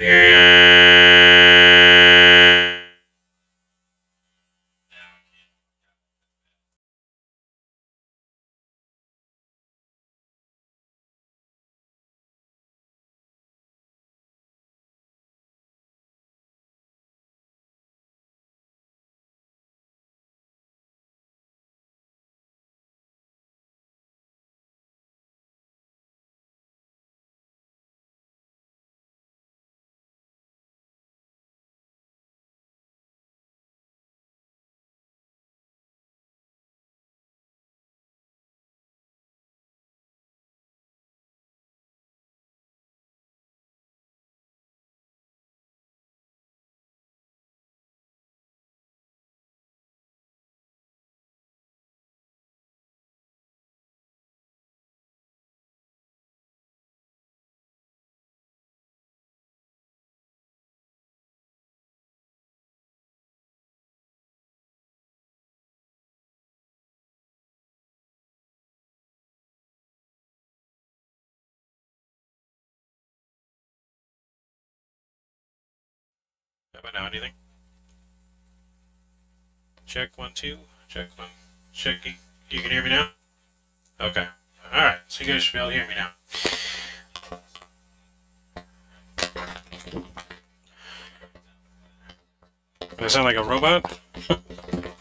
Yeah. About now? Anything? Check one, two. Check one. Check. You, can hear me now? Okay. Alright, so you guys should be able to hear me now. Do I sound like a robot?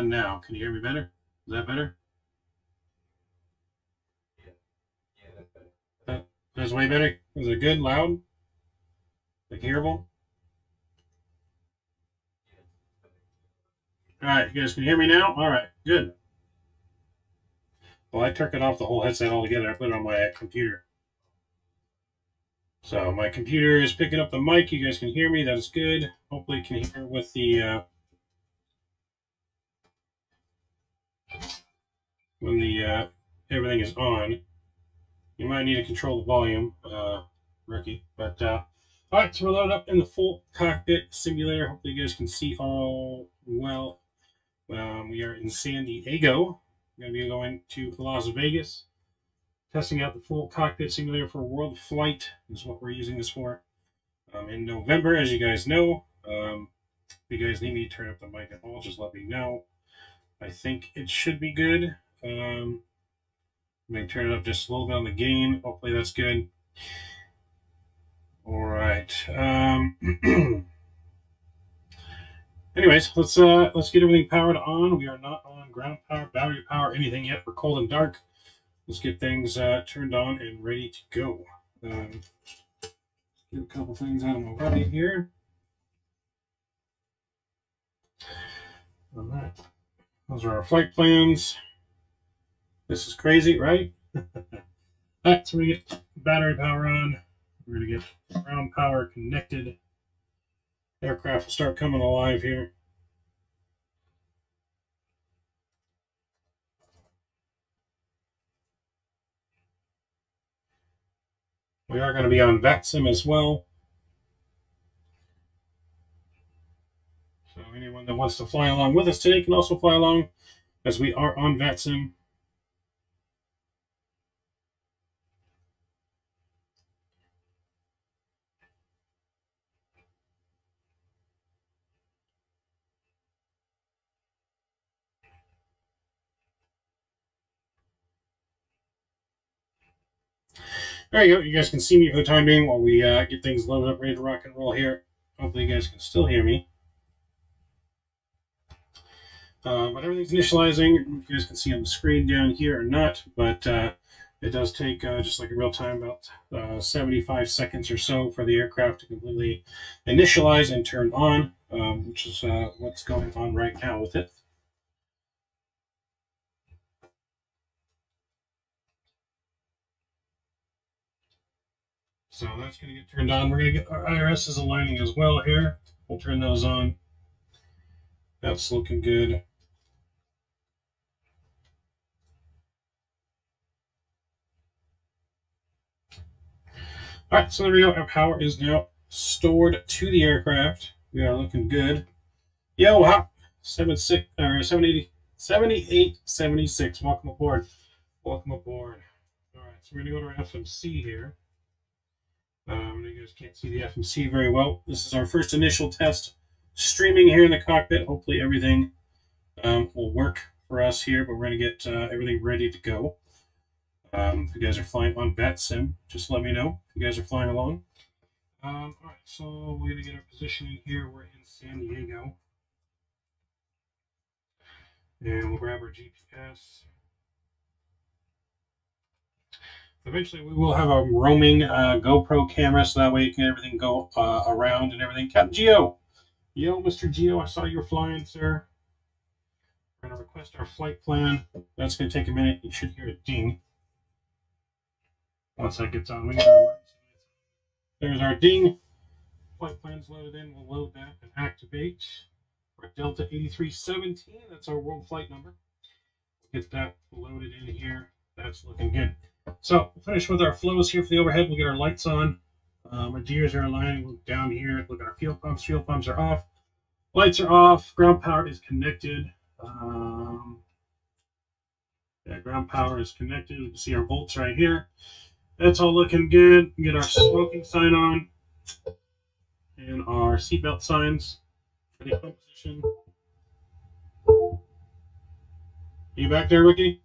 About now? Can you hear me better? Is that better? That, that's way better. Is it good, loud? Like hearable? Alright, you guys can hear me now? Alright, good. Well, I took it off the whole headset altogether. I put it on my computer. So my computer is picking up the mic. You guys can hear me. That is good. Hopefully you can hear with the uh, when uh, everything is on. You might need to control the volume, uh, rookie. But uh, all right, so we're loaded up in the full cockpit simulator. Hopefully you guys can see all well. Um, we are in San Diego. We're going to be going to Las Vegas, testing out the full cockpit simulator for World Flight. Is what we're using this for. Um, in November, as you guys know. Um, if you guys need me to turn up the mic at all, just let me know. I think it should be good. Um, may turn it up just a little bit on the gain. Hopefully that's good. All right. Um, anyways, let's uh, let's get everything powered on. We are not on ground power, battery power, anything yet. We're cold and dark. Let's get things uh, turned on and ready to go. Um, get a couple things out of my way here. All right. Those are our flight plans. This is crazy, right? All right, so we get battery power on. We're gonna get ground power connected. Aircraft will start coming alive here. We are going to be on VATSIM as well. So anyone that wants to fly along with us today can also fly along as we are on VATSIM. There you go. You guys can see me for the time being while we uh, get things loaded up, ready to rock and roll here. Hopefully, you guys can still hear me. Uh, but everything's initializing. You guys can see on the screen down here or not, but uh, it does take uh, just like a real time about uh, 75 seconds or so for the aircraft to completely initialize and turn on, um, which is uh, what's going on right now with it. So that's going to get turned on. We're going to get our IRS is aligning as well here. We'll turn those on. That's looking good. All right, so there we go. Our power is now stored to the aircraft. We are looking good. Yo, hop, seven six or 780, 78, 76. Welcome aboard. Welcome aboard. All right, so we're gonna go to our FMC here. Um, you guys can't see the FMC very well. This is our first initial test streaming here in the cockpit. Hopefully everything um, will work for us here, but we're gonna get uh, everything ready to go. Um, if you guys are flying on VATSIM, just let me know if you guys are flying along. Um, all right, so we're going to get our positioning here. We're in San Diego. And we'll grab our GPS. Eventually, we will have a roaming uh, GoPro camera, so that way you can everything go uh, around and everything. Captain Geo! Yo, Mr. Geo, I saw you were flying, sir. We're to request our flight plan. That's going to take a minute. You should hear a ding once that gets on. We There's our ding. Flight plan's loaded in. We'll load that and activate. Our Delta 8317. That's our world flight number. Get that loaded in here. That's looking good. So we'll finish with our flows here for the overhead. We'll get our lights on. Um, our gears are aligned. We'll down here. Look at our fuel pumps. Fuel pumps are off. Lights are off. Ground power is connected. Um, yeah, ground power is connected. You can see our bolts right here. That's all looking good. Get our smoking sign on and our seatbelt signs for position. Are you back there, Ricky?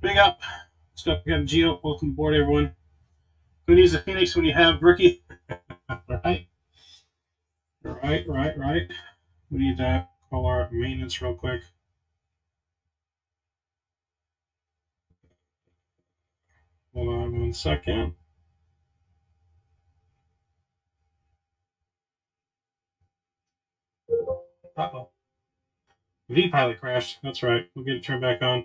Big up. What's up? Geo. Welcome aboard, everyone. Who needs a Phoenix when you have Ricky? right. Right, right, right. We need to call our maintenance real quick. Hold on one second. Uh-oh. vPilot crashed. That's right. We'll get it turned back on.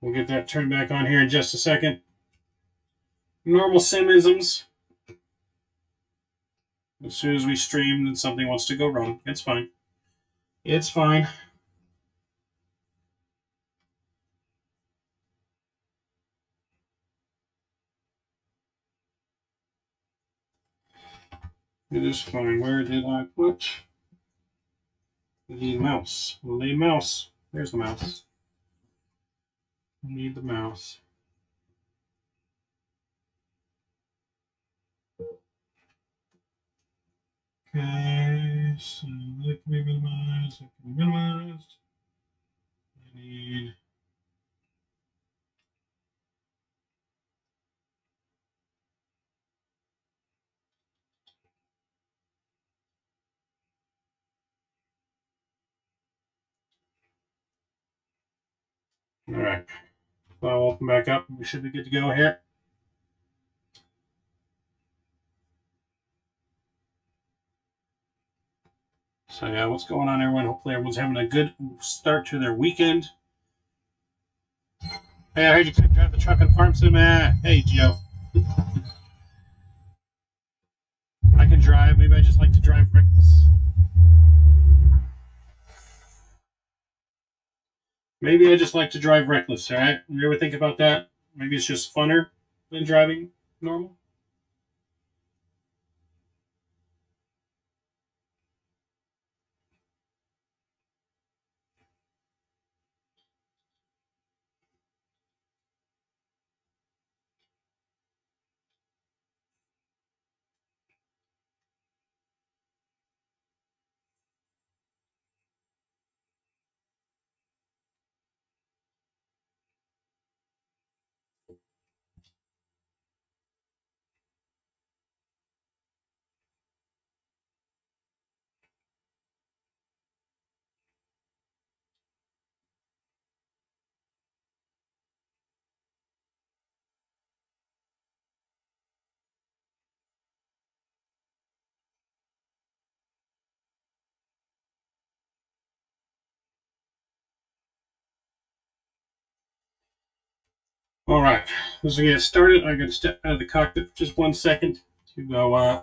We'll get that turned back on here in just a second. Normal simisms. As soon as we stream and something wants to go wrong, it's fine. It's fine. It is fine. Where did I put the mouse? The mouse. There's the mouse I need the mouse. Okay, so that can be minimized, that can be minimized. I need All right. I'll open back up we should be good to go here. So yeah, what's going on everyone? Hopefully everyone's having a good start to their weekend. Hey, I heard you could drive the truck on Farm Sim. Hey, Geo. I can drive. Maybe I just like to drive reckless. Maybe I just like to drive reckless, alright? You ever think about that? Maybe it's just funner than driving normal? All right, as we get started, I'm going to step out of the cockpit for just one second to go uh,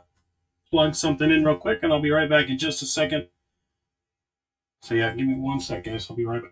plug something in real quick, and I'll be right back in just a second. So yeah, give me one second. I'll be right back.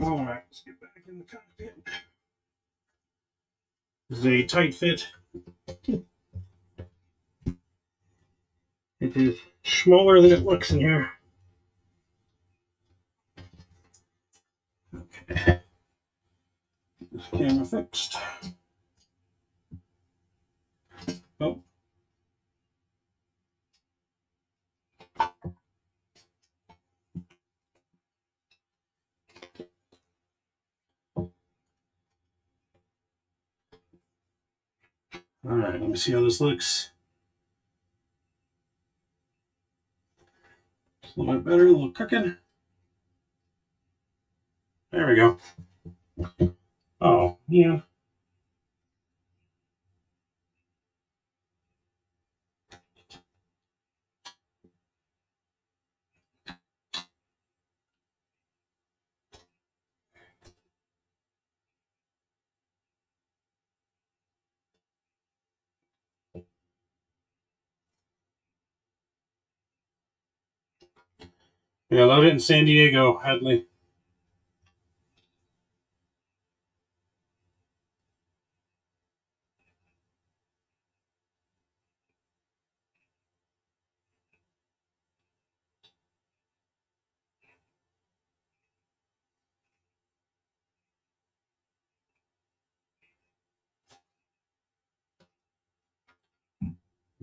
All right, let's get back in the cockpit. This is a tight fit. It is smaller than it looks in here. Okay. This camera fixed. Oh. All right, let me see how this looks. It's a little bit better, a little cooking. There we go. Oh, yeah. Yeah, load it in San Diego, Hadley.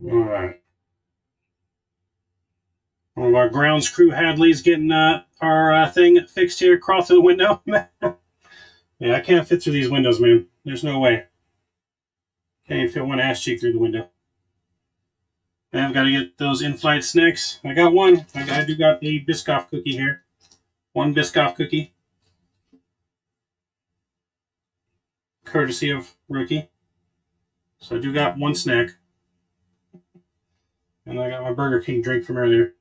All right. One of our grounds crew Hadley's getting uh, our uh, thing fixed here, crawl through the window. yeah, I can't fit through these windows, man. There's no way. Can't even fit one ass cheek through the window. And I've got to get those in-flight snacks. I got one. I, I do got a Biscoff cookie here. One Biscoff cookie. Courtesy of Rookie. So I do got one snack. And I got my Burger King drink from earlier.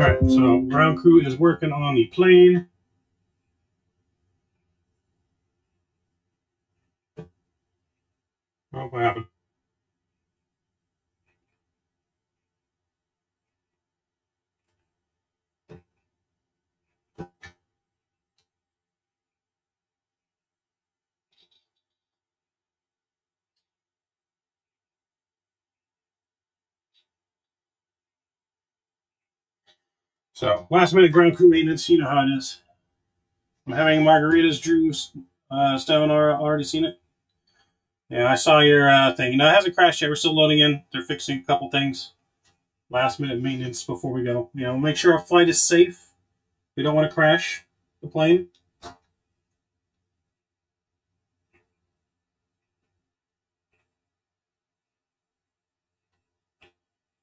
All right, so ground crew is working on the plane. Oh, what happened? So, last minute ground crew maintenance, you know how it is. I'm having margaritas, Drew, uh, Stone, already seen it? Yeah, I saw your uh, thing. No, it hasn't crashed yet. We're still loading in. They're fixing a couple things. last minute maintenance before we go. You know, make sure our flight is safe. We don't want to crash the plane.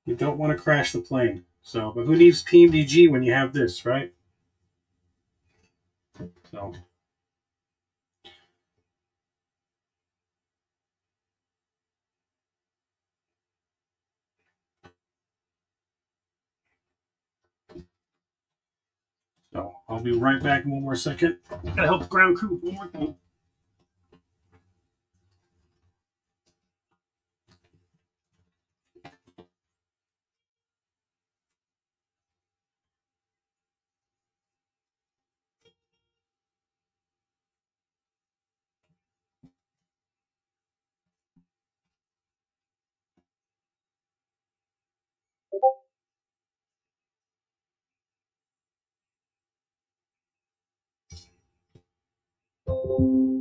We don't want to crash the plane. So, but who needs PMDG when you have this, right? So. So I'll be right back in one more second. Gotta help ground crew one more thing. you.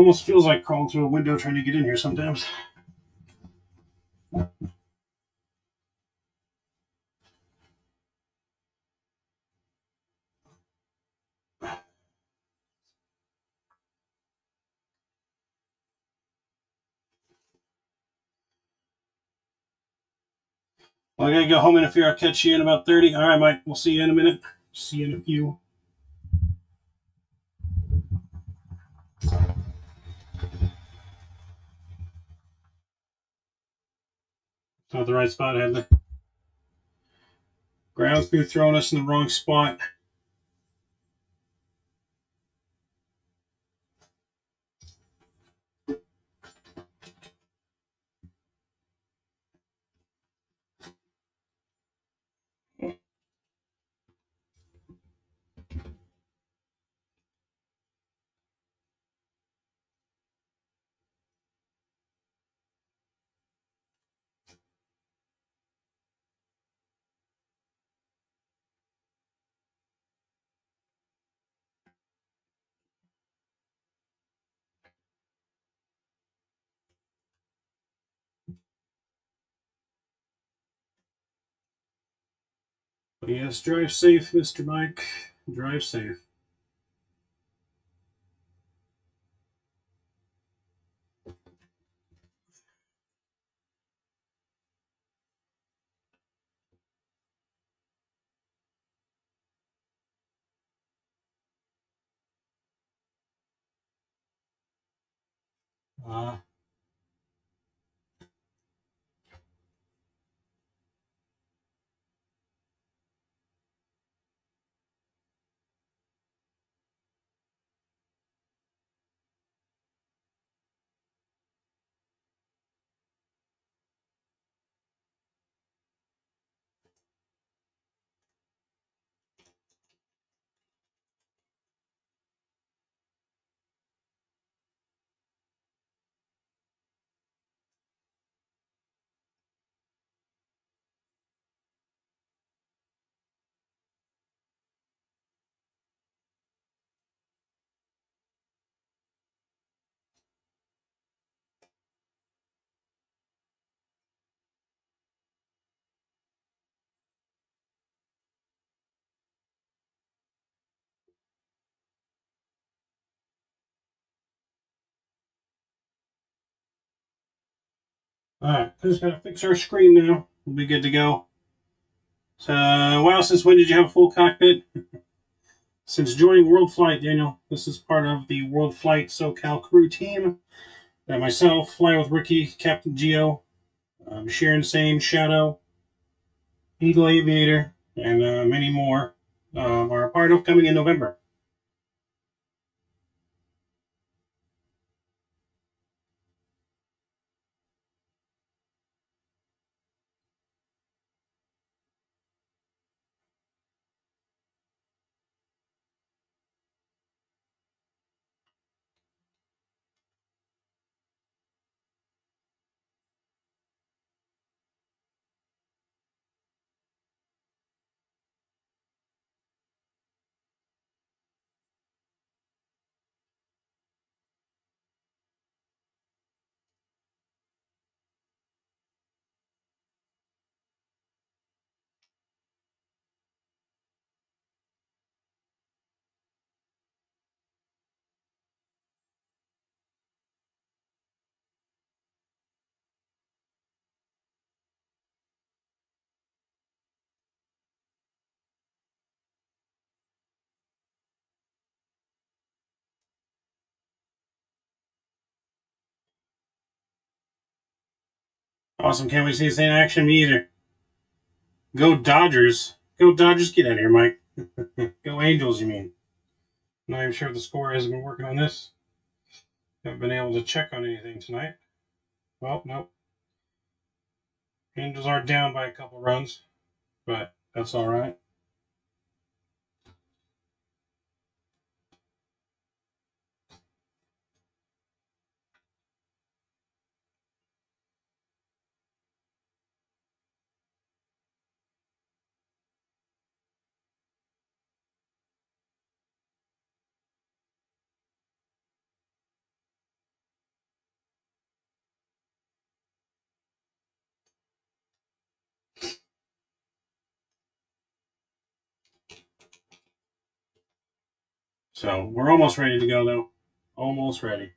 Almost feels like crawling through a window trying to get in here sometimes. Well, I gotta go home in a few. I'll catch you in about 30. All right, Mike. We'll see you in a minute. See you in a few. Not the right spot, had the ground crew throwing us in the wrong spot. Yes, drive safe, Mr. Mike. Drive safe. Uh, all right, just gotta fix our screen now. we'll be good to go. So, wow, since when did you have a full cockpit? since joining World Flight, Daniel. This is part of the World Flight SoCal crew team. That myself, Fly with Ricky, Captain Geo, um, Sharon Sane, Shadow, Eagle Aviator, and uh, many more uh, are a part of coming in November. Awesome. Can't wait to see this in action. Me either. Go Dodgers. Go Dodgers. Get out of here, Mike. Go Angels, you mean. Not even sure if the score hasn't been working on this. Haven't been able to check on anything tonight. Well, nope. Angels are down by a couple runs, but that's all right. So we're almost ready to go, though. Almost ready.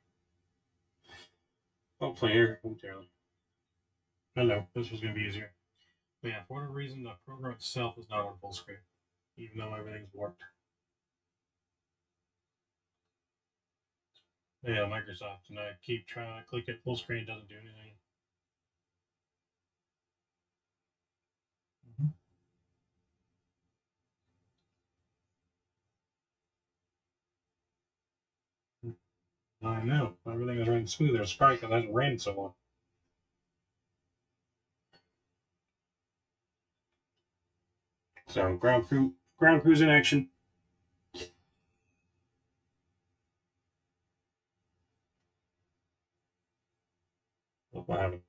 Oh, play here oh, momentarily. I know this was going to be easier. But yeah, for whatever reason, the program itself is not on full screen, even though everything's warped. Yeah, Microsoft, and I keep trying to click it full screen, it doesn't do anything. I know. Everything is running smooth. It's probably because it hasn't rained so long. So ground crew, ground crew's in action. What happened.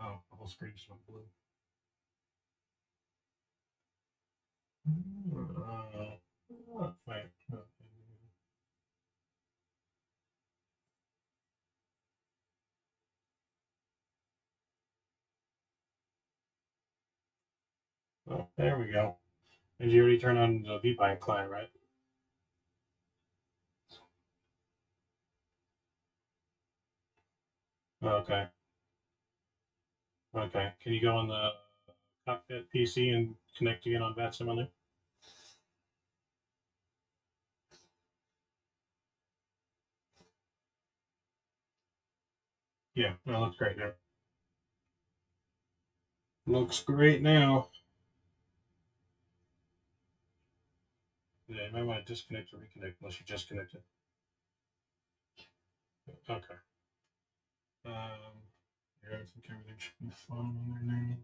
Oh, the whole screen just went blue. Uh, oh, wait. Oh, there we go. Did you already turn on the vPilot client, right? Okay. Okay. Can you go on the cockpit PC and connect again on VATSIM on there? Yeah, that looks great now. Looks great now. Yeah, you might want to disconnect or reconnect unless you just connected. Okay. Um, yeah, I think everything should be fine on there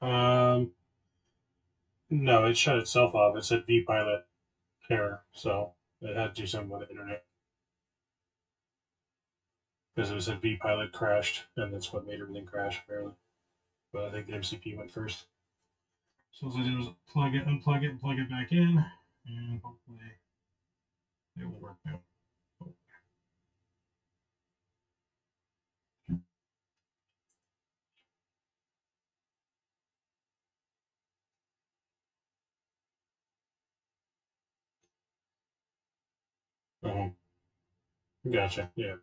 now. Um, no, it shut itself off. It said vPilot error, so it had to do something with the internet. Because it said vPilot crashed, and that's what made everything crash, apparently. But I think the MCP went first. So all I did was plug it, unplug it, and plug it back in, and hopefully it will work now. Uh-huh. Gotcha. Yeah.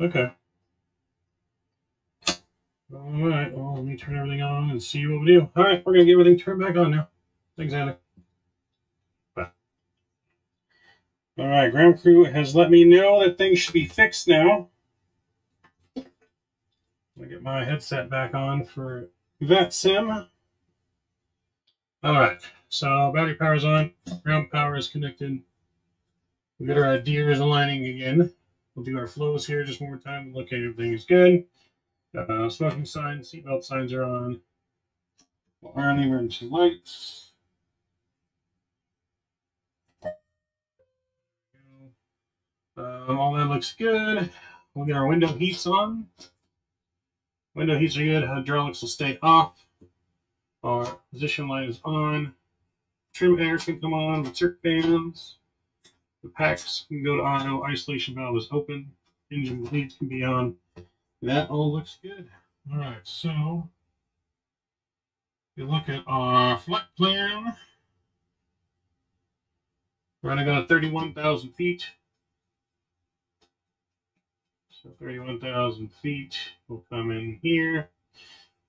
Okay. All right. Well, let me turn everything on and see what we do. All right, we're gonna get everything turned back on now. Thanks, Andy. Bye. All right, ground crew has let me know that things should be fixed now. I get my headset back on for that sim. All right, so battery power's on, ground power is connected. We got our IRS aligning again. We'll do our flows here just one more time. and Look, at everything is good. Uh, smoking signs, seatbelt signs are on. We'll iron the emergency lights. Um, all that looks good. We'll get our window heats on. Window heats are good. Hydraulics will stay off. Our position light is on. Trim air can come on with circ fans. The packs can go to auto. Isolation valve is open. Engine bleeds can be on. That all looks good. All right, so you look at our flight plan. Go to 31,000 feet. So 31,000 feet will come in here.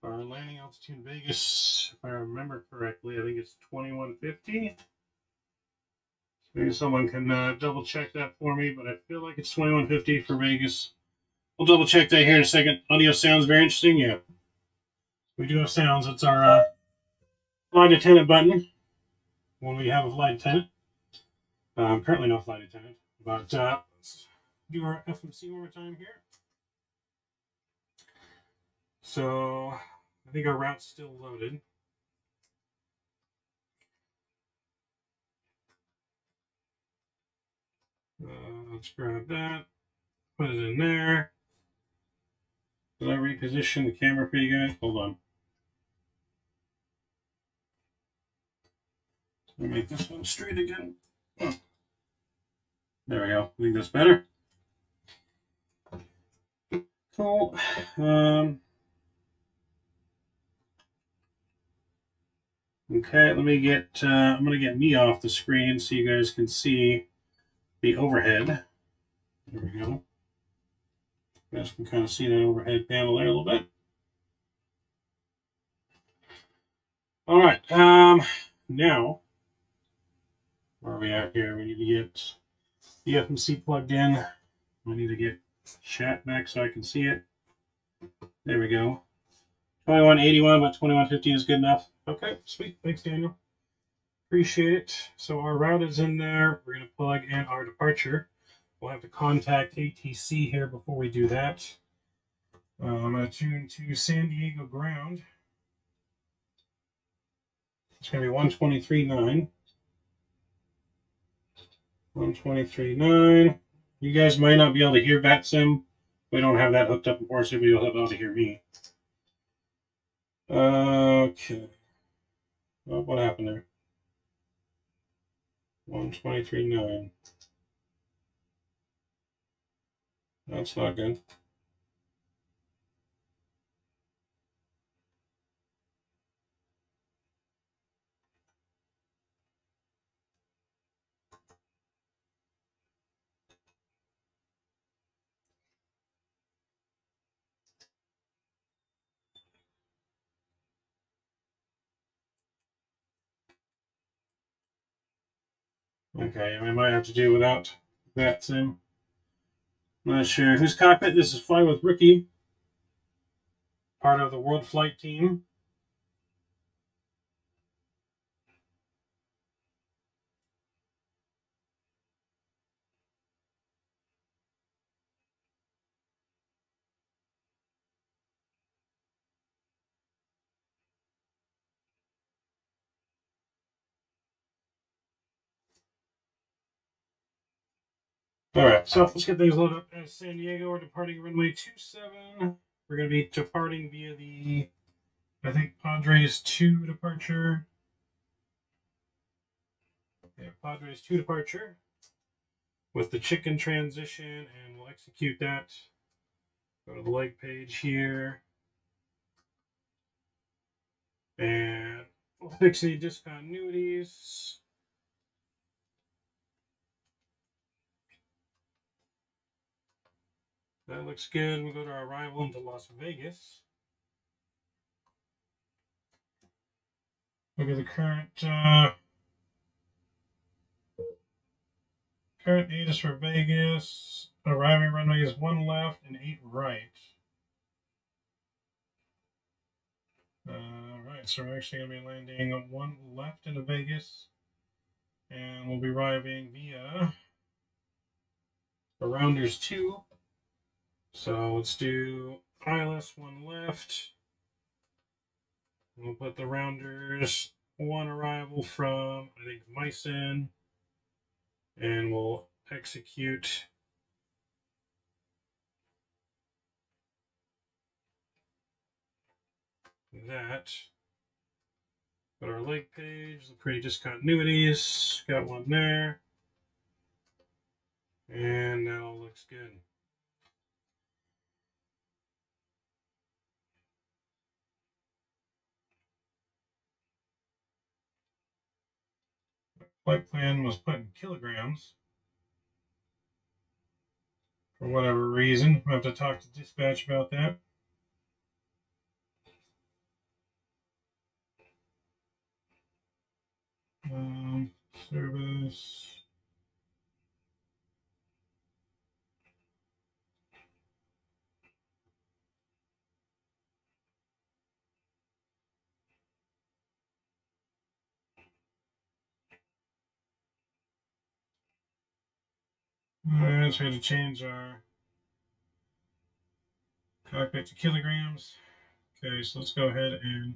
Our landing altitude in Vegas, if I remember correctly, I think it's 2150. Maybe someone can uh, double check that for me, but I feel like it's 2150 for Vegas. We'll double check that here in a second. Audio sounds very interesting. Yeah. We do have sounds. It's our uh, flight attendant button when we have a flight attendant. Um, currently no flight attendant, but uh, let's do our FMC one more time here. So I think our route's still loaded. Uh, let's grab that, put it in there. Did I reposition the camera for you guys? Hold on. Let me make this one straight again. There we go. I think that's better. Cool. Um, okay, let me get, uh, I'm going to get me off the screen so you guys can see the overhead. There we go. You guys can kind of see that overhead panel there a little bit. All right, um, now, where are we at here? We need to get the FMC plugged in. We need to get chat back so I can see it. There we go. 2181, but 2150 is good enough. Okay, sweet. Thanks, Daniel. Appreciate it. So our route is in there. We're going to plug in our departure. We'll have to contact ATC here before we do that. Uh, I'm going to tune to San Diego ground. It's going to be 123.9. 123.9. You guys might not be able to hear VATSIM. We don't have that hooked up, unfortunately, but you'll be able to hear me. Okay. What happened there? 123.9. That's not good. Okay, we might have to do without VATSIM. Not sure. Whose cockpit? This is Fly with Ricky, part of the World Flight Team. All right, so let's get things loaded up as San Diego. We're departing runway 27. We're going to be departing via the, I think, Padres 2 departure. Yeah, Padres 2 departure with the chicken transition, and we'll execute that. Go to the leg page here. And we'll fix any discontinuities. That looks good. We'll go to our arrival into Las Vegas. Look at the current uh, current data for Vegas. Arriving runway is one left and eight right. All right, so we're actually going to be landing on one left into Vegas, and we'll be arriving via the Rounders 2. So let's do ILS one left. We'll put the Rounders one arrival from, I think, Meissen, and we'll execute that. Got our leg page, the pretty discontinuities, got one there. And that all looks good. Flight plan was put in kilograms. For whatever reason, I have to talk to dispatch about that. Um, service. Alright, so we had to change our cockpit to kilograms. Okay, so let's go ahead and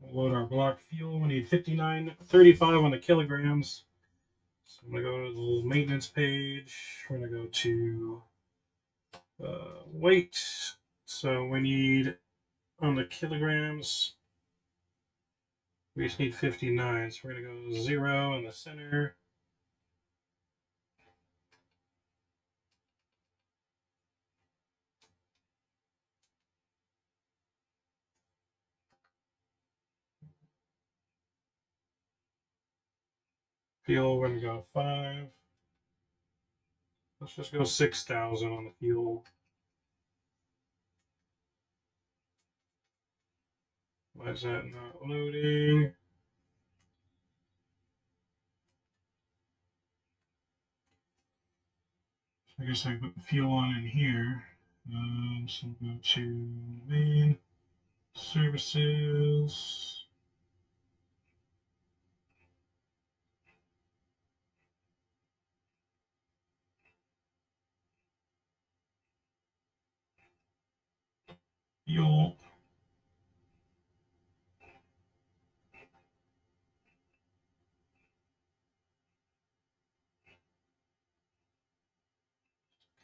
load our block fuel. We need 59.35 on the kilograms. So I'm going to go to the maintenance page. We're going to go to uh, weight. So we need on the kilograms we just need 59, so we're going to go 0 in the center. Fuel, we're going to go 5. Let's just go 6,000 on the fuel. Why is that not loading? I guess I put the fuel on in here. Um, so go to main services. Fuel.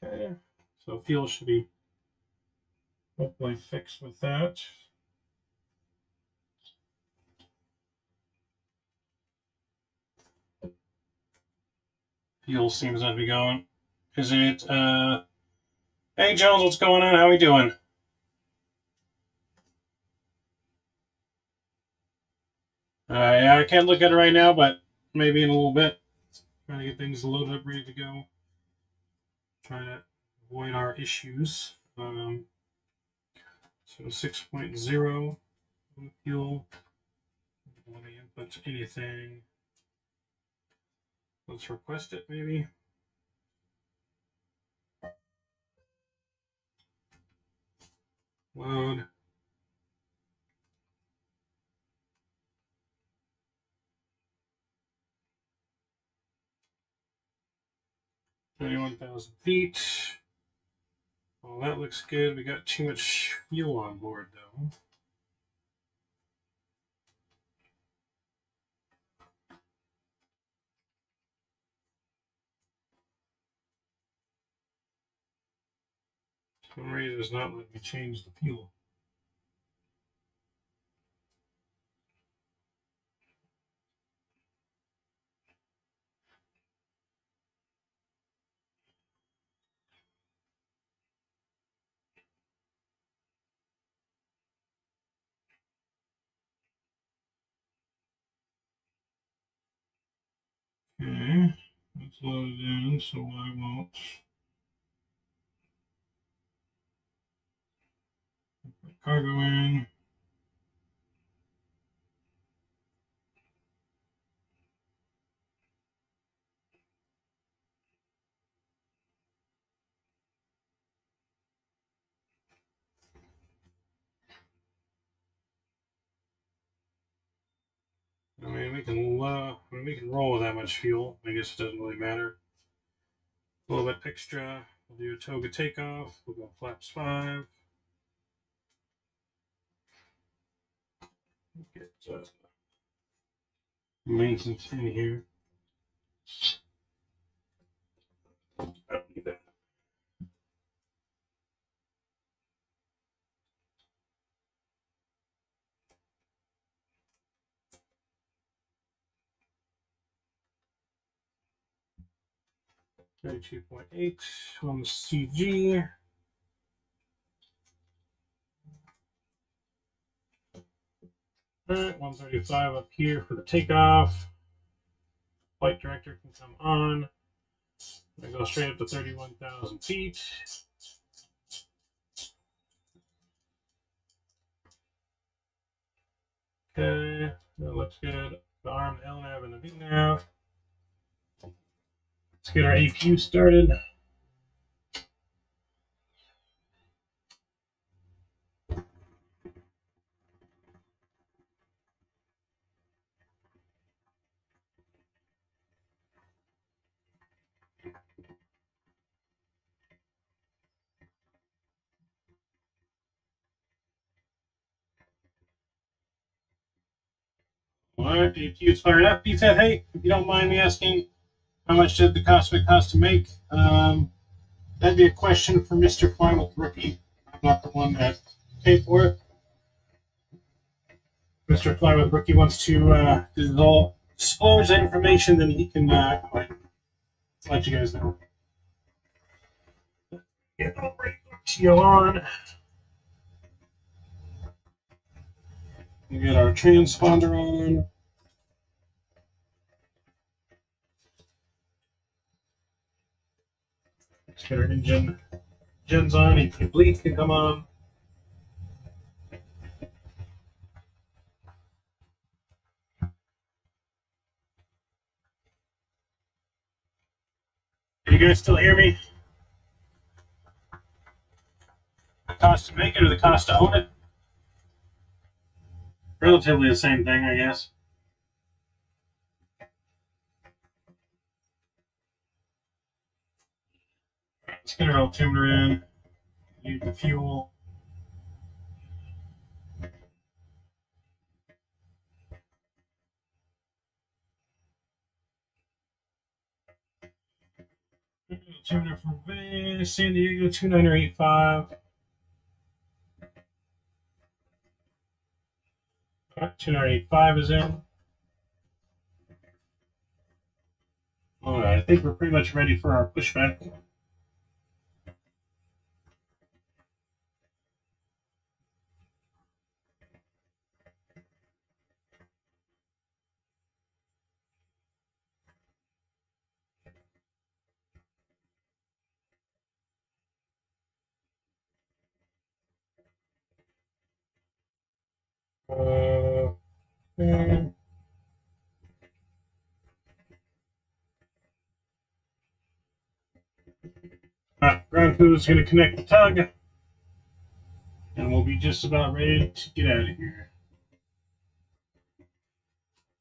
Okay, so fuel should be hopefully fixed with that. Fuel seems to be going. Is it, uh, hey Jones, what's going on? How we doing? Uh, yeah, I can't look at it right now, but maybe in a little bit. Trying to get things loaded up, ready to go trying to avoid our issues. Um, so 6.0 fuel. Let me input anything. Let's request it maybe. Load. Twenty-one thousand feet. Well, that looks good. We got too much fuel on board, though. Some reason, it's not letting me change the fuel. Okay, It's loaded in, so I won't. Put cargo in. I mean, we can uh, I mean, we can roll with that much fuel. I guess it doesn't really matter. A little bit extra. We'll do a toga takeoff. We'll go flaps five. Get uh, maintenance in here. 32.8 on CG. Alright, 135 up here for the takeoff. Flight director can come on. I go straight up to 31,000 feet. Okay, that looks good. The arm, the LNAV, and the VNAV. Let's get our APU started. Alright, APU's fired up. He said, hey, if you don't mind me asking, how much did the Cosmic cost to make? Um, that'd be a question for Mr. Final Rookie. I'm not the one that paid for it. Mr. Flyweight Rookie wants to uh, disclose that information, then he can uh, let you guys know. Get the radio on. We get our transponder on. Get our engine gens on. EP bleed can come on. Can you guys still hear me? The cost to make it or the cost to own it? Relatively the same thing, I guess. Our altimeter in. Need the fuel. Altimeter from Vegas, San Diego 2985. Alright, 2985 is in. Alright, I think we're pretty much ready for our pushback. Ground crew is going to connect the tug. And we'll be just about ready to get out of here.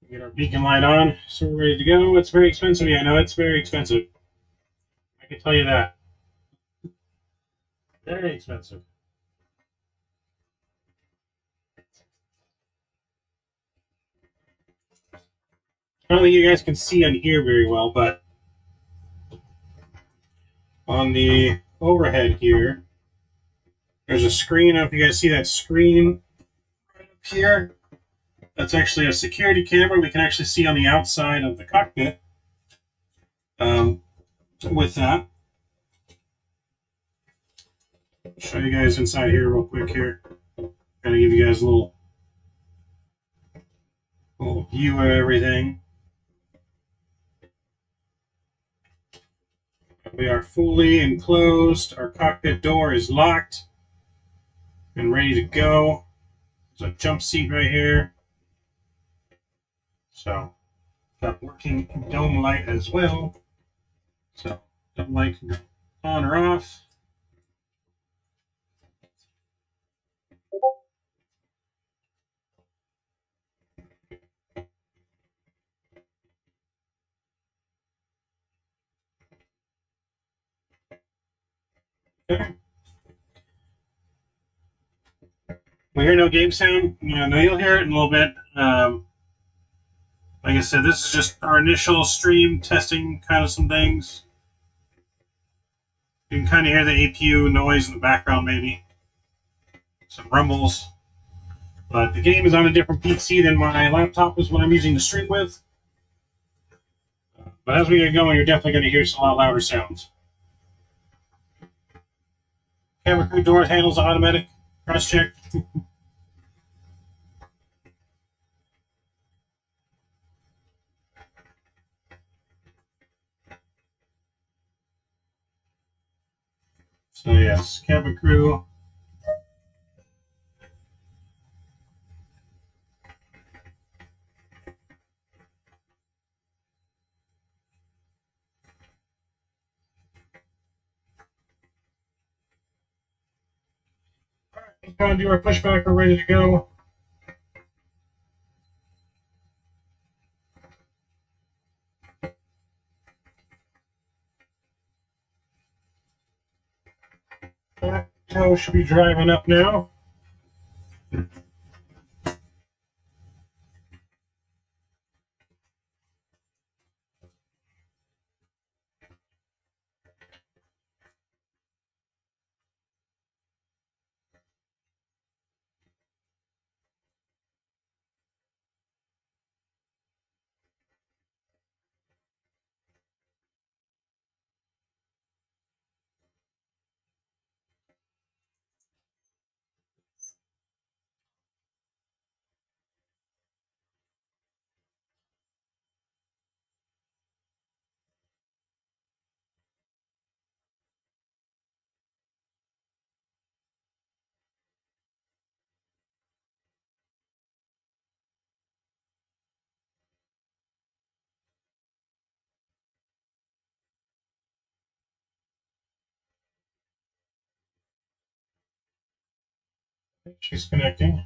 Get our beacon light on, so we're ready to go. It's very expensive. Yeah, I know it's very expensive. I can tell you that. Very expensive. I don't think you guys can see on here very well, but on the overhead here, there's a screen. I don't know if you guys see that screen right up here. That's actually a security camera. We can actually see on the outside of the cockpit um, with that. Show you guys inside here real quick here. Kind of give you guys a little, little view of everything. We are fully enclosed. Our cockpit door is locked and ready to go. There's a jump seat right here. So, got working dome light as well. So, dome light can go on or off. We hear no game sound. Yeah, no, you'll hear it in a little bit. Um, like I said, this is just our initial stream testing kind of some things. You can kind of hear the APU noise in the background, maybe. Some rumbles. But the game is on a different PC than my laptop is what I'm using to stream with. But as we get going, you're definitely going to hear some lot louder sounds. Camera crew door handles automatic cross check. so yes, cabin crew. Go and do our pushback. We're ready to go. That toe should be driving up now. She's connecting.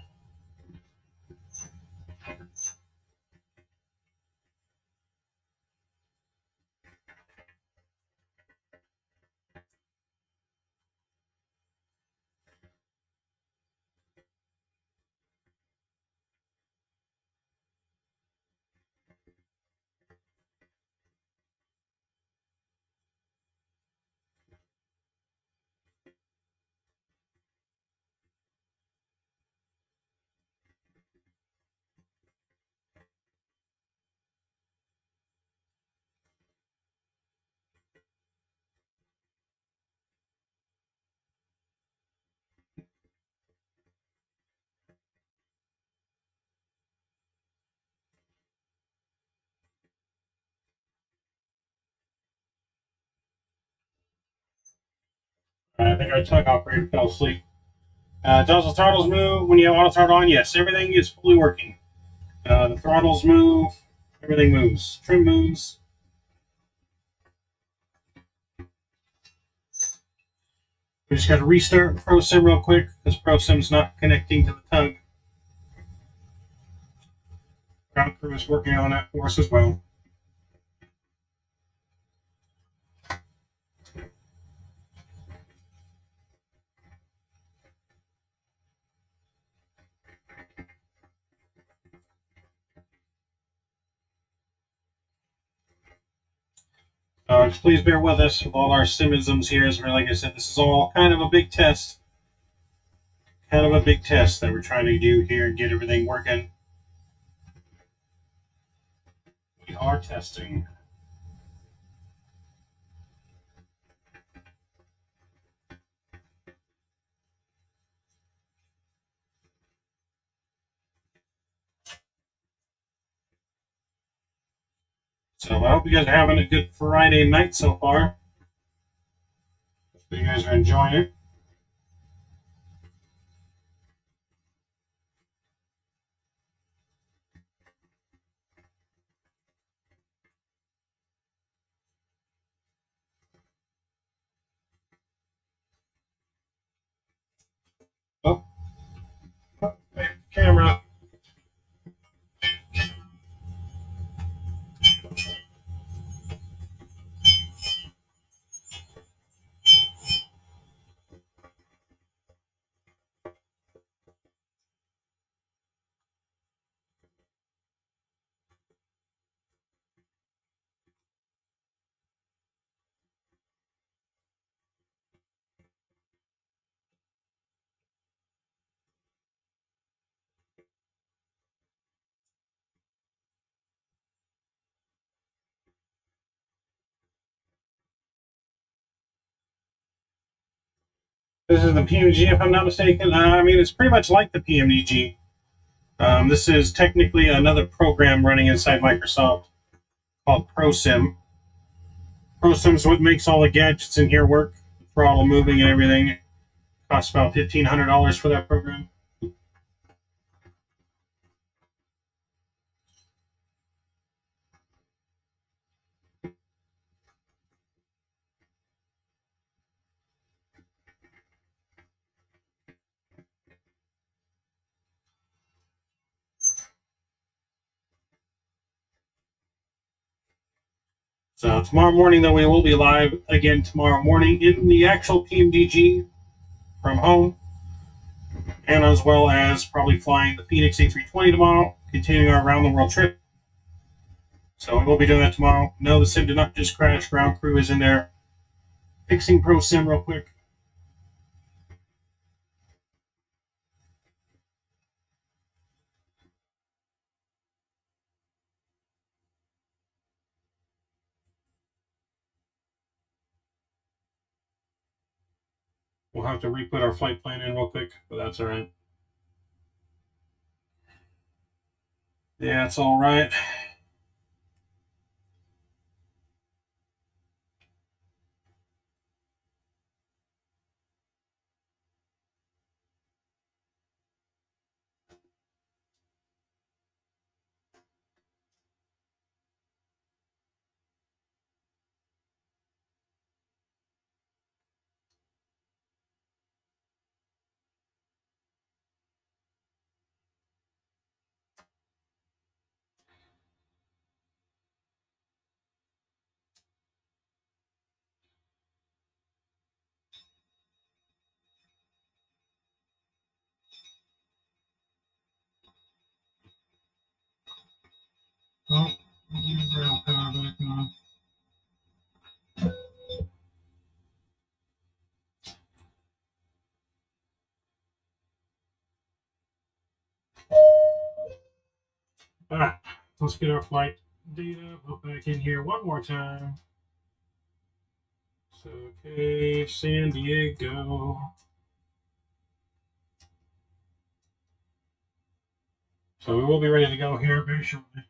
I think our tug operator fell asleep. Uh, does the throttles move when you have auto throttle on? Yes, everything is fully working. Uh, the throttles move, everything moves. Trim moves. We just got to restart ProSim real quick because ProSim's not connecting to the tug. Ground crew is working on that for us as well. Uh, just please bear with us with all our simisms here. As we're like I said, this is all kind of a big test. Kind of a big test that we're trying to do here and get everything working. We are testing. So I hope you guys are having a good Friday night so far. Hope you guys are enjoying it. Oh, oh camera. This is the PMDG, if I'm not mistaken. Uh, I mean, it's pretty much like the PMDG. Um, this is technically another program running inside Microsoft called ProSim. ProSim is what makes all the gadgets in here work, throttle moving and everything. It costs about $1,500 for that program. So tomorrow morning, though, we will be live again tomorrow morning in the actual PMDG from home, and as well as probably flying the Fenix A320 tomorrow, continuing our around the world trip. So we will be doing that tomorrow. No, the sim did not just crash. Ground crew is in there fixing ProSim real quick. Have to re-put our flight plan in real quick, but that's all right. Yeah, it's all right. All right, let's get our flight data put back in here one more time. So, okay, San Diego. So we will be ready to go here very shortly.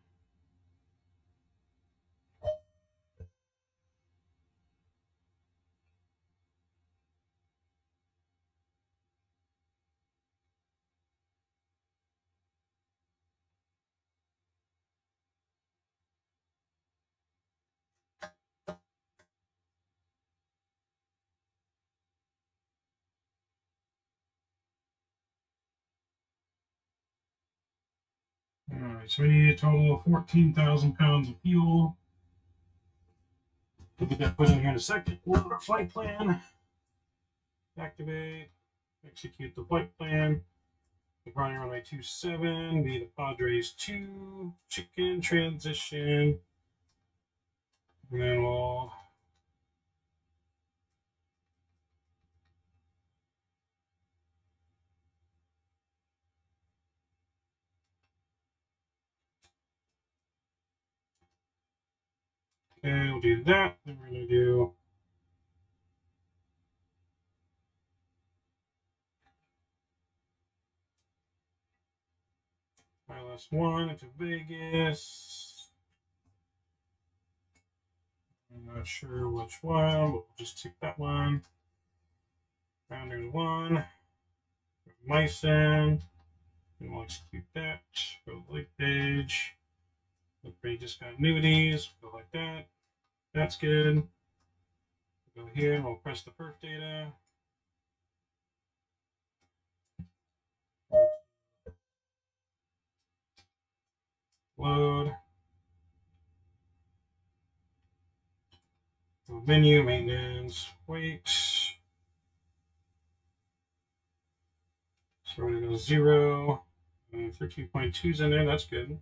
So we need a total of 14,000 pounds of fuel. We'll get that put in here in a second. Load our flight plan. Activate. Execute the flight plan. Running runway 27, be the Padres 2, chicken transition. And then we'll Okay, we'll do that. Then we're gonna do my last one into Vegas. I'm not sure which one, but we'll just take that one. Rounders one, Mycin, and we'll execute that. Go to the link page. Just got annuities. Go like that. That's good. Go here and we'll press the perf data. Load. Menu, maintenance, weight. So we're to go zero. Uh, 13.2 is in there. That's good.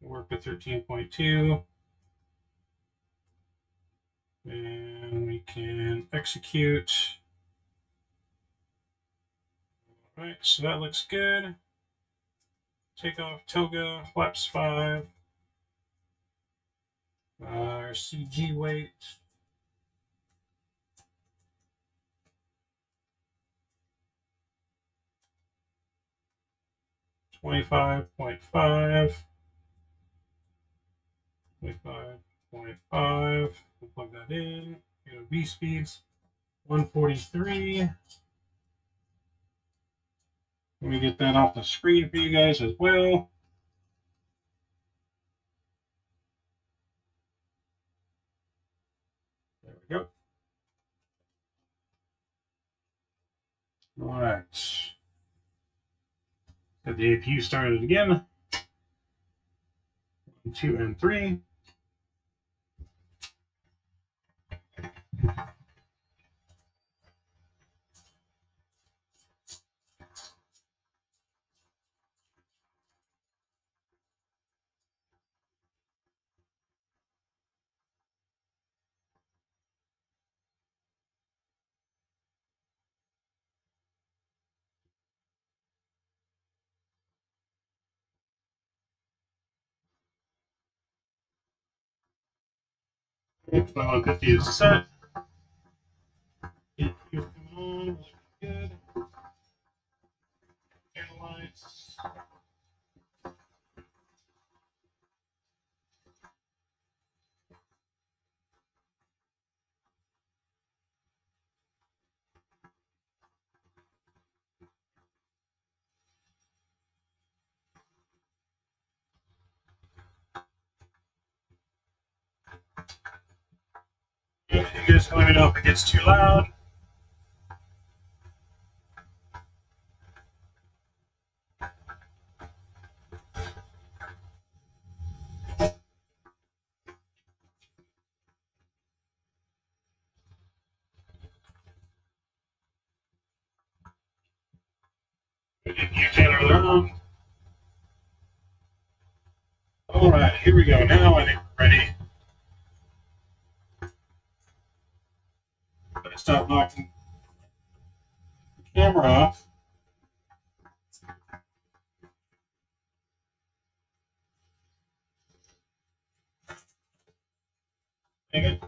Work with 13.2. And we can execute. All right, so that looks good. Take off Toga, flaps 5. Uh, our CG weight. Twenty-five point five. Twenty-five point five. We'll plug that in. Go V speeds. One forty-three. Let me get that off the screen for you guys as well. There we go. All right. Get the APU started again. One, two, and three. Oops, my 150 is You can let me know if it gets too loud. All right, here we go. Now I think we're ready. Stop knocking the camera off. Dang it.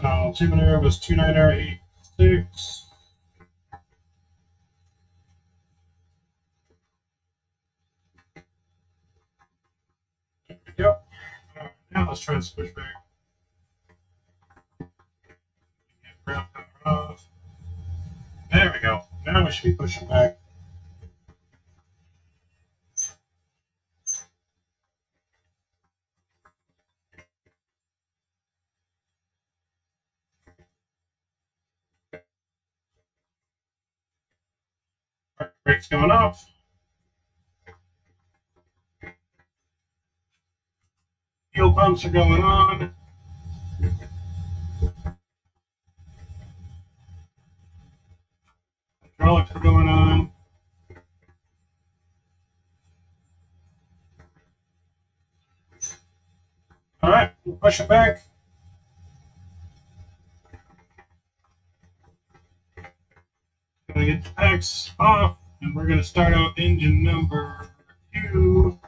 Uh, so two minute was two nine zero eight six. We go. Uh, now let's try to switch back. There we go. Now we should be pushing back. Brakes going off. Fuel pumps are going on. Hydraulics are going on. All right, we'll push it back. Gonna get the packs off, and we're going to start off engine number two.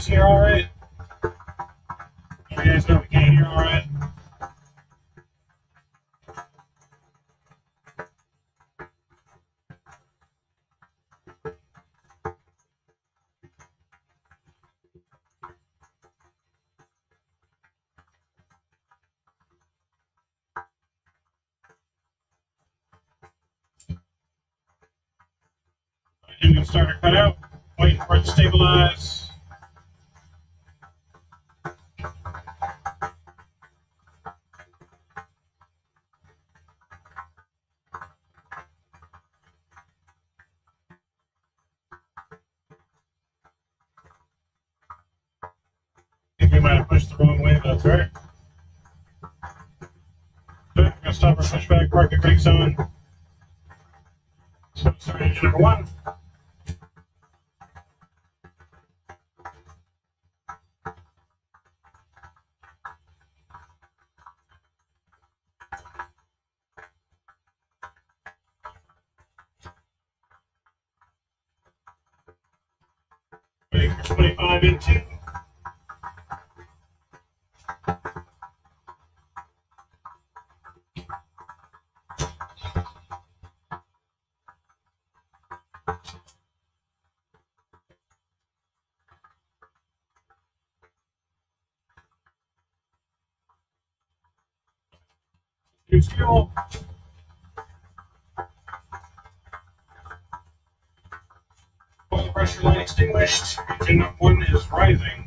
guys here all right? fuel. Pressure line extinguished. Engine one is rising.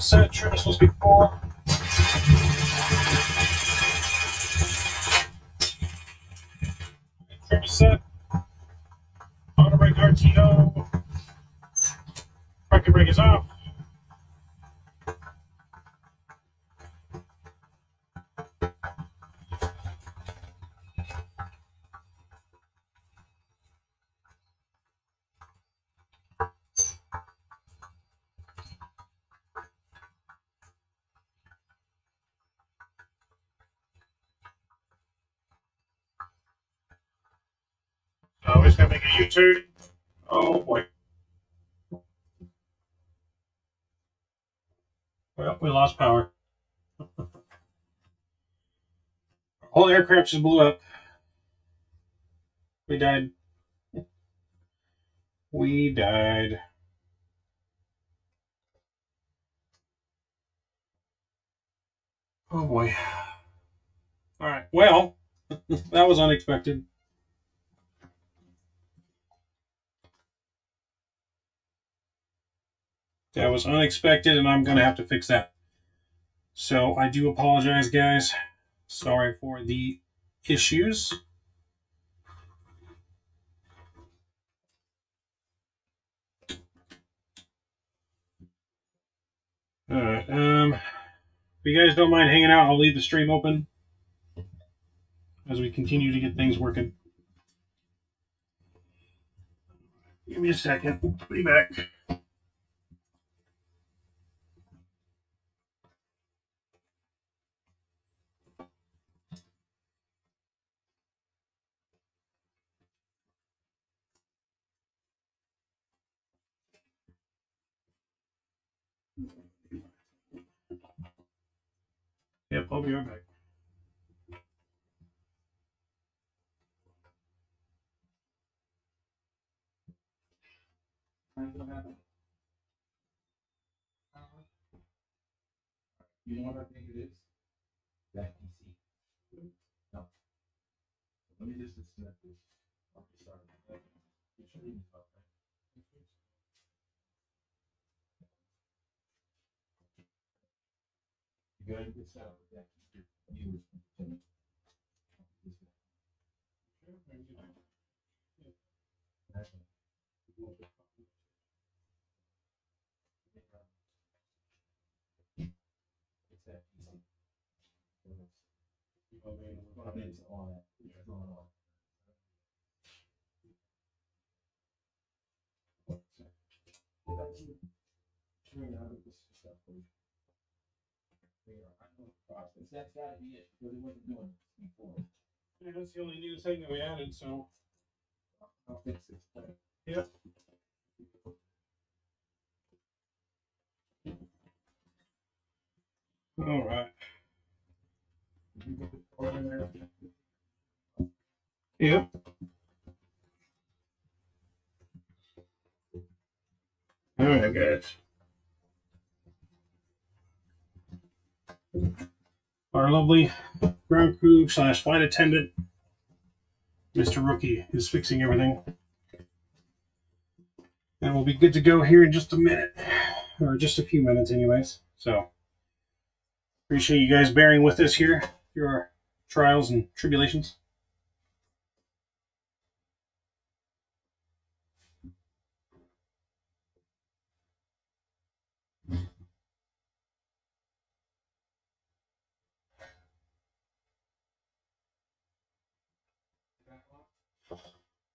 search gonna make. Oh boy. Well, we lost power. Whole aircraft just blew up. We died. We died. Oh boy. All right. Well, that was unexpected. Was unexpected, and I'm going to have to fix that. So I do apologize, guys. Sorry for the issues. All right. Um, if you guys don't mind hanging out, I'll leave the stream open as we continue to get things working. Give me a second. Be back. Yep, I'll be right back. You know what I think it is? That PC. No. Let me just disconnect this. Start with that. Should this up, right? You gotta get set up with that. You- It's that PC. Well, it's all that, it's going on. Turn out of this stuff, please. Figure out, I know the process, that's gotta be it, because it wasn't doing this before. Yeah, that's the only new thing that we added, so I'll fix it. Yep. all right. You get the code in there. Yep. All right, guys. Our lovely ground crew slash flight attendant, Mr. Rookie, is fixing everything. And we'll be good to go here in just a minute, or just a few minutes, anyways. So, appreciate you guys bearing with us here through our trials and tribulations.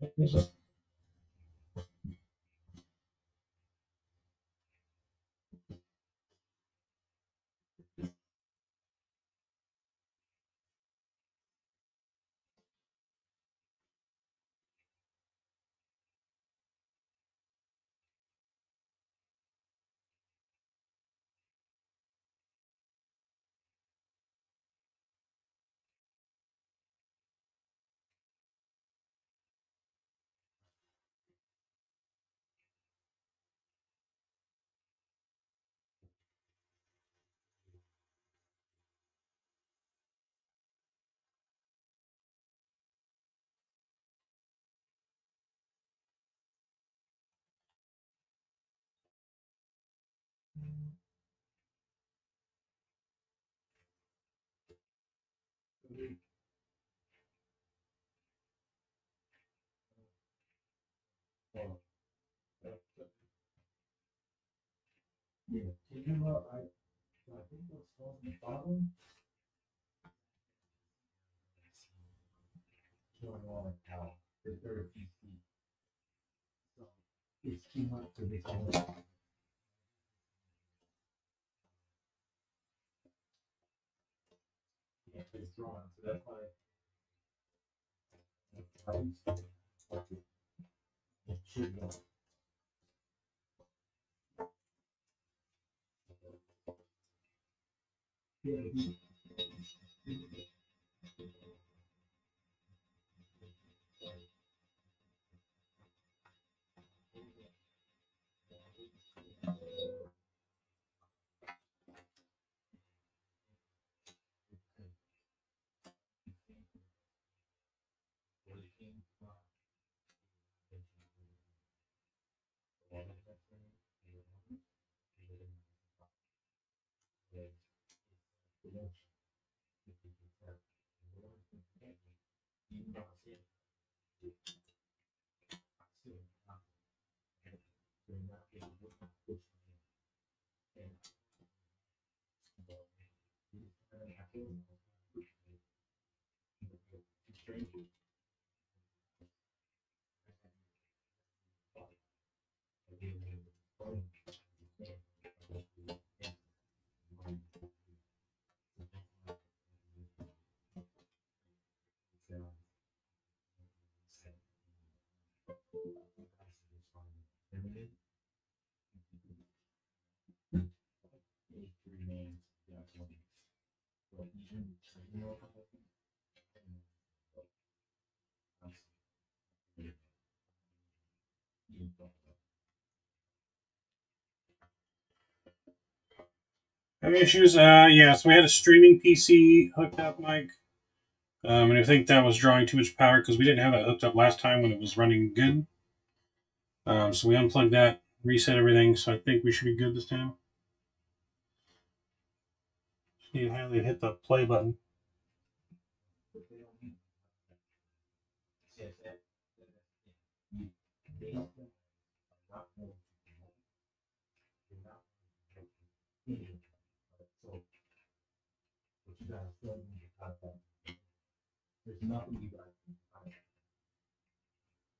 Thank you, sir. Yeah. Did you know I, I think what's causing the problem? Going on now. There's very few feet. So it's too much to be that's why. Yeah. never seen. Having issues? Uh, yeah, so we had a streaming PC hooked up, Mike. Um, and I think that was drawing too much power because we didn't have it hooked up last time when it was running good. Um, so we unplugged that, reset everything, so I think we should be good this time. Need to hit the play button. There's nothing you guys can contact.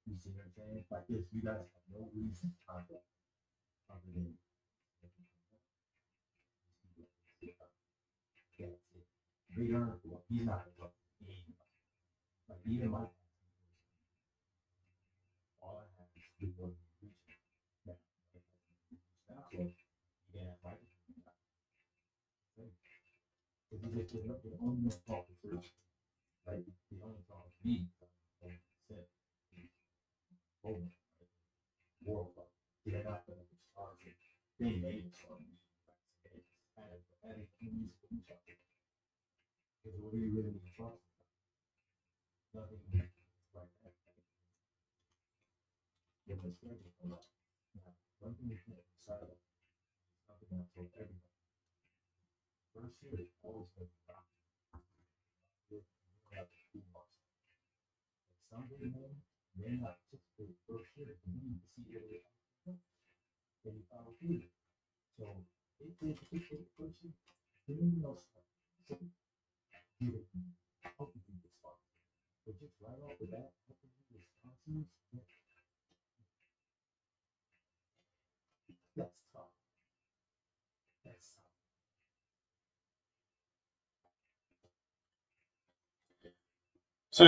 You see what I'm saying? Like this, you guys have no reason to contact. Other than. That's it. They aren't, he's not. talk to me. Like even my. All I have is one you just, only to. Like, the only talk to me. like, said, Oh. World. Cup. They're not. They made it for me. Like, it's to each other. Because what do you really need to trust? Nothing like that. You're mistaken for that. Now, one thing you can't decide on. Something else for everybody. First year is always gonna be rough. You're gonna have to do more. Like, Somebody, man, may not participate first year, you need to see it. Then you follow through. So, if they participate first year, then you know. So, help you be responsible. But just right off the bat, you that's tough. That's tough. So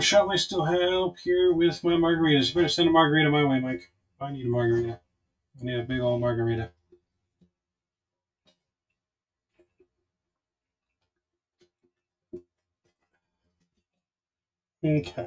shall I still help here with my margaritas? You better send a margarita my way, Mike. I need a margarita. I need a big old margarita. Okay.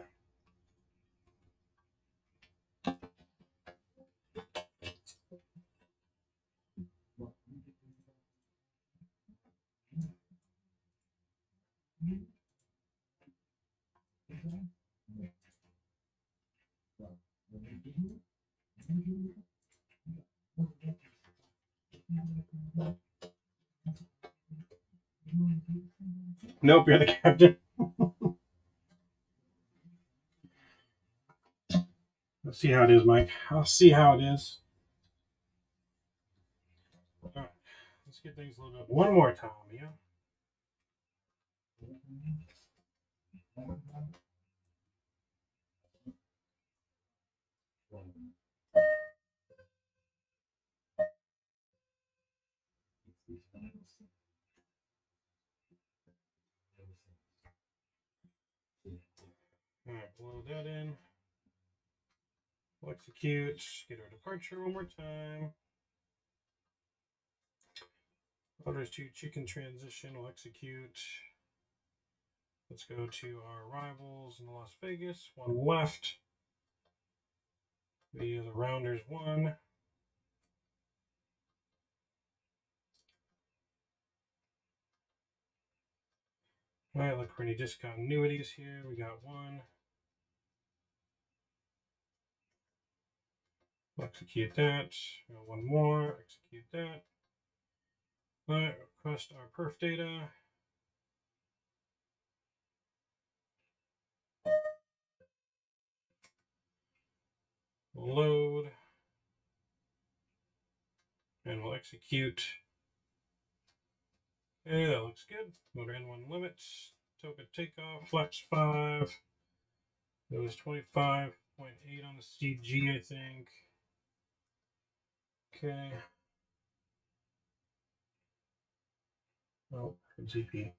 Nope, you're the captain. Let's see how it is, Mike. I'll see how it is. Alright. let's get things loaded up one more time, yeah. All right, load that in. We'll execute. Get our departure one more time. Orders to chicken transition. We'll execute. Let's go to our rivals in Las Vegas. One left. The other Rounders one. All right, look for any discontinuities here. We got one. We'll execute that. One more. Execute that. All right, request our perf data. Load. And we'll execute. Okay, that looks good. Motor N1 limits. Token takeoff. Flex 5. It was 25.8 on the CG, I think. Okay. Oh, GP.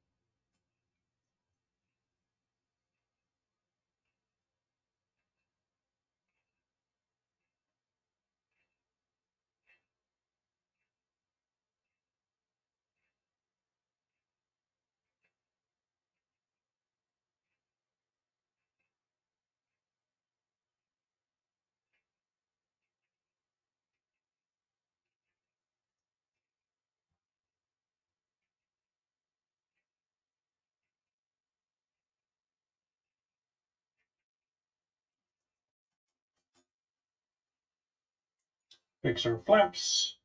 Fix our flaps.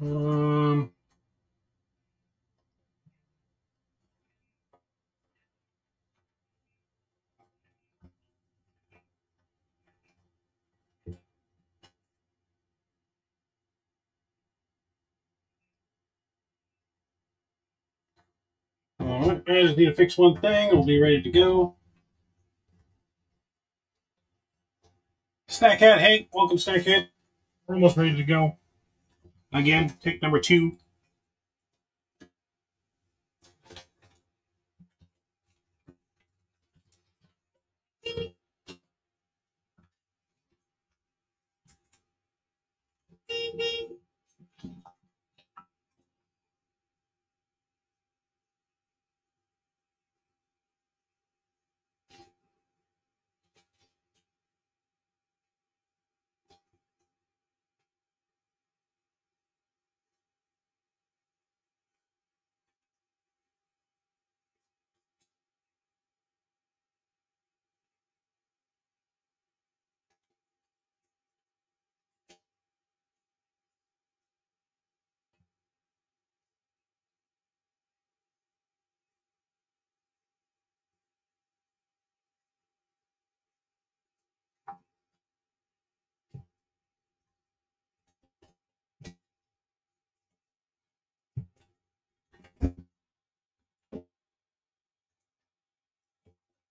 Um, all right, I just need to fix one thing. We'll be ready to go. Snackhead, hey, welcome, Snackhead. We're almost ready to go. Again, take number two.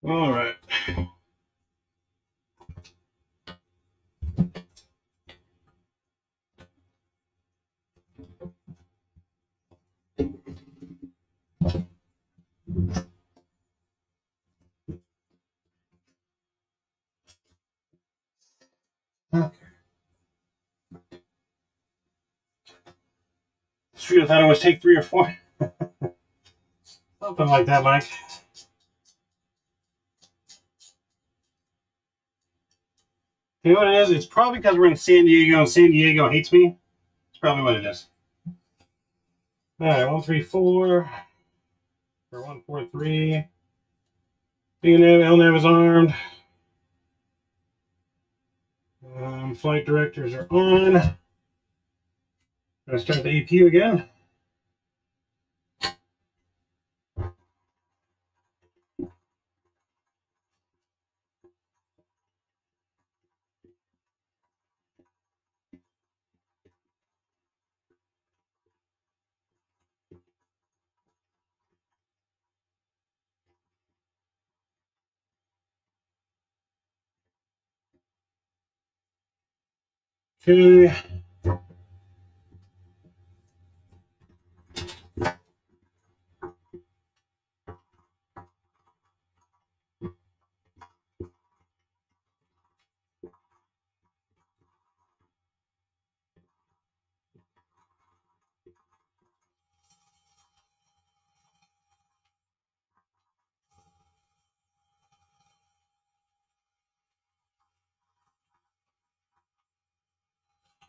All right. Okay. Shoot, I thought it was take three or four. Something like that, Mike. You know what it is? It's probably because we're in San Diego and San Diego hates me. It's probably what it is. All right, one three four or one four three. VNAV, LNAV is armed. Um, flight directors are on. Gonna start the APU again. Okay.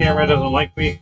Camera doesn't like me.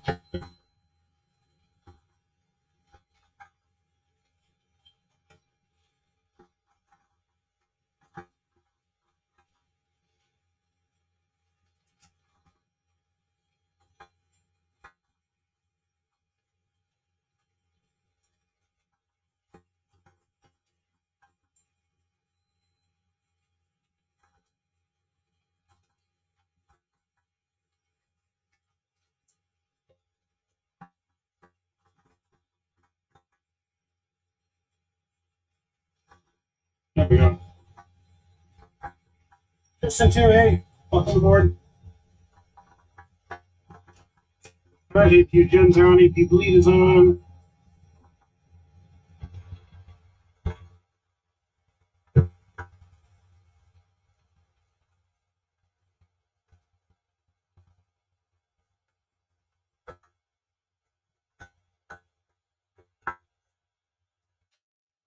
There we go. To hey, welcome aboard. Alright, AP Gems are on, AP Bleed is on.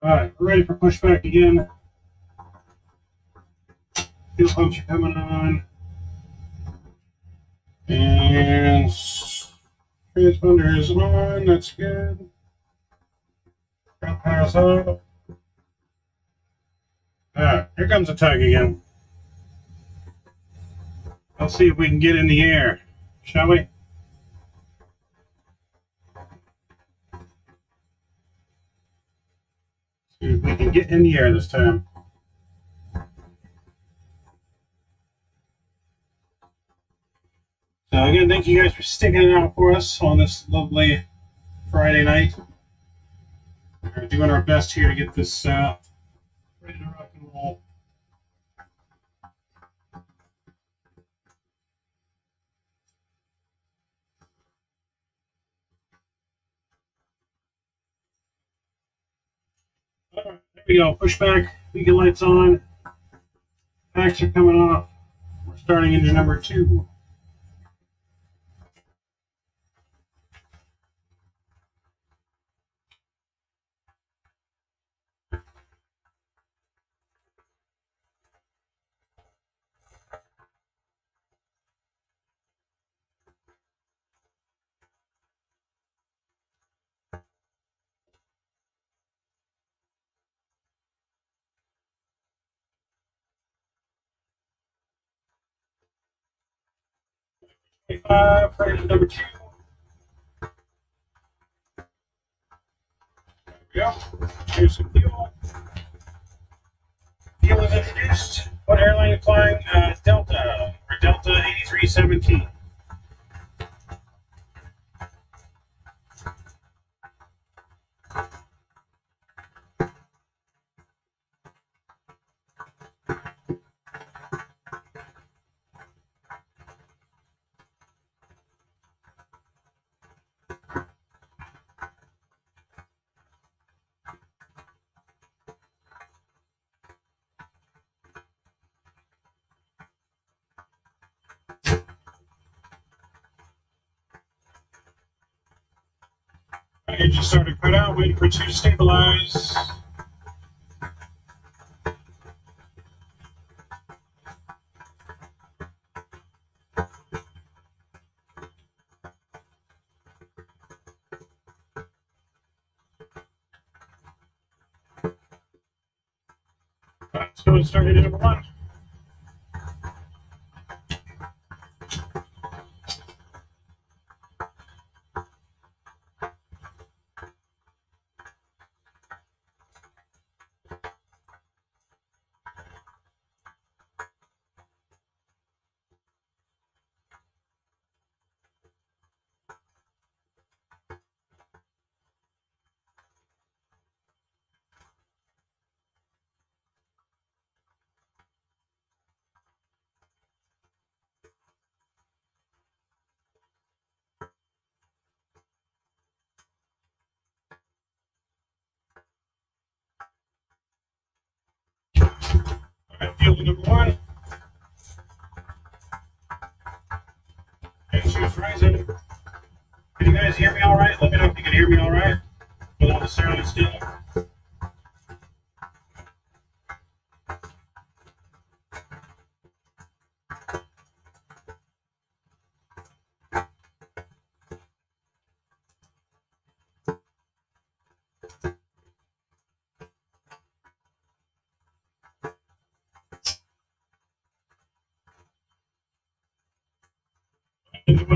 Alright, we're ready for pushback again. Fuel pumps are coming on. And transponder is on, that's good. Front power's up. Alright, here comes the tug again. Let's see if we can get in the air, shall we? See if we can get in the air this time. So again, thank you guys for sticking it out for us on this lovely Friday night. We're doing our best here to get this uh, ready to rock and roll. There we go. Pushback, beacon lights on. Packs are coming off. We're starting engine number two. Five for number two. There we go. Here's some fuel. Fuel is introduced. What airline are you flying? Uh, Delta, or Delta 8317. Put out, waiting for two to stabilize. Let's go start engine number one.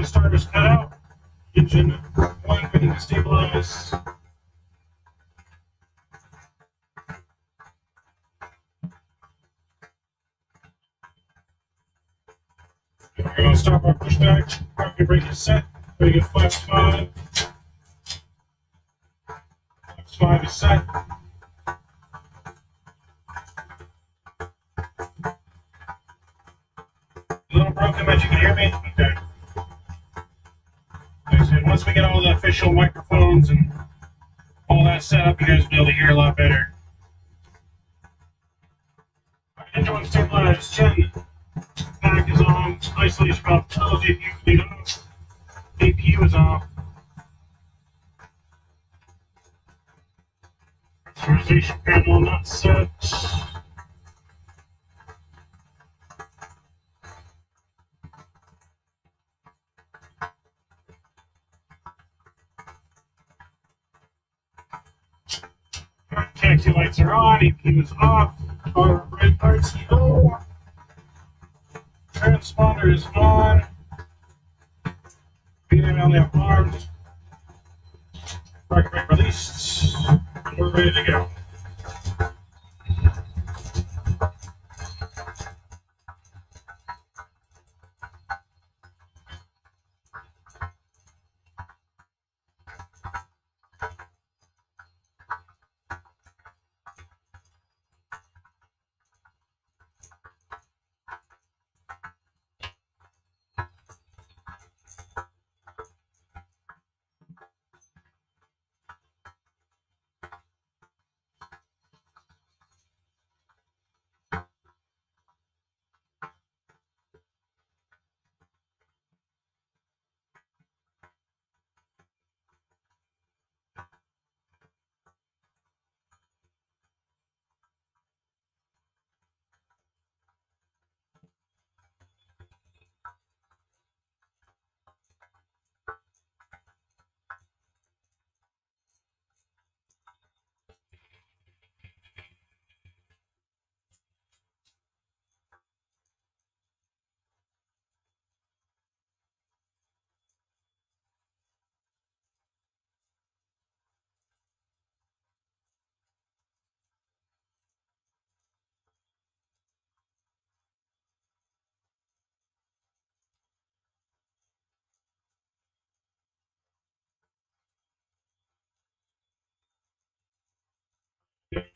the starter's cut out, engine going ready to stabilize. We're going to stop our pushback, parking brake is set, ready it flex 5. Flaps 5 is set. microphones and all that set up, you guys will be able to hear a lot better.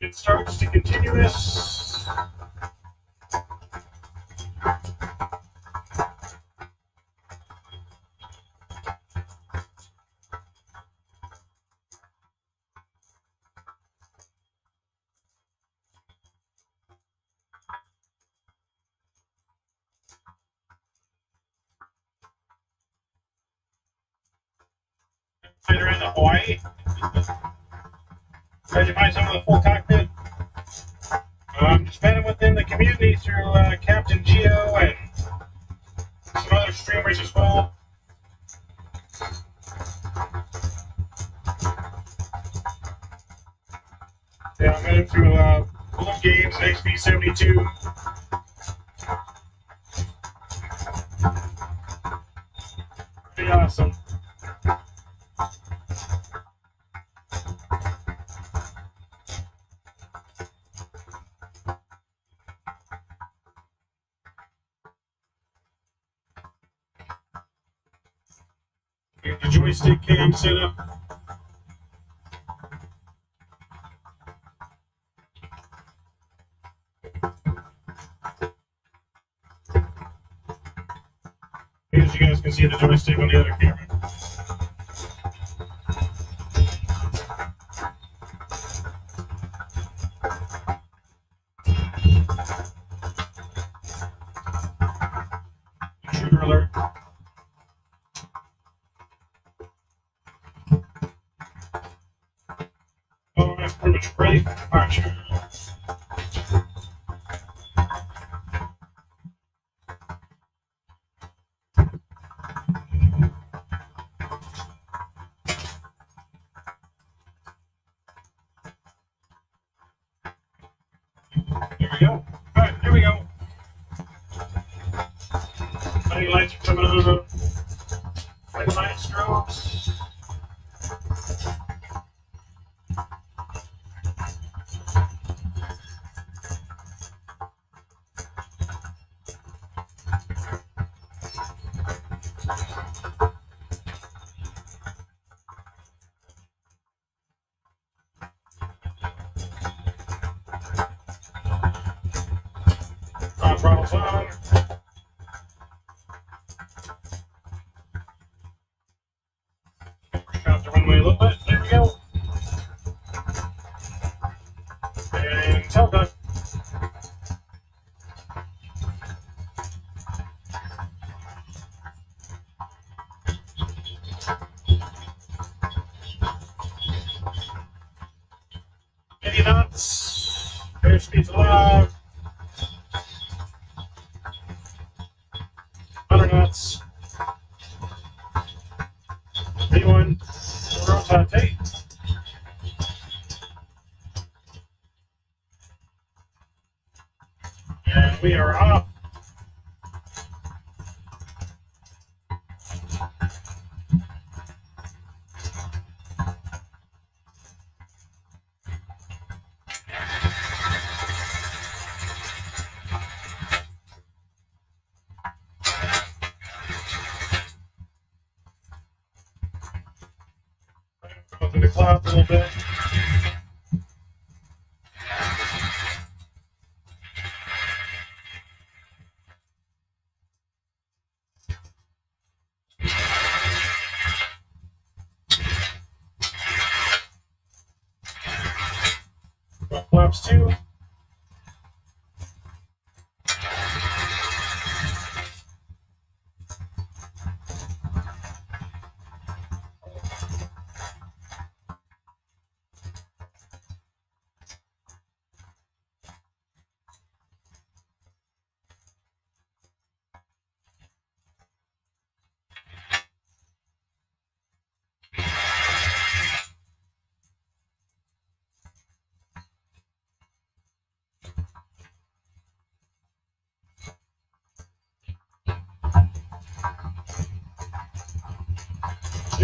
it starts to continuous. Later in Hawaii. Try to find some of the full together.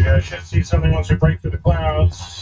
I should see something once we break through the clouds.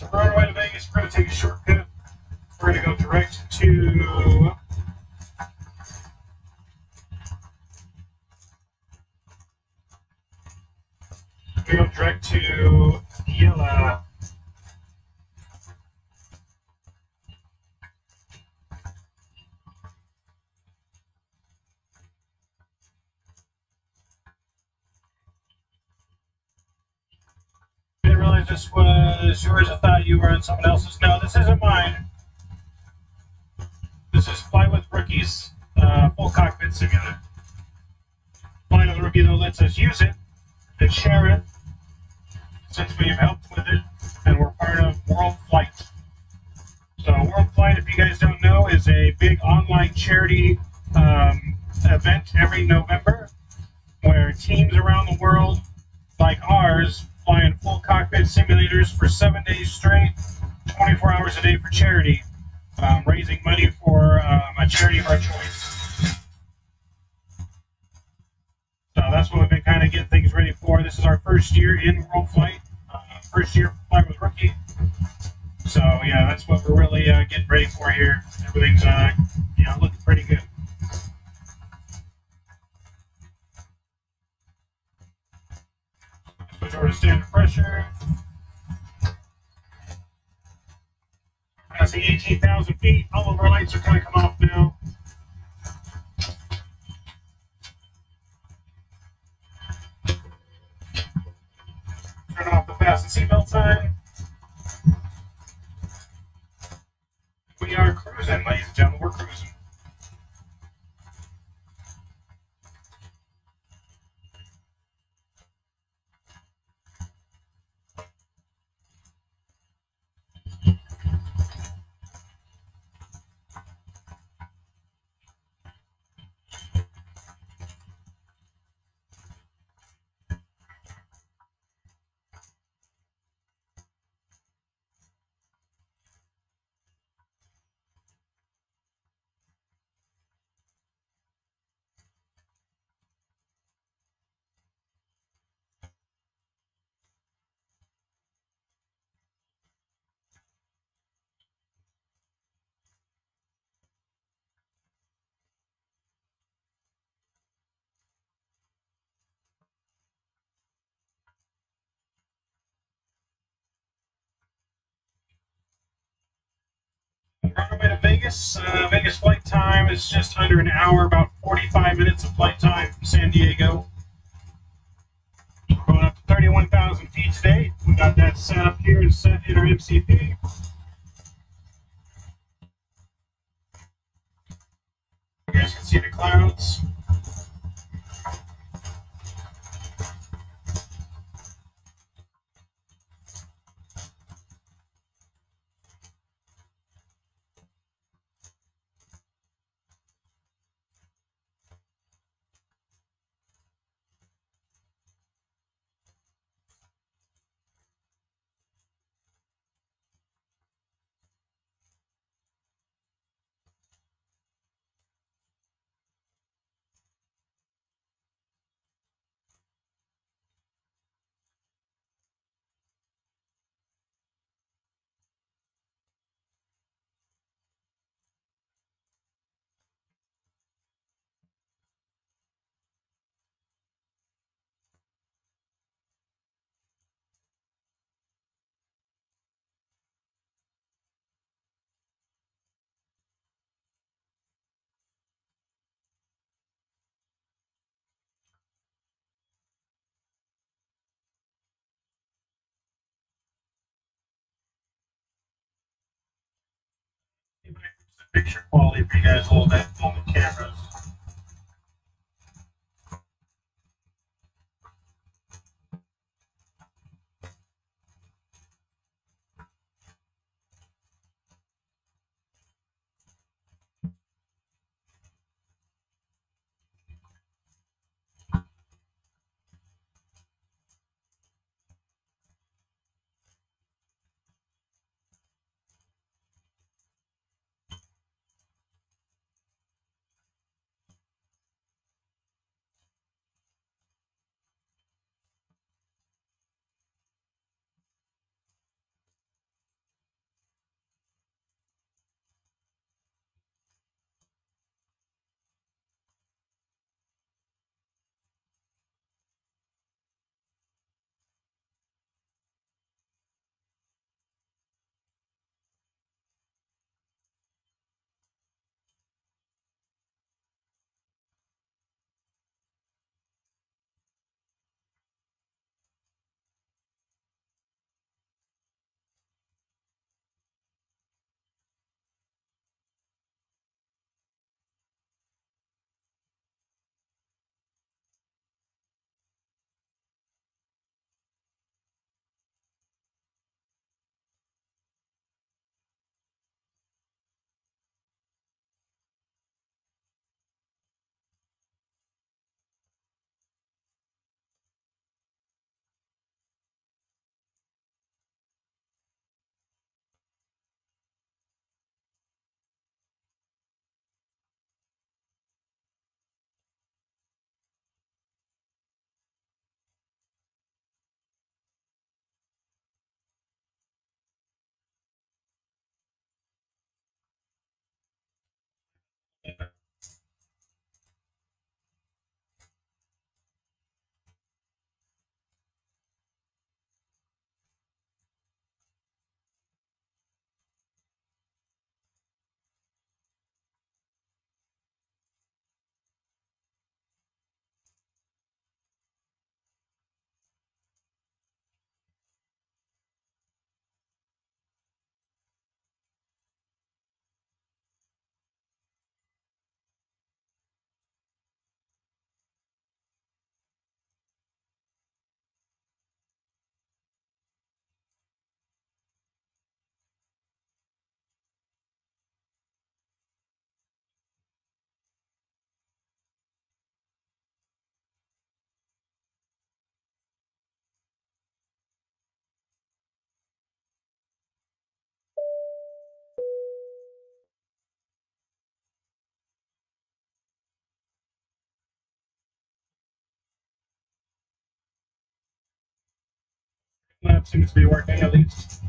So we're on our way to Vegas. We're going to take a shortcut. We're going to go direct to. We go direct to This was yours. I thought you were on someone else's. No, this isn't mine. This is Fly with Rookies uh, full cockpit simulator. Fly with Rookie though lets us use it and share it since we've helped with it and we're part of World Flight. So World Flight, if you guys don't know, is a big online charity um, event every November where teams around the world simulators for seven days straight, 24 hours a day for charity, um, raising money for um, a charity of our choice. So that's what we've been kind of getting things ready for. This is our first year in World Flight, uh, first year flying with Rookie. So yeah, that's what we're really uh, getting ready for here. Everything's uh, you know looking pretty good. Pressure. I see 18,000 feet. All of our lights are going to come off now. Turn off the fasten seatbelt sign. We are cruising, ladies and gentlemen. We're cruising. We're way to Vegas. Uh, Vegas flight time is just under an hour, about 45 minutes of flight time from San Diego. We're going up to 31,000 feet today. We got that set up here and set in our MCP. You guys can see the clouds. Picture quality for you guys little bit on the cameras. Seems to be working at least.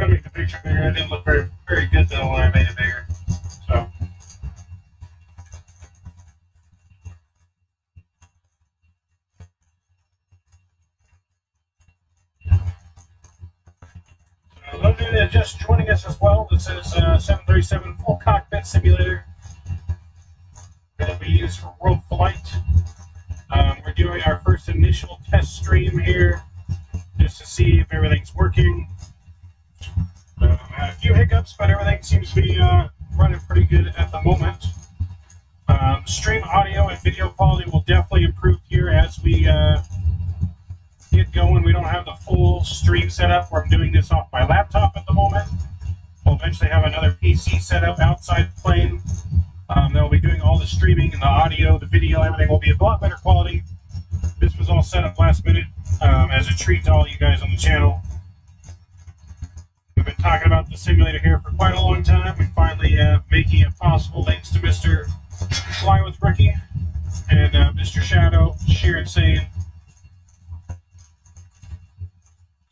To make the picture bigger. It didn't look very, very good though when I made it bigger. So. Just joining us as well, this is uh, 737 full cockpit simulator that we use for World Flight. Um, we're doing our first initial test stream here just to see if everything's working. A few hiccups, but everything seems to be uh, running pretty good at the moment. Um, stream audio and video quality will definitely improve here as we uh, get going. We don't have the full stream setup where I'm doing this off my laptop at the moment. We'll eventually have another PC set up outside the plane. Um, they'll be doing all the streaming and the audio, the video, everything will be a lot better quality. This was all set up last minute um, as a treat to all you guys on the channel. We've been talking about the simulator here for quite a long time. We finally uh, making it possible thanks to Mr. Fly with Ricky and uh, Mr. Shadow, Sheer Insane.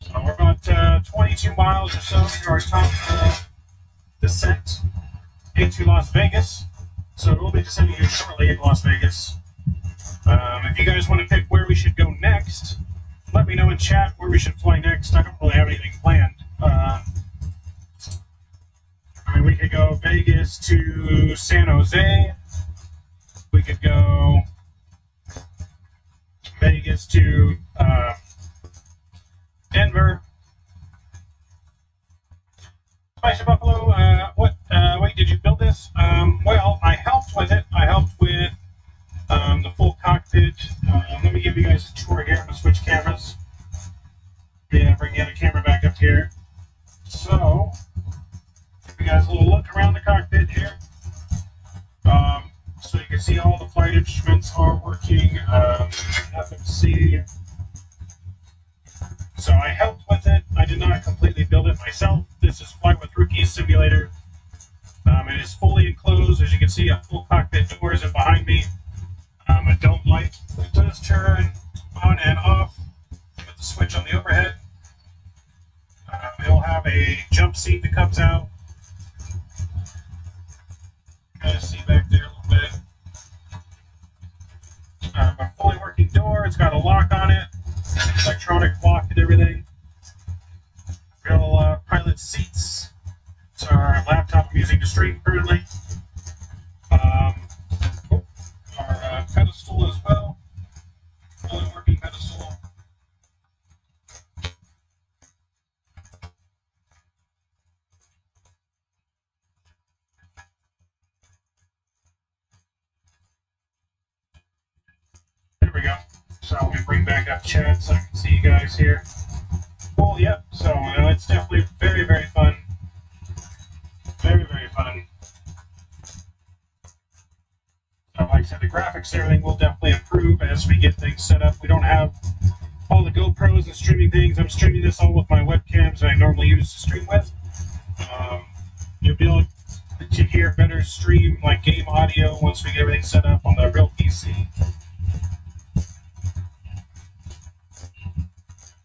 So we're about uh, 22 miles or so to our top uh, descent into Las Vegas. So we'll be descending here shortly in Las Vegas. Um, if you guys want to pick where we should go next, let me know in chat where we should fly next. I don't really have anything planned. Um, Mean, we could go Vegas to San Jose. We could go Vegas to uh, Denver. Spicy Buffalo, uh, what? Uh, wait, did you build this? Um, well, I helped with it. I helped with um, the full cockpit. Uh, let me give you guys a tour here. I'm gonna switch cameras. Yeah, bring the other camera back up here. So, you guys a little look around the cockpit here. Um, so you can see all the flight instruments are working. Um, FMC. So I helped with it. I did not completely build it myself. This is Flight with Rookie Simulator. Um, it is fully enclosed. As you can see, a full cockpit doors are behind me. Um, a dome light that does turn on and off with the switch on the overhead. Um, it'll have a jump seat that comes out. You guys see back there a little bit. Um, a fully working door. It's got a lock on it, electronic lock and everything. Real uh, pilot seats. It's our laptop I'm using to stream currently. Um, oh, our uh, pedestal as well. Fully working pedestal. There we go. So me bring back up chat so I can see you guys here. Cool, yep. So uh, it's definitely very, very fun. Very, very fun. Uh, like I said, the graphics and everything will definitely improve as we get things set up. We don't have all the GoPros and streaming things. I'm streaming this all with my webcams that I normally use to stream with. Um, you'll be able to hear better stream, like game audio, once we get everything set up on the real PC.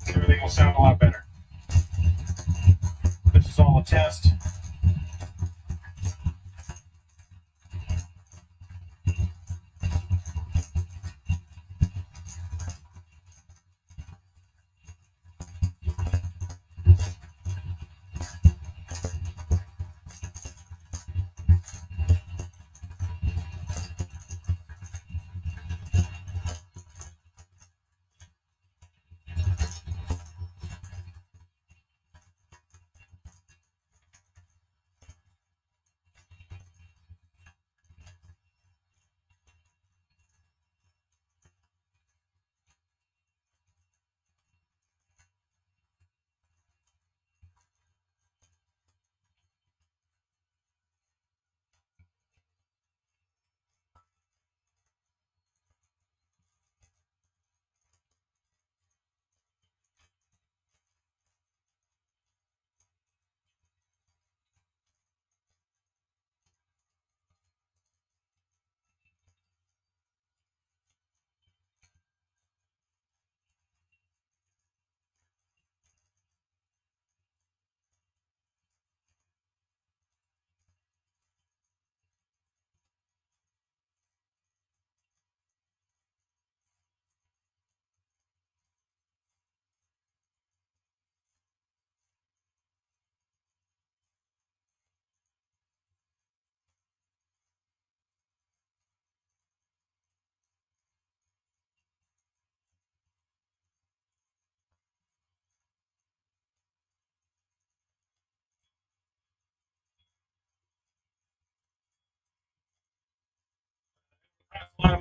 Everything will sound a lot better. This is all a test.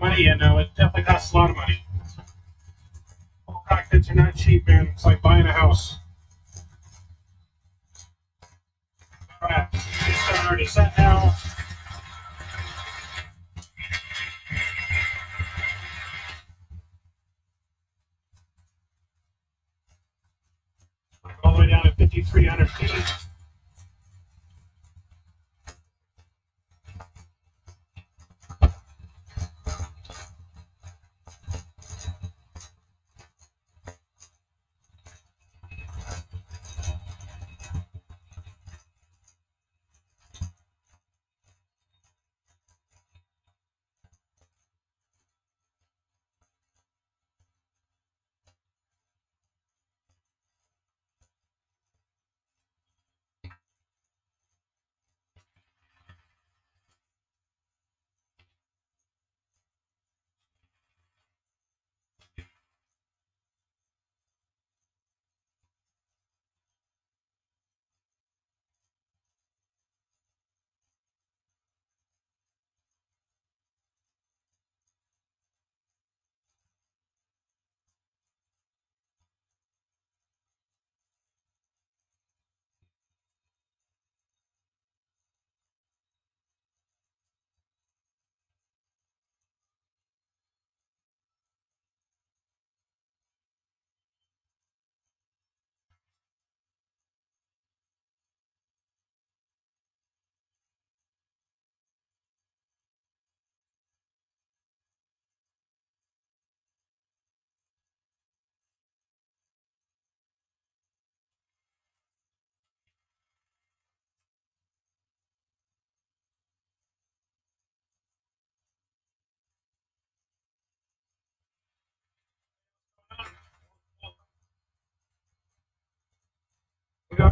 Money, and uh, it definitely costs a lot of money. Full cockpits are not cheap, man. It's like buying a house. Alright, start already set now. All the way down to 5,300 feet.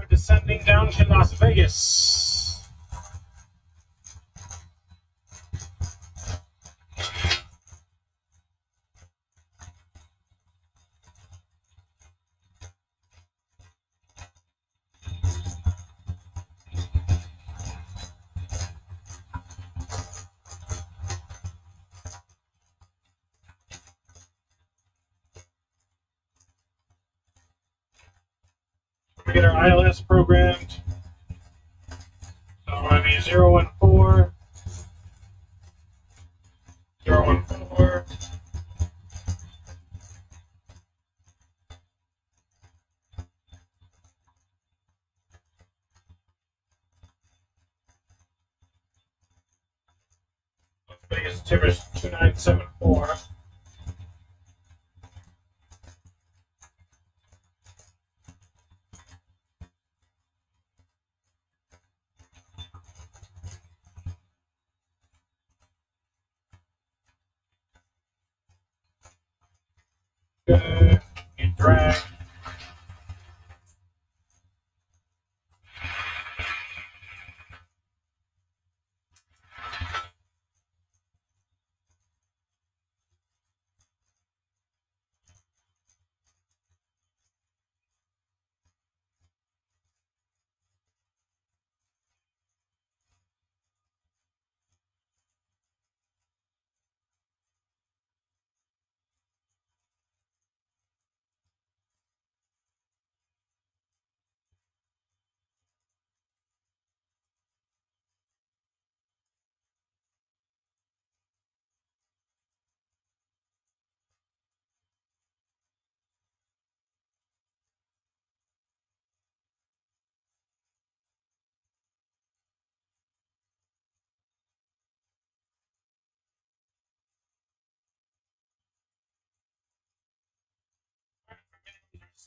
Descending down to Las Vegas. Programmed. So I'm going to be 014,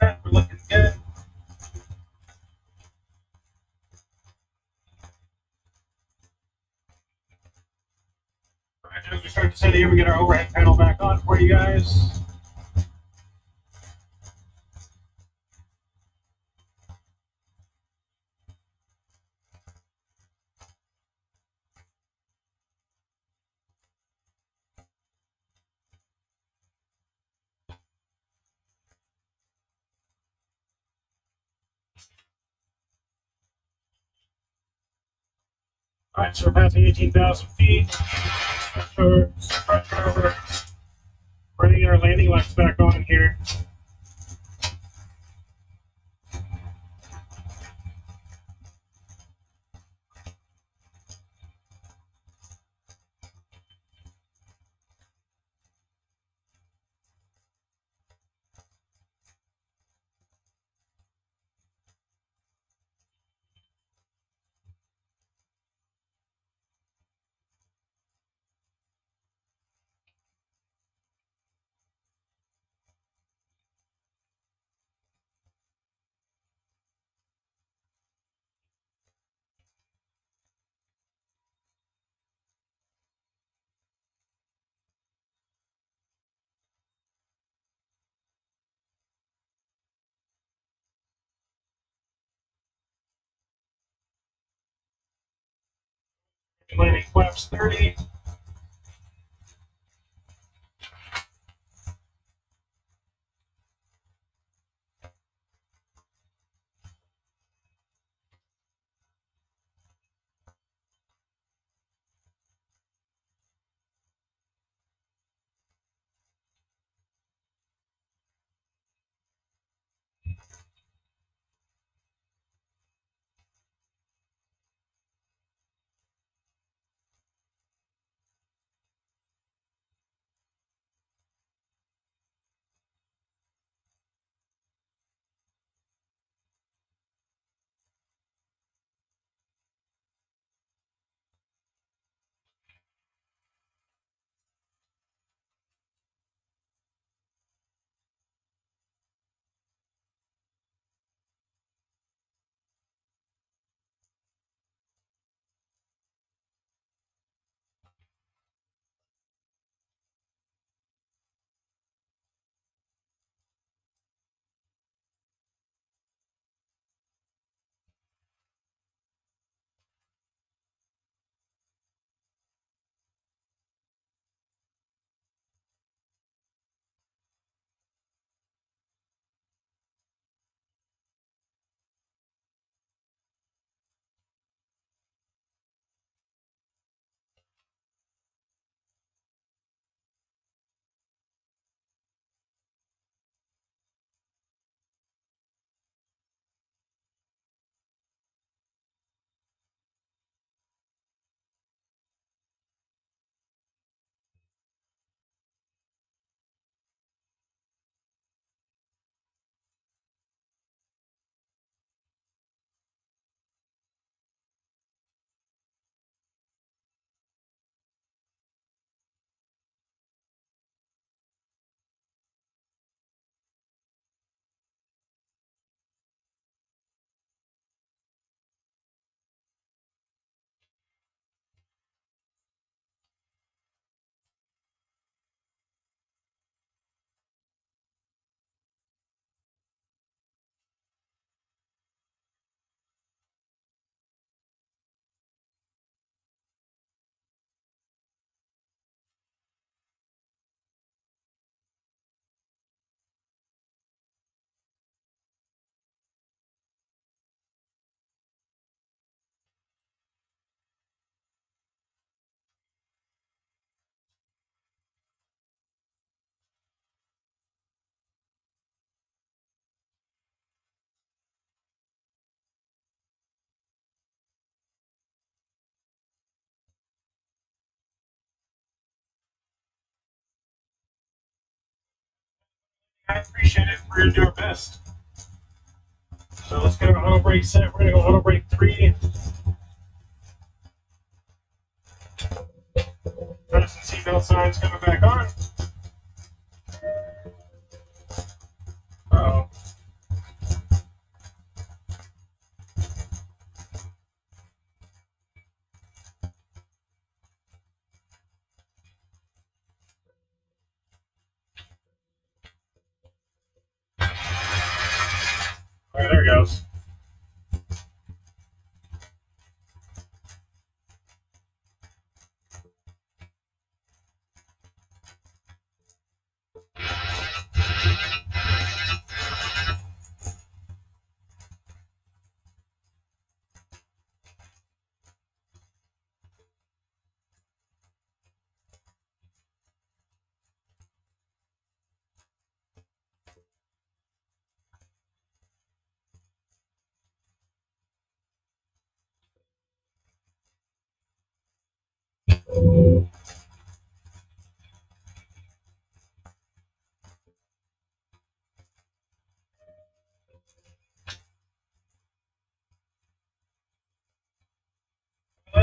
We're looking good. As we start to set here, we get our overhead panel back on for you guys. Alright, so we're about to 18,000 feet. Stretch over, stretch. Bringing our landing lights back on here. Landing I appreciate it. We're gonna do our best. So let's go auto brake set. We're gonna go auto brake three. Notice the seatbelt signs coming back on.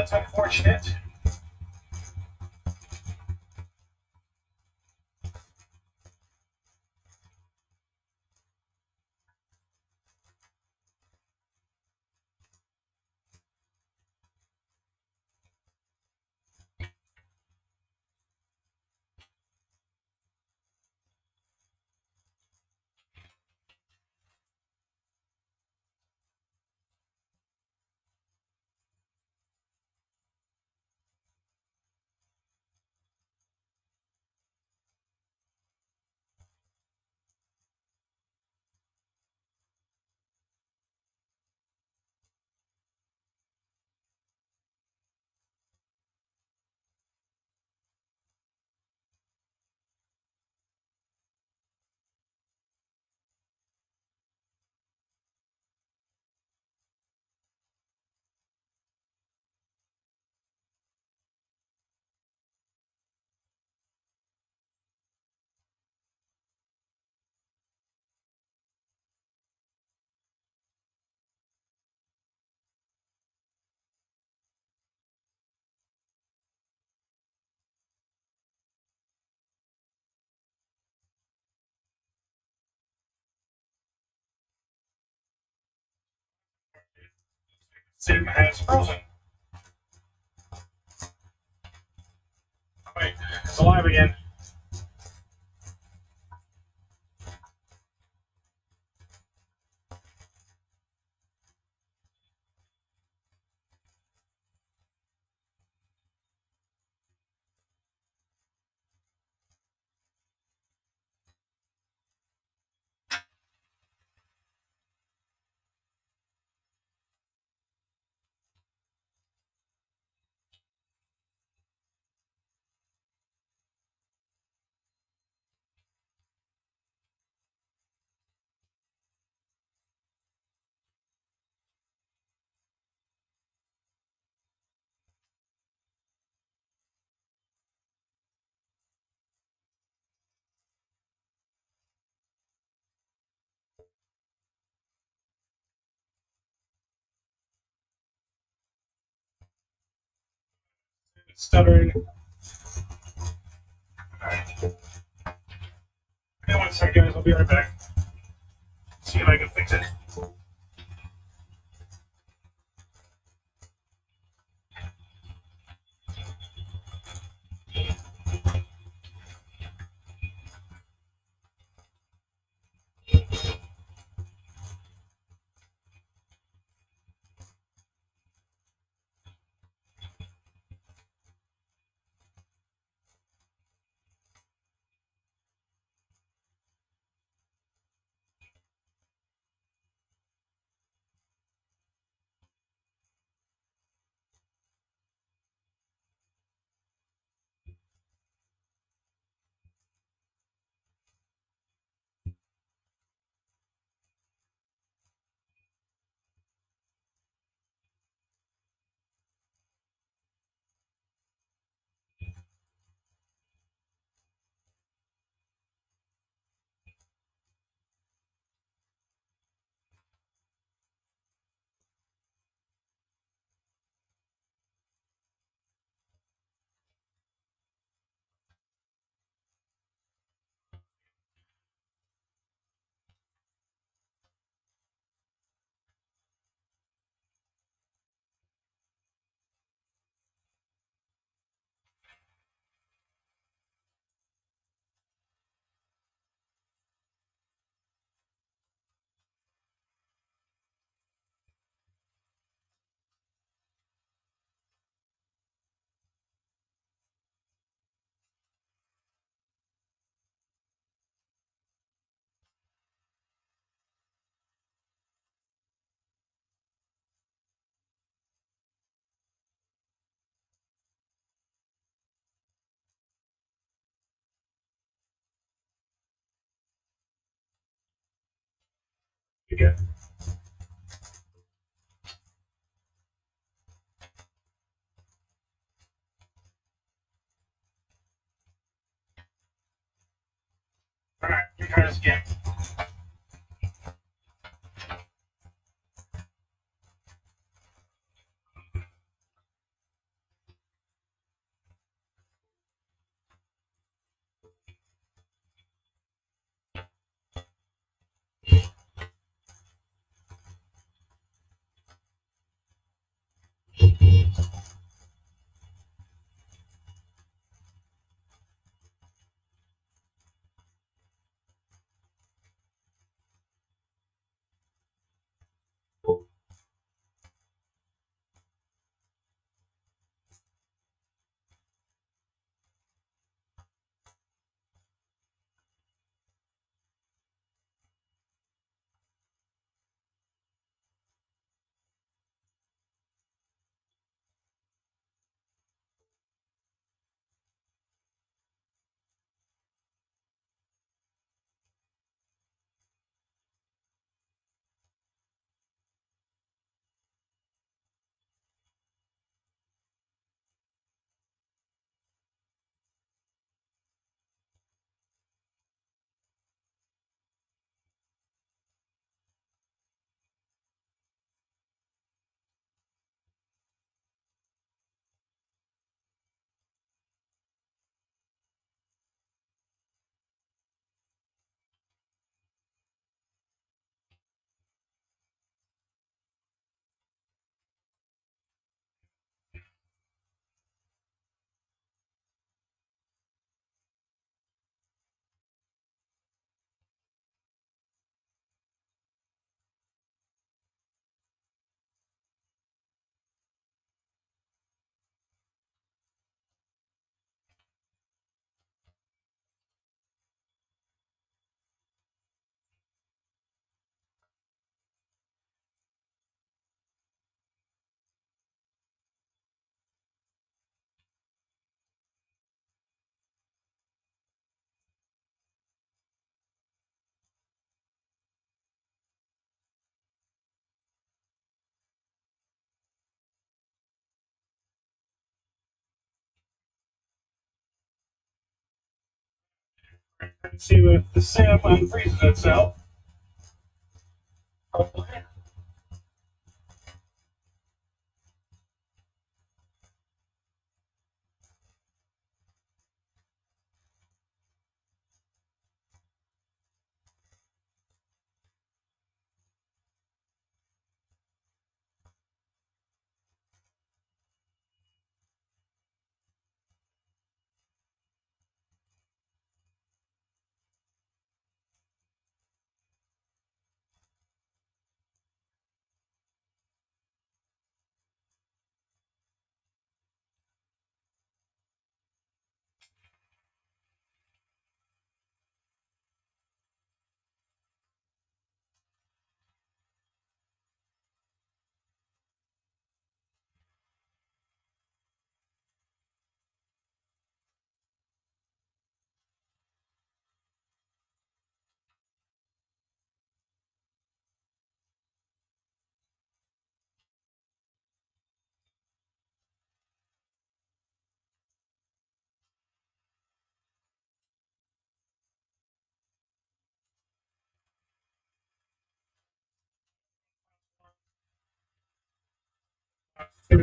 That's unfortunate. Sim has frozen. Wait, it's alive again. It's stuttering. Alright. One sec, guys. I'll be right back. See if I can fix it. Again. Alright, let me try see if the sim unfreezes itself. Through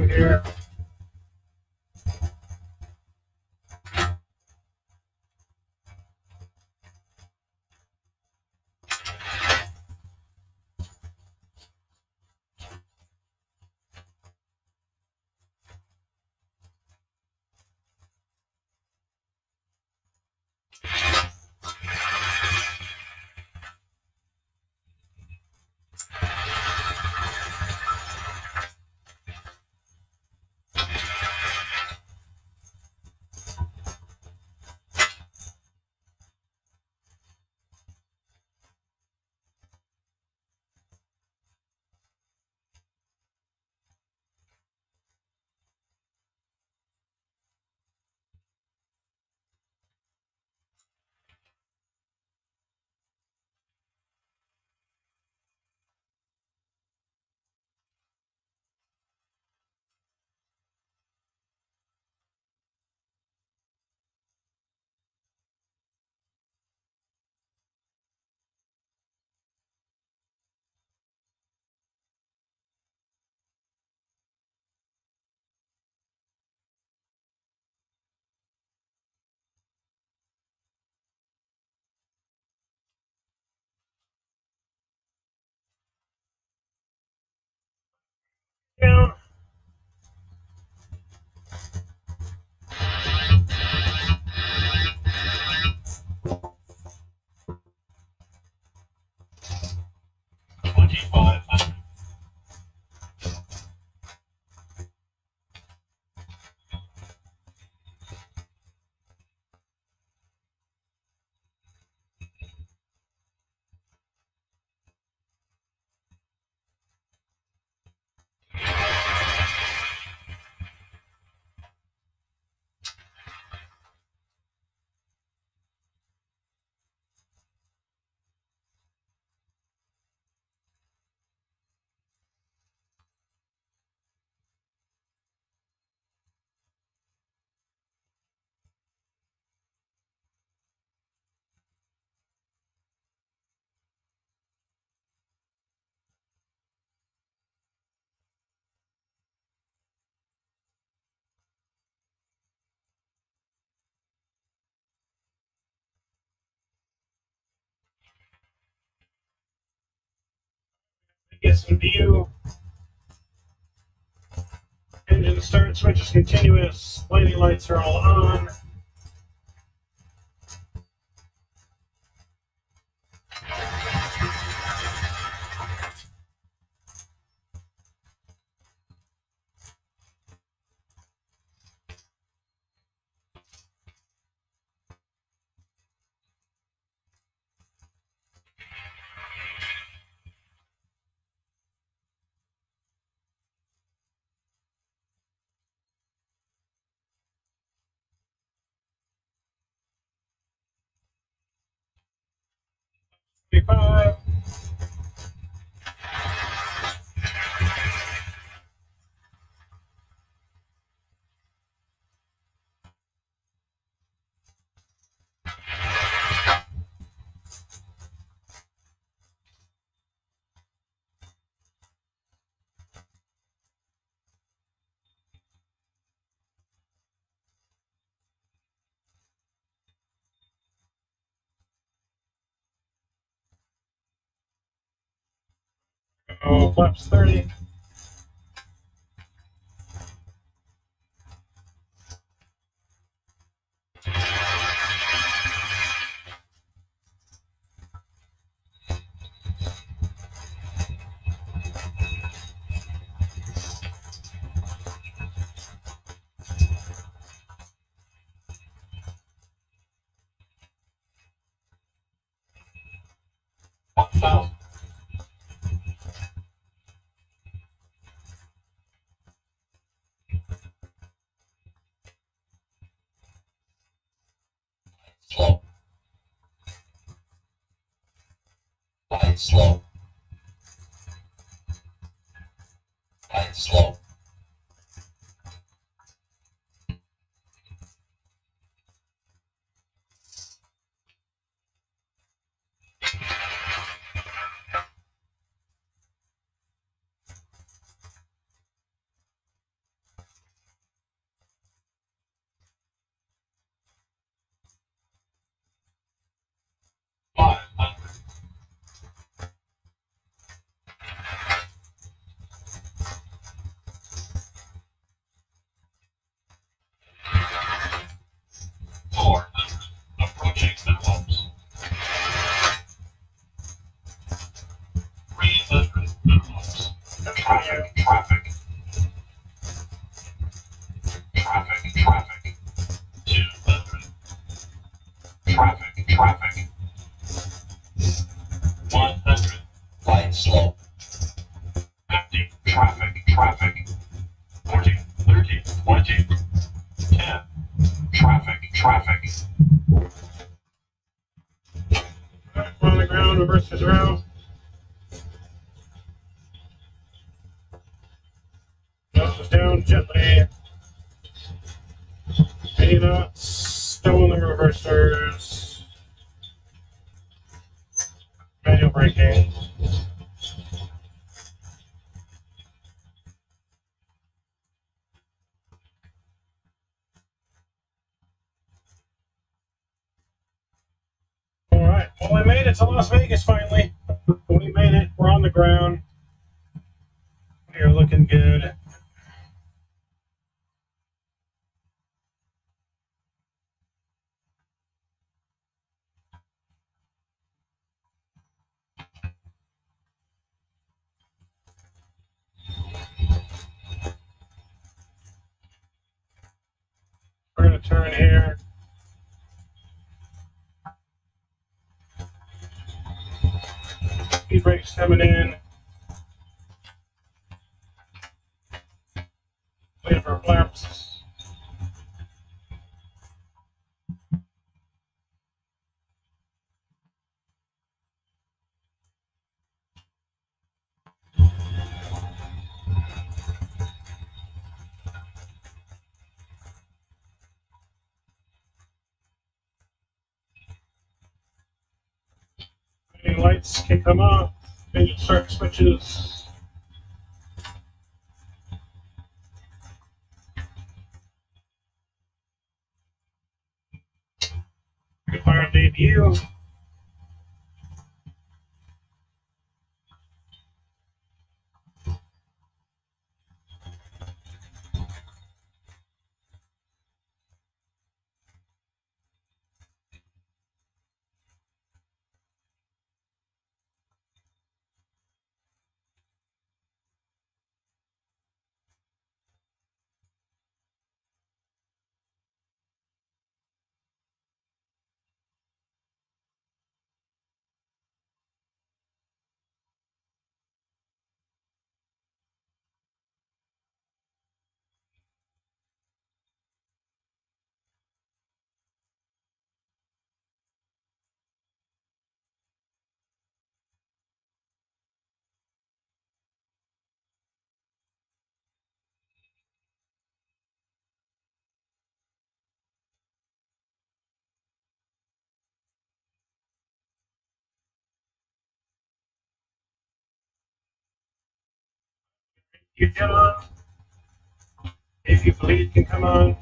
here. get some view. Engine starts, switch is continuous, lighting lights are all on. 55. Flaps 30. slow. Las Vegas Max coming in. Waiting for flaps. lights can come on midget circuit switches, If you believe can come on.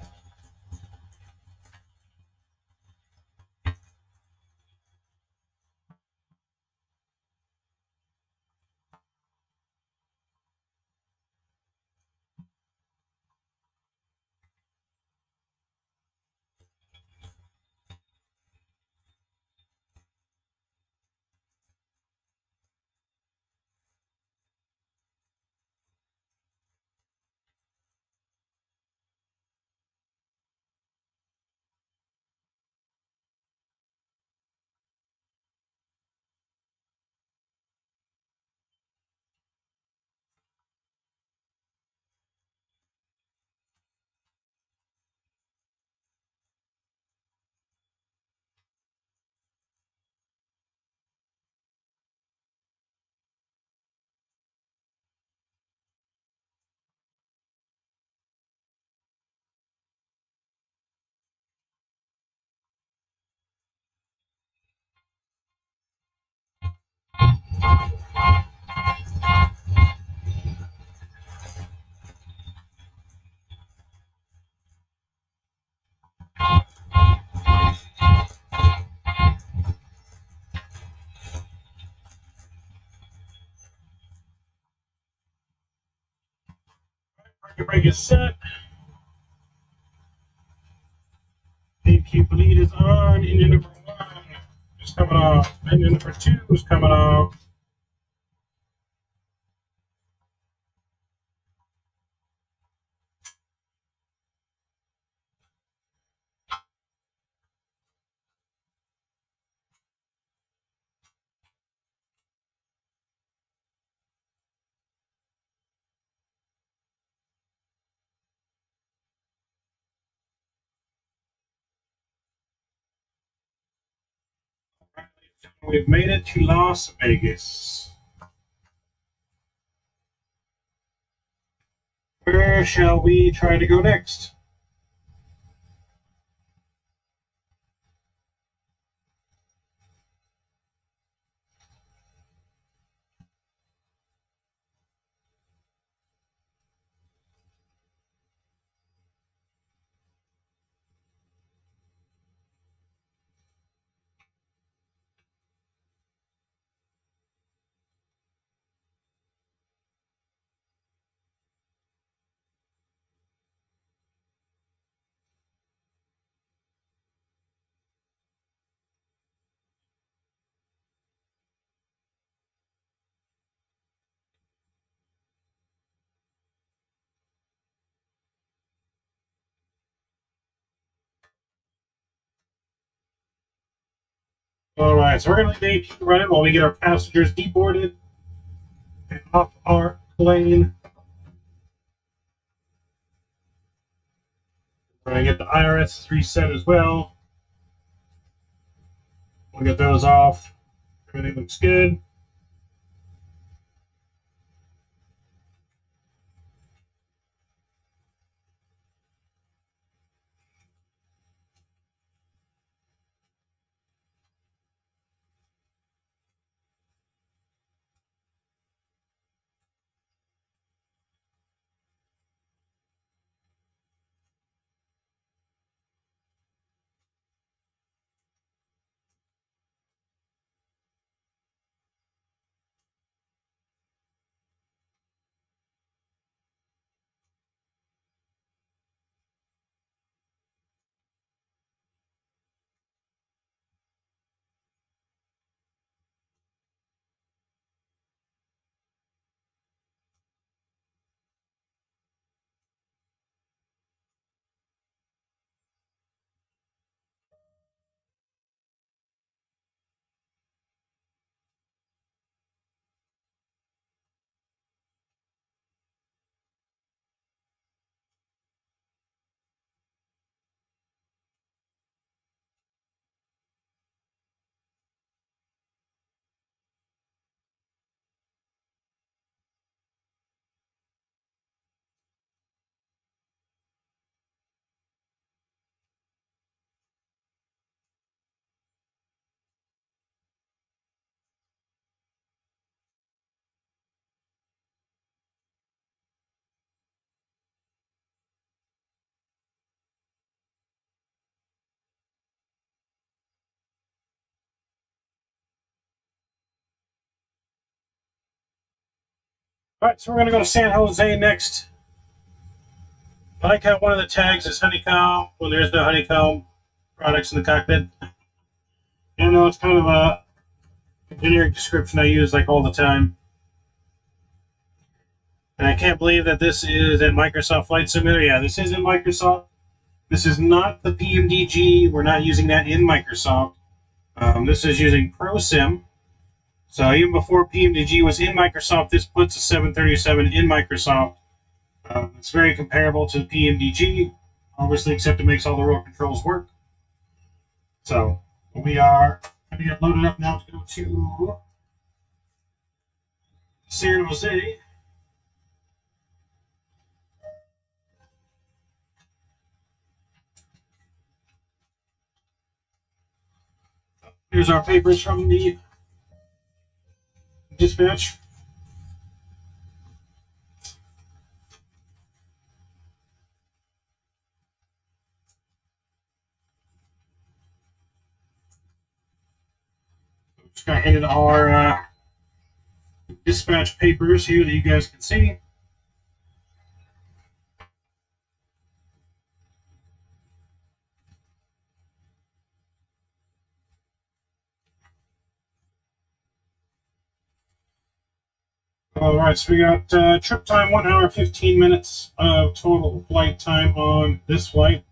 Break is set. APU bleed is on. Engine number one is coming off. Engine number two is coming off. We've made it to Las Vegas. Where shall we try to go next? All right, so we're going to leave AP running while we get our passengers deboarded and off our plane. We're going to get the IRS reset as well. We'll get those off. Everything looks good. All right, so we're gonna go to San Jose next. I like how one of the tags is honeycomb. when there's no honeycomb products in the cockpit. You know, it's kind of a generic description I use like all the time. And I can't believe that this is at Microsoft Flight Simulator. Yeah, this is in Microsoft. This is not the PMDG. We're not using that in Microsoft. Um, this is using ProSim. So even before PMDG was in Microsoft, this puts a 737 in Microsoft. Um, it's very comparable to PMDG, obviously, except it makes all the roll controls work. So we are going to get loaded up now to go to San Jose. Here's our papers from the dispatch. Just got handed our uh, dispatch papers here that you guys can see. All right, so we got uh, trip time one hour fifteen minutes of total flight time on this flight.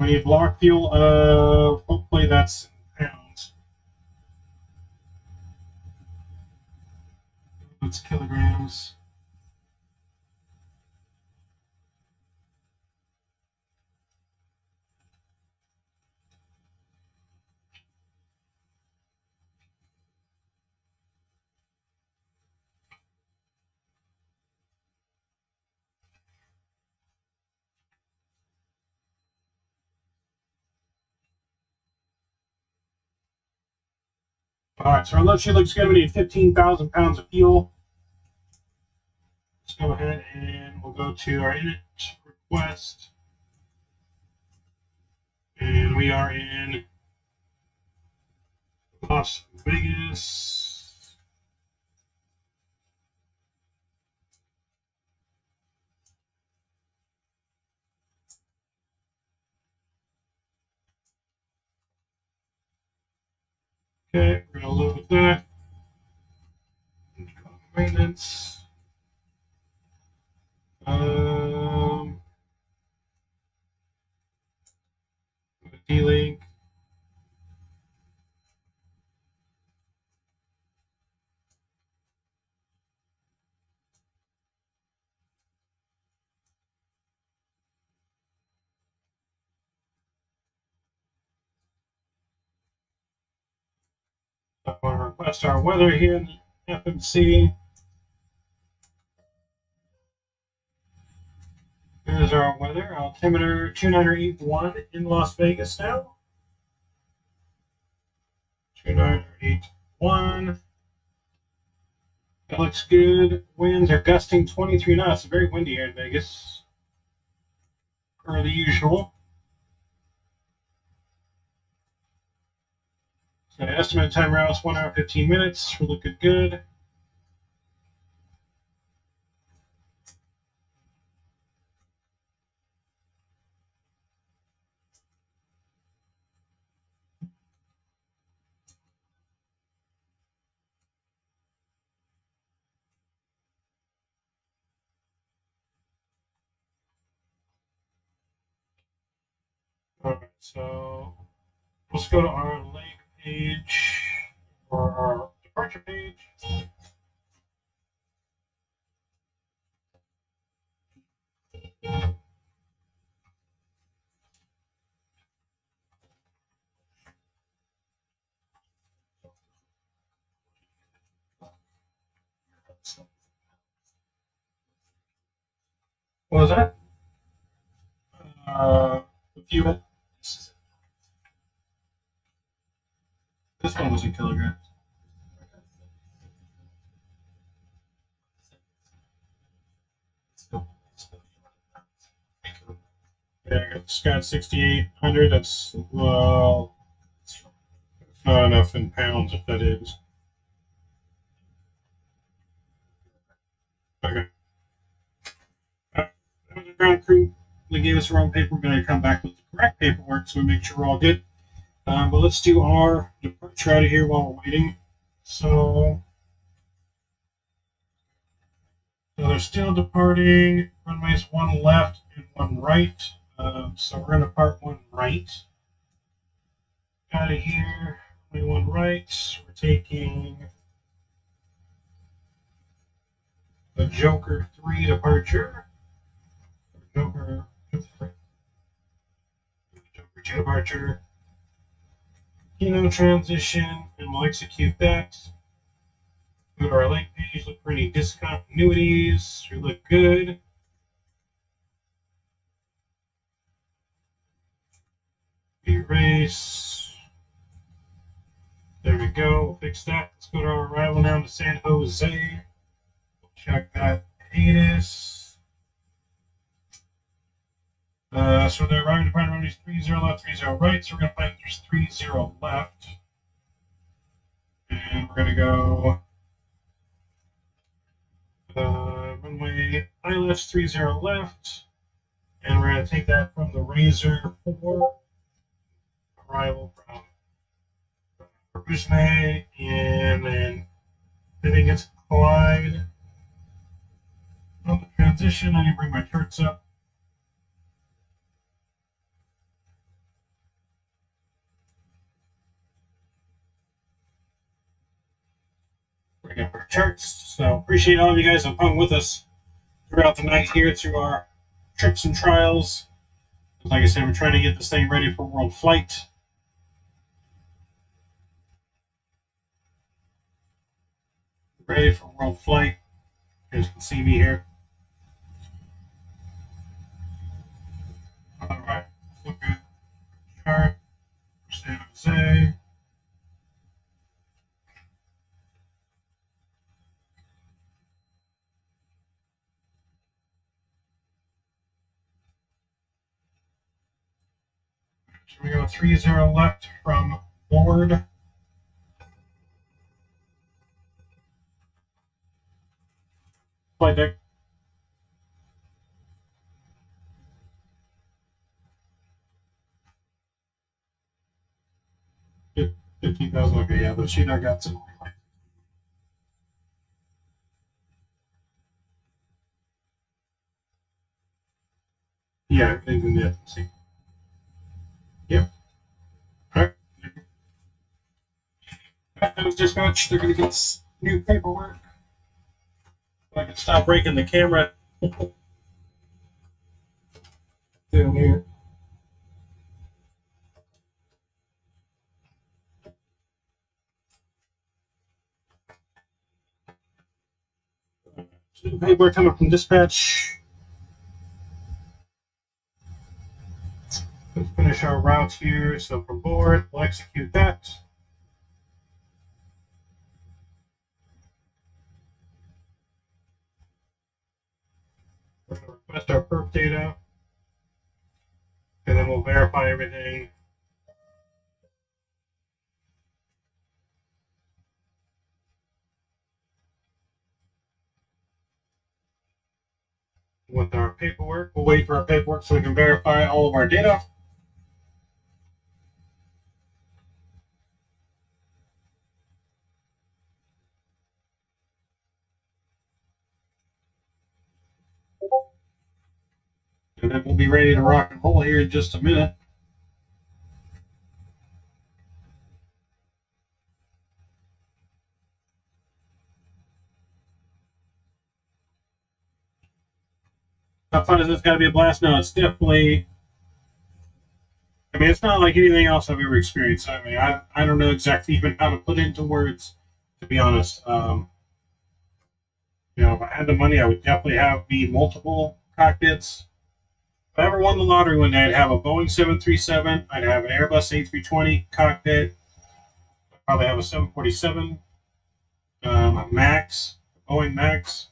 We need block fuel of hopefully that's pounds. It's kilograms. All right, so our load sheet looks good. We need 15,000 pounds of fuel. Let's go ahead and we'll go to our init request. And we are in Las Vegas. Okay, we're gonna load with that. Maintenance. Um, D-Link. To request our weather here in the FMC. Here's our weather. Uh, Altimeter 2981 in Las Vegas now. 2981. That looks good. Winds are gusting 23 knots. Very windy here in Vegas. Per the usual. So estimated time routes, 1 hour 15 minutes. We're looking good. Alright, so let's go to our page or our departure page. What was that? Uh, the fuel. This one was in kilograms. Yeah, I got Scott 6800. That's, well, it's not enough in pounds if that is. Okay. That was ground crew. They gave us the wrong paper. We're going to come back with the correct paperwork so we make sure we're all good. Um, but let's do our departure out of here while we're waiting. So, so they're still departing. Runways one left and one right. Um, so we're going to part one right. Out of here. Runway one right. We're taking the Joker 3 departure. Joker, Joker 2 departure. Kino transition, and we'll execute that. Go to our link page, look for any discontinuities. We look good. Erase. There we go. Fix that. Let's go to our arrival now to San Jose. Check that ATIS. Uh, so they're arriving to find runways 30 left, 30 right. So we're going to find there's 30 left. And we're going to go uh, runway I left, 30 left. And we're going to take that from the Razor 4. Arrival from Usme. And then I think it's Clyde. On the transition, I need to bring my charts up. Up our charts. So appreciate all of you guys who hung with us throughout the night here through our trips and trials. Like I said, we're trying to get this thing ready for world flight. Ready for world flight. You guys can see me here. All right, look at chart San Jose. We go three zero left from board. Flight deck. Fifteen thousand. Okay, yeah, but she got some. Yeah, everything's in the FMC. Yep. Alright. Was dispatch. They're gonna get new paperwork. I can stop breaking the camera. Down here. So paperwork coming from dispatch. Let's finish our route here. So from board, we'll execute that. Request our perf data. And then we'll verify everything. With our paperwork, we'll wait for our paperwork so we can verify all of our data. And we'll be ready to rock and roll here in just a minute. How fun is this? Got to be a blast? No, it's definitely. I mean, it's not like anything else I've ever experienced. I mean, I, I don't know exactly even how to put into words, to be honest. Um, you know, if I had the money, I would definitely have me multiple cockpits. If I ever won the lottery one day, I'd have a Boeing 737, I'd have an Airbus A320 cockpit, I'd probably have a 747, um, a Max, a Boeing Max,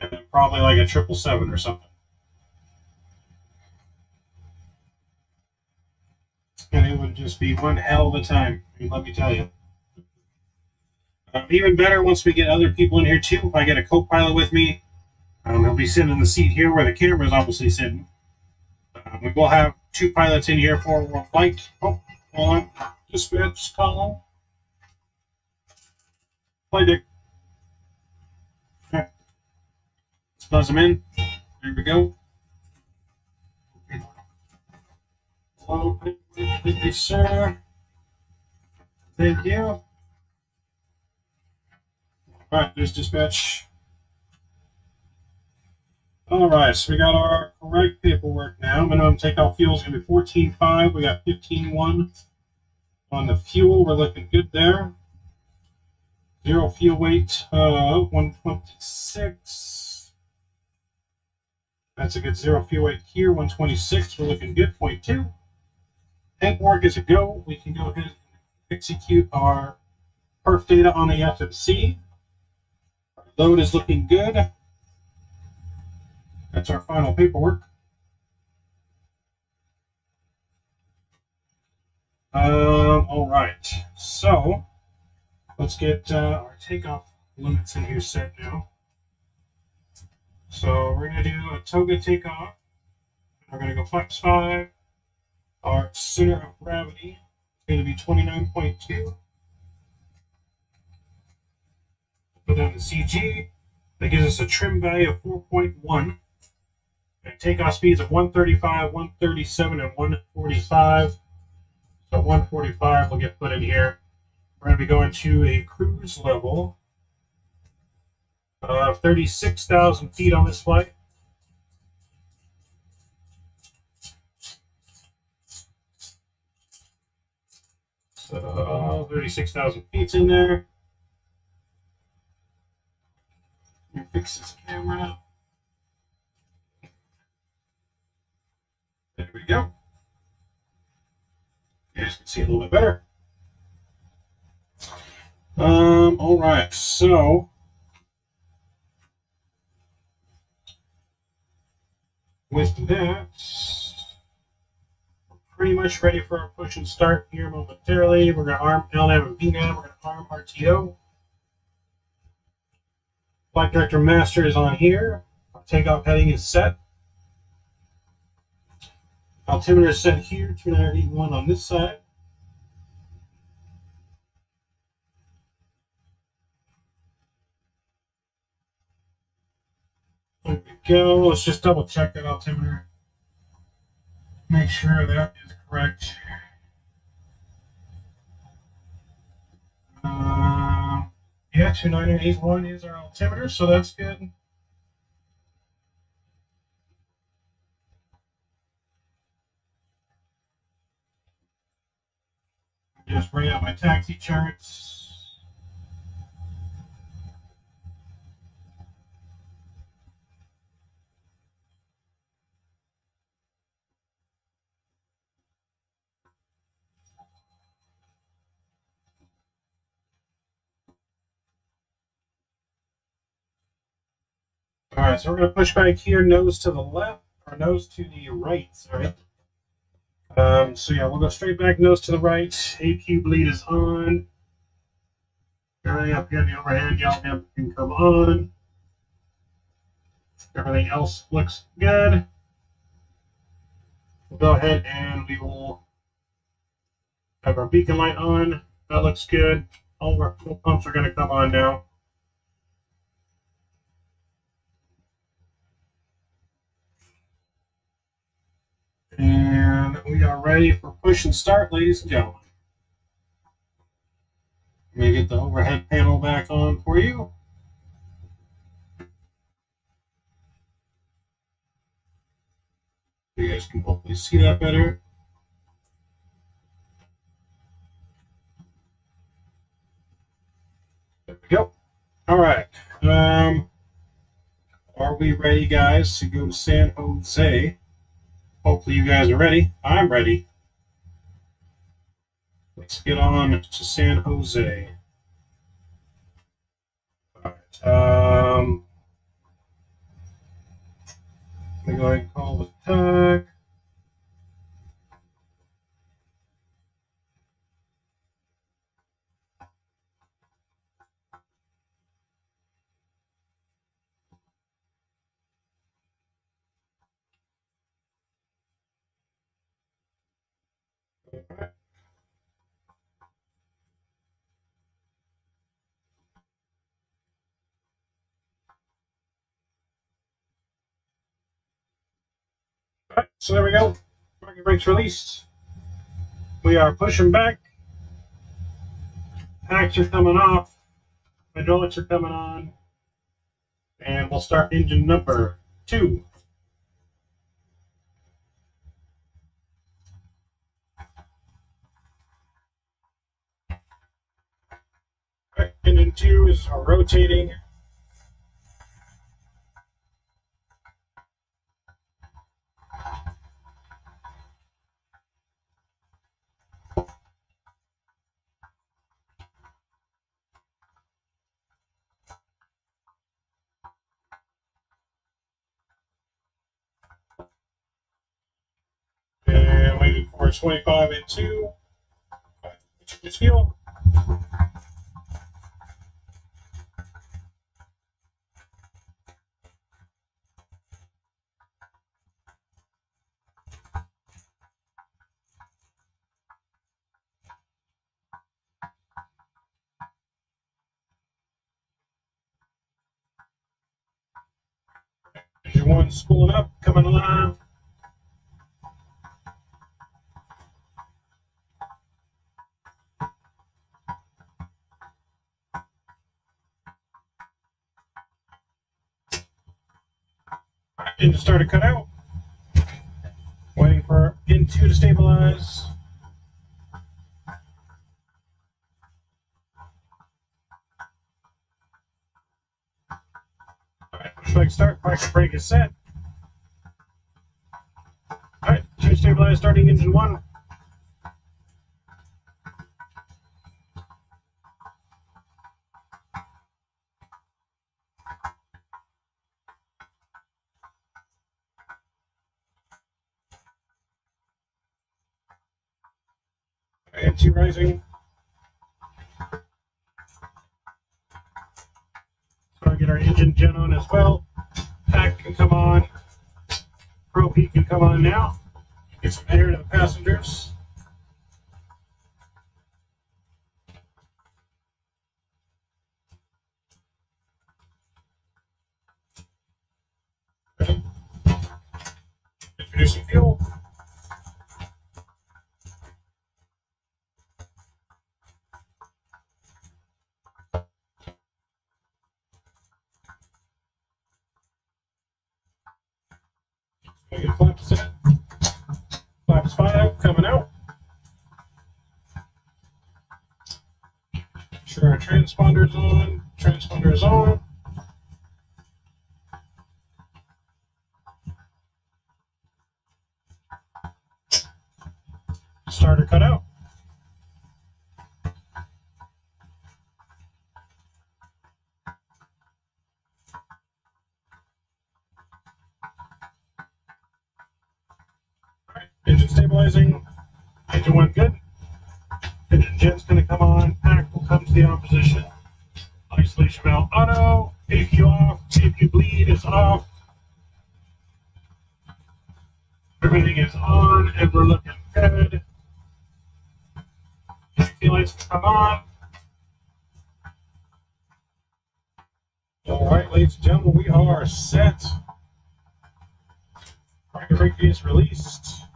and then probably like a 777 or something. And it would just be one hell of a time, let me tell you. Um, even better once we get other people in here too. If I get a co-pilot with me, Um, he'll be sitting in the seat here where the camera is obviously sitting. Um, we will have two pilots in here for world flight. Oh, hold on. Dispatch column. Flight deck. Okay. Let's buzz them in. There we go. Hello, sir. Thank you. All right, there's dispatch. All right, so we got our correct paperwork now. Minimum takeoff fuel is going to be 14.5. We got 15.1 on the fuel. We're looking good there. Zero fuel weight, uh, 126. That's a good zero fuel weight here, 126. We're looking good, point two. Tank work is a go. We can go ahead and execute our perf data on the FMC. Load is looking good. That's our final paperwork. Um, all right, so let's get uh, our takeoff limits in here set now. So we're gonna do a toga takeoff. We're gonna go flex five. Our center of gravity is gonna be 29.2. Put down the CG. That gives us a trim value of 4.1. Takeoff speeds of 135, 137, and 145. So 145 will get put in here. We're going to be going to a cruise level of 36,000 feet on this flight. So 36,000 feet's in there. Let me fix this camera. There we go. You guys can see a little bit better. Um, all right, so with that, we're pretty much ready for our push and start here momentarily. We're going to arm LNAV and VNAV. We're going to arm RTO. Flight Director Master is on here. Our takeoff heading is set. Altimeter is set here, 281 on this side. There we go. Let's just double check that altimeter. Make sure that is correct. Um, yeah, 29881 is our altimeter, so that's good. Just bring out my taxi charts. All right, so we're going to push back here, nose to the left, or nose to the right, sorry. Um, so yeah, we'll go straight back, nose to the right. APU bleed is on. Everything up here in the overhead, amp can come on. Everything else looks good. We'll go ahead and we will have our beacon light on. That looks good. All of our pumps are going to come on now. And we are ready for push and start, ladies and gentlemen. Let me get the overhead panel back on for you. You guys can hopefully see that better. There we go. All right. Um, are we ready, guys, to go to San Jose? Hopefully you guys are ready. I'm ready. Let's get on to San Jose. Alright. Um, let me go ahead and call the tag. So there we go. Market brakes released. We are pushing back. Packs are coming off. Hydraulics are coming on. And we'll start engine number two. Engine two is rotating. For 25 and 2. It's fuel. Engine one spooling up, coming alive. Engine started cut out. Waiting for N2 to stabilize. Alright, push back start, park brake is set. Alright, two stabilize, starting engine one. Rising. So I get our engine gen on as well. Pack can come on. Probe heat can come on now. Get some air to the passengers. Introducing fuel. Flaps five coming out. Sure, our transponder's on. Transponder's on. Starter cut out. Stabilizing. Engine one good. Engine gen's gonna come on. Pack will come to the opposition. Isolation valve auto. APU off. APU bleed is off. Everything is on and we're looking good. APU lights come on. All right, ladies and gentlemen, we are set. Brake is released.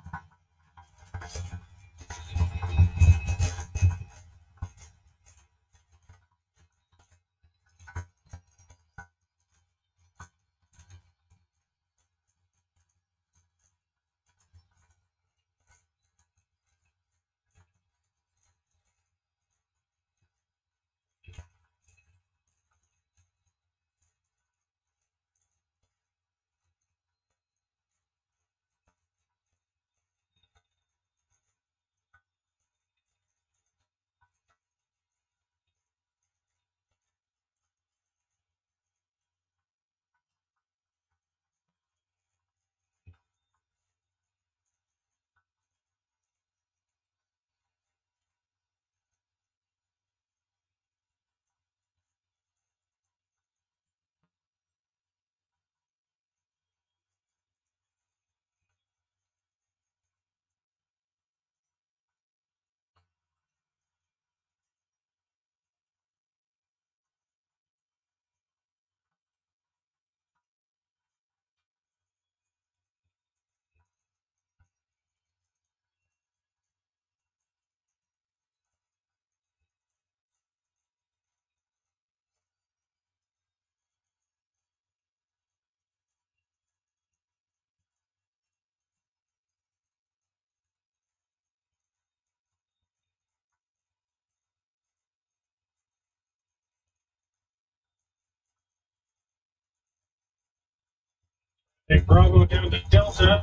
Big Bravo down to Delta.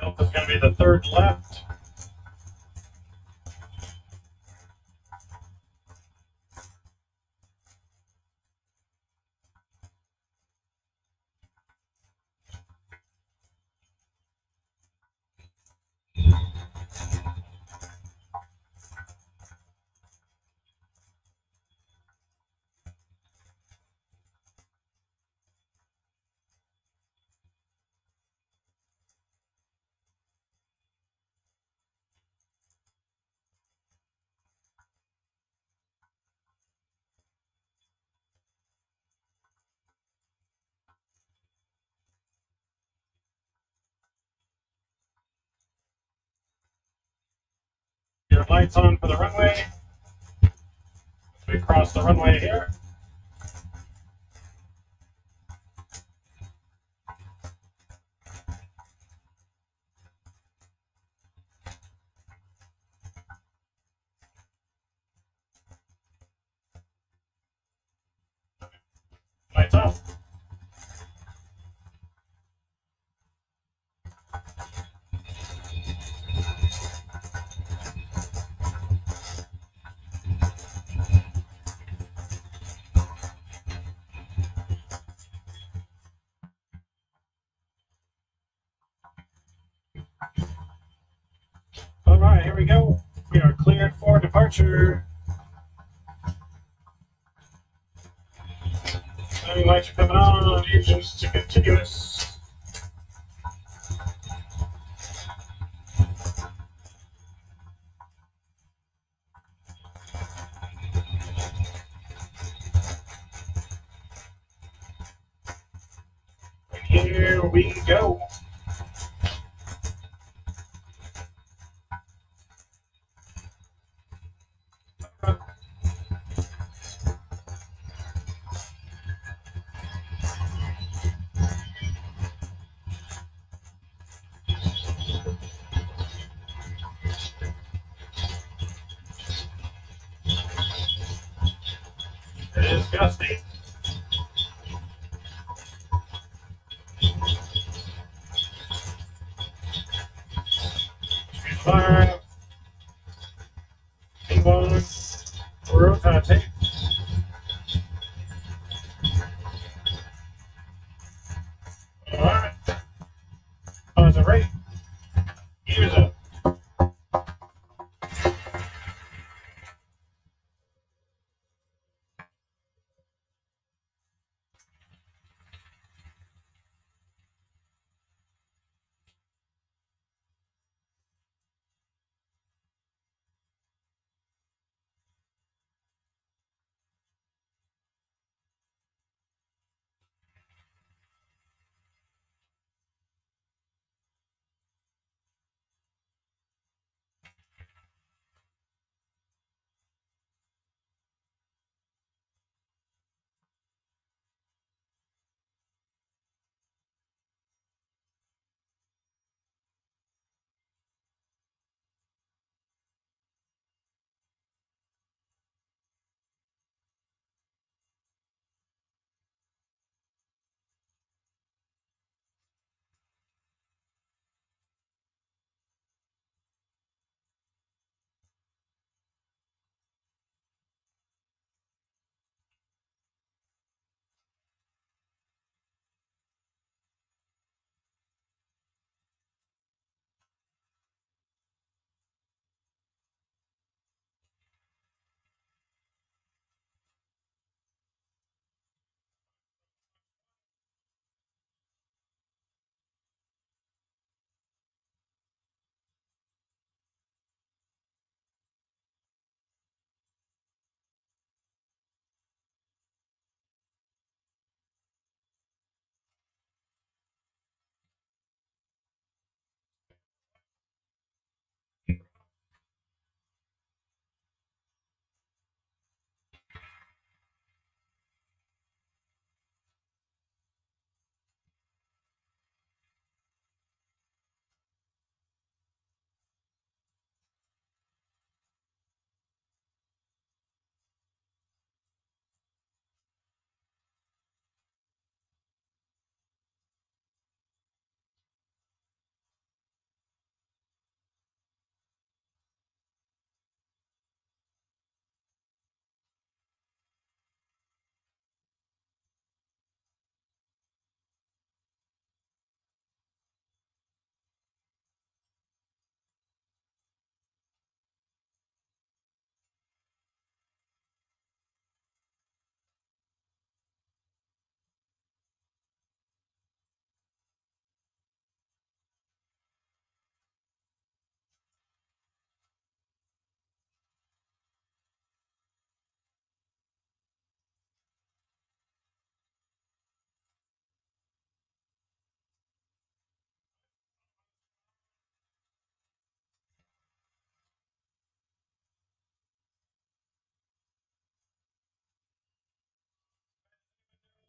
Delta's going to be the third left. Lights on for the runway. We cross the runway here. Lights are coming on. Engines to continuous. Positive rate.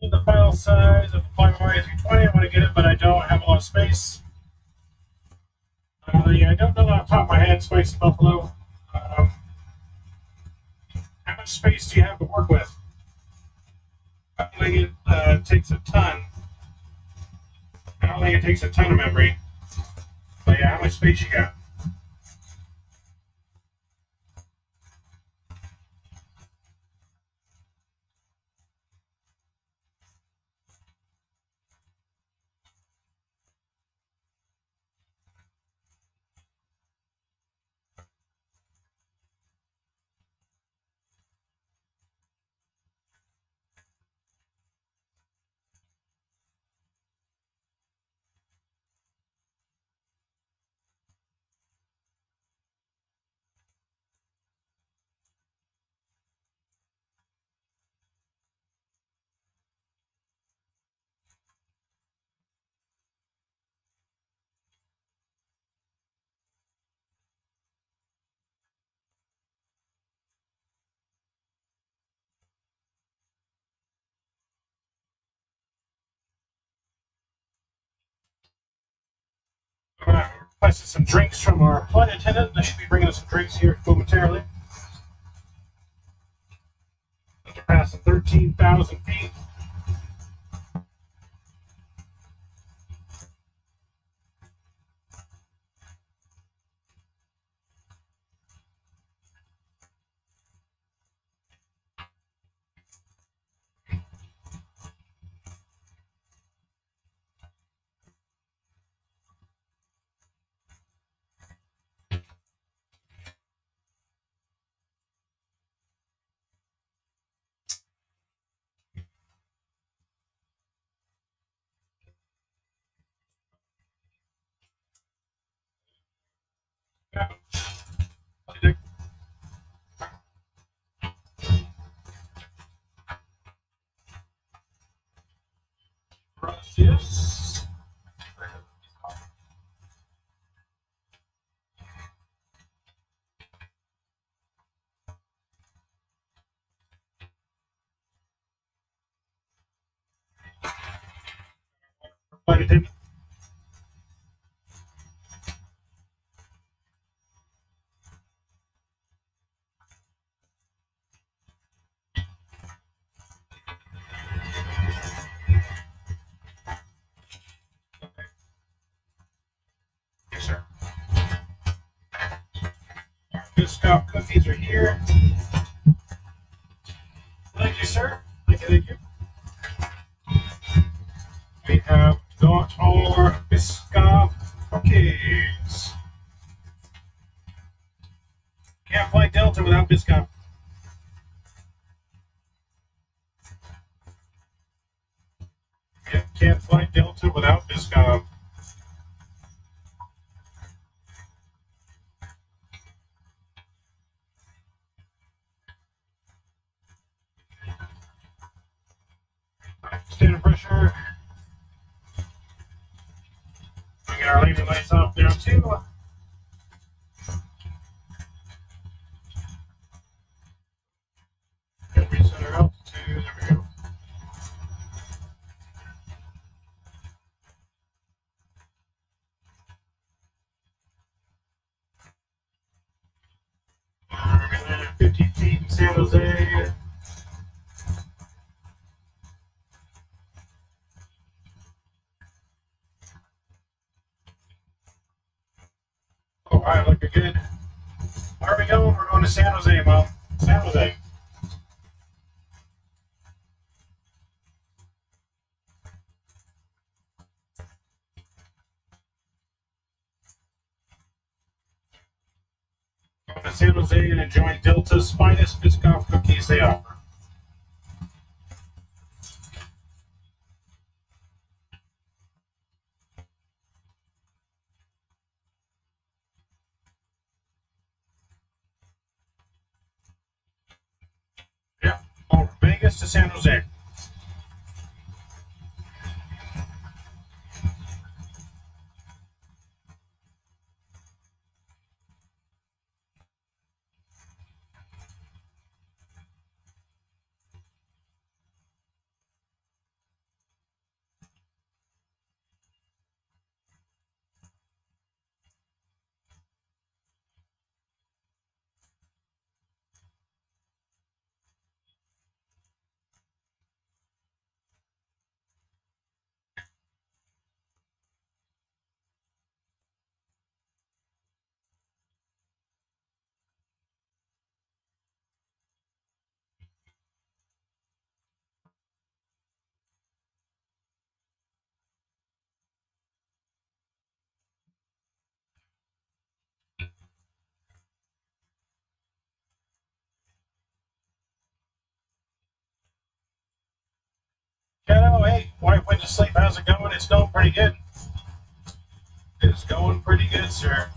The file size of FlyByWire 320. I want to get it, but I don't have a lot of space. Uh, yeah, I don't know off the top of my head, Spicy Buffalo. Um, how much space do you have to work with? I think it uh, takes a ton. I don't think it takes a ton of memory. But yeah, how much space you got? Uh, requested some drinks from our flight attendant. They should be bringing us some drinks here momentarily. Passing 13,000 feet. Good. Where are we going? We're going to San Jose, Mom. San Jose. San Jose and enjoy Delta's finest Biscoff cookies they offer. White wife went to sleep. How's it going? It's going pretty good. It's going pretty good, sir.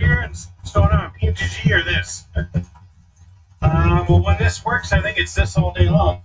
What's going on? PMDG or this? um, well, when this works, I think it's this all day long.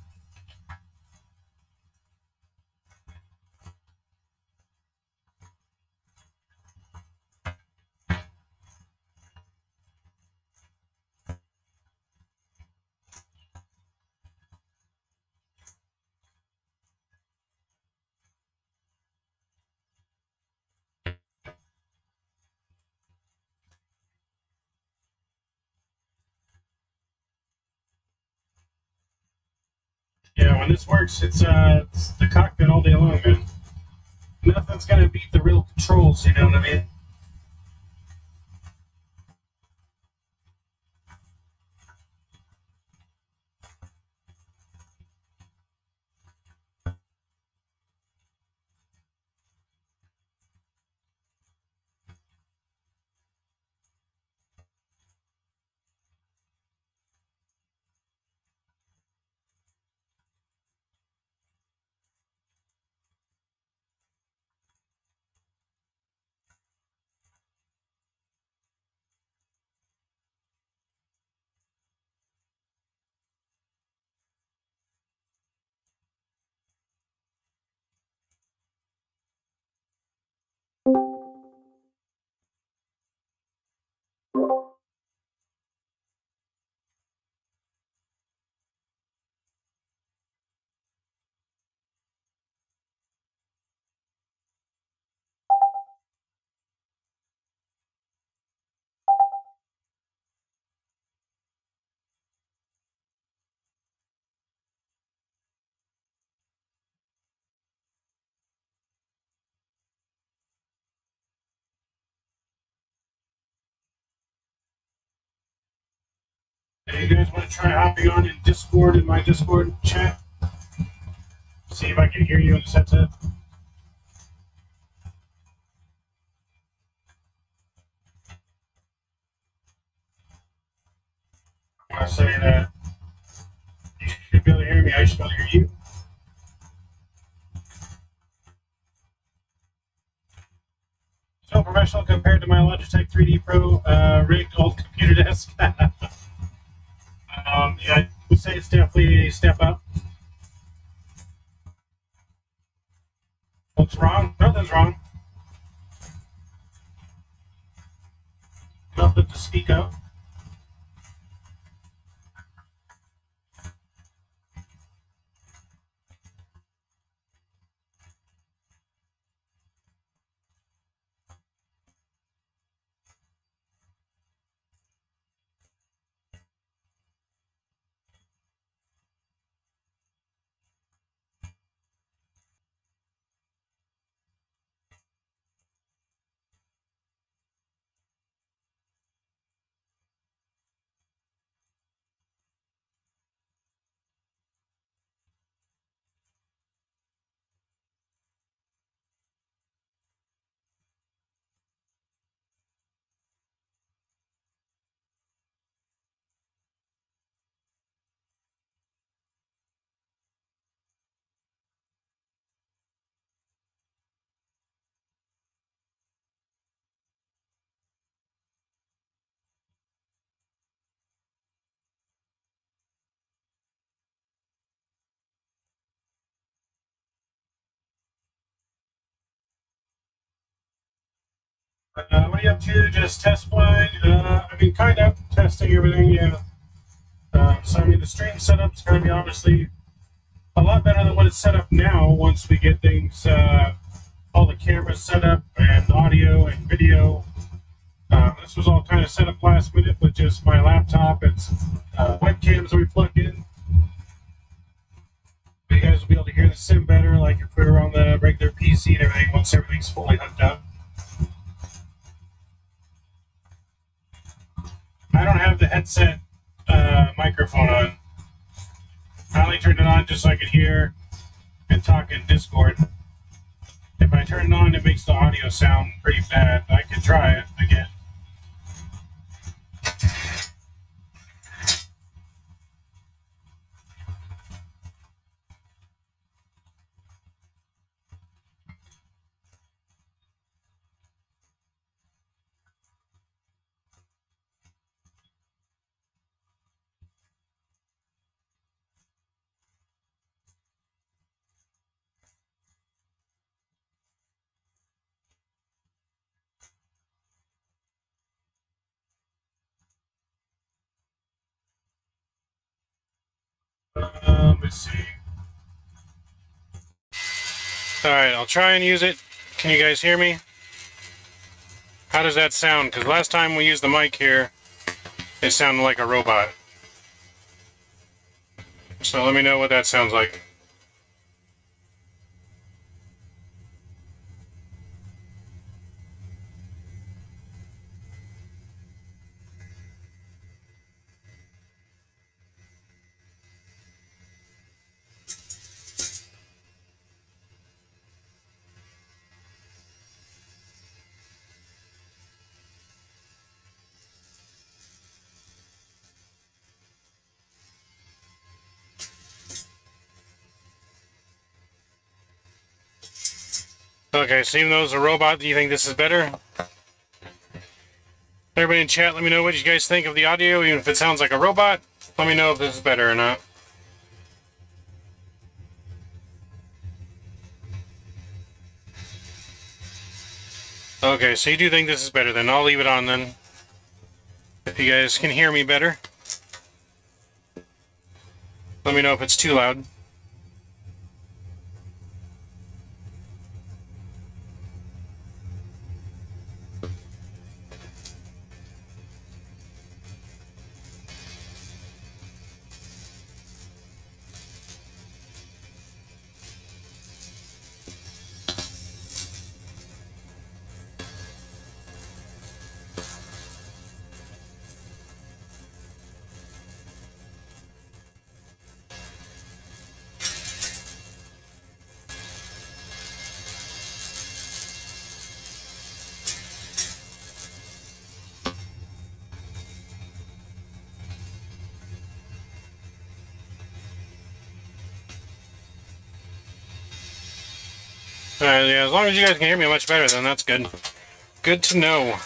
This works, it's uh, it's the cockpit all day long, man. Nothing's gonna beat the real controls. You know what I mean? You guys want to try hopping on in Discord in my Discord chat? See if I can hear you in the headset. I say that you should be able to hear me. I should be able to hear you. So professional compared to my Logitech 3D Pro uh, rigged old computer desk. um, I would say it's definitely a step up. What's wrong? Nothing's wrong. Nothing to speak of. Uh, what are you up to? Just test flying? Uh, I mean, kind of testing everything, yeah. Uh, so, I mean, the stream setup's going to be obviously a lot better than what it's set up now once we get things, uh, all the cameras set up and audio and video. Uh, this was all kind of set up last minute with just my laptop and uh, webcams that we plugged in. You guys will be able to hear the sim better, like if we were on the regular PC and everything, once everything's fully hooked up. I don't have the headset uh, microphone on. I only turned it on just so I could hear and talk in Discord. If I turn it on, it makes the audio sound pretty bad. I could try it again. Alright, I'll try and use it. Can you guys hear me? How does that sound? Because last time we used the mic here, it sounded like a robot. So let me know what that sounds like. So even though a robot, do you think this is better? Everybody in chat, let me know what you guys think of the audio, even if it sounds like a robot. Let me know if this is better or not. Okay, so you do think this is better then. I'll leave it on then. If you guys can hear me better. Let me know if it's too loud. Yeah, as long as you guys can hear me much better, then that's good. Good to know.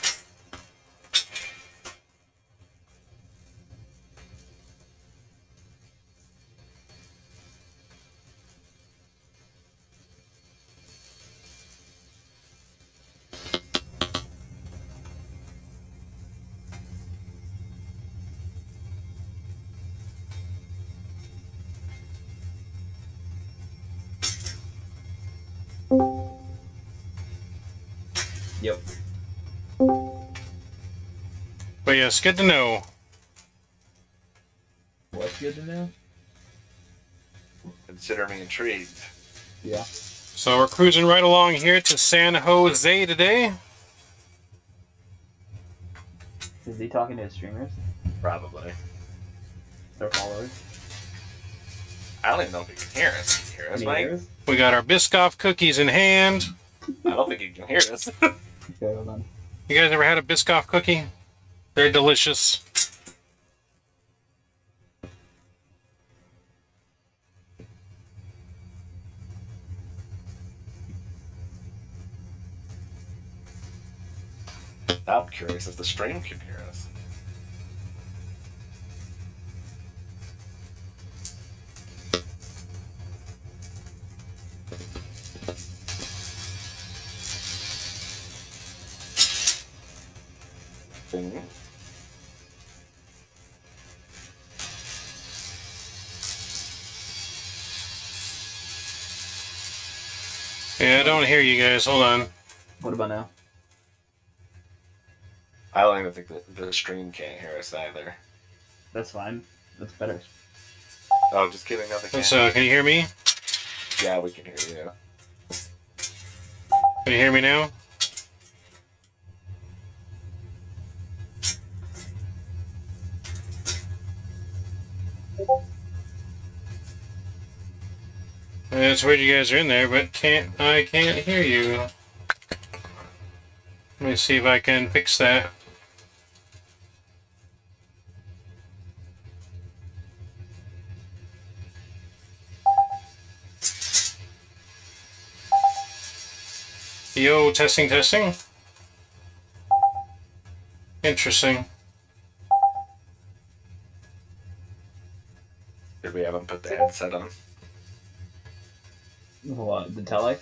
But yes, good to know. What's good to know? Consider me intrigued. Yeah. So we're cruising right along here to San Jose today. Is he talking to his streamers? Probably. Their followers? I don't even know if you can hear us. Can hear us, Can Mike? hear us? We got our Biscoff cookies in hand. I don't think you can hear us. Okay, hold on. You guys ever had a Biscoff cookie? They're delicious. I'm curious if the stream can hear us. Hear you guys. Hold on. What about now? I don't even think that the stream can't hear us either. That's fine. That's better. Oh, just kidding. No, they can't. So, can you hear me? yeah, we can hear you. Can you hear me now? It's weird you guys are in there, but can't I can't hear you. Let me see if I can fix that. Yo, testing, testing. Interesting. Did we haven't put the headset on? What? The Telex?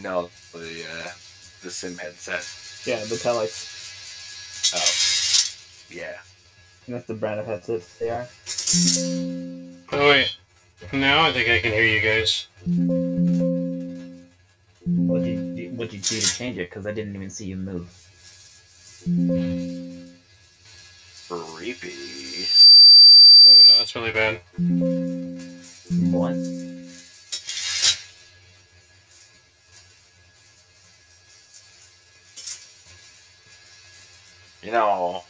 No, the uh, the sim headset. Yeah, the Telex. Oh, yeah. That's the brand of headsets they are. Oh wait. Now I think I can hear you guys. What did you what did you do to change it? Because I didn't even see you move. Creepy. Oh no, that's really bad. What? You know,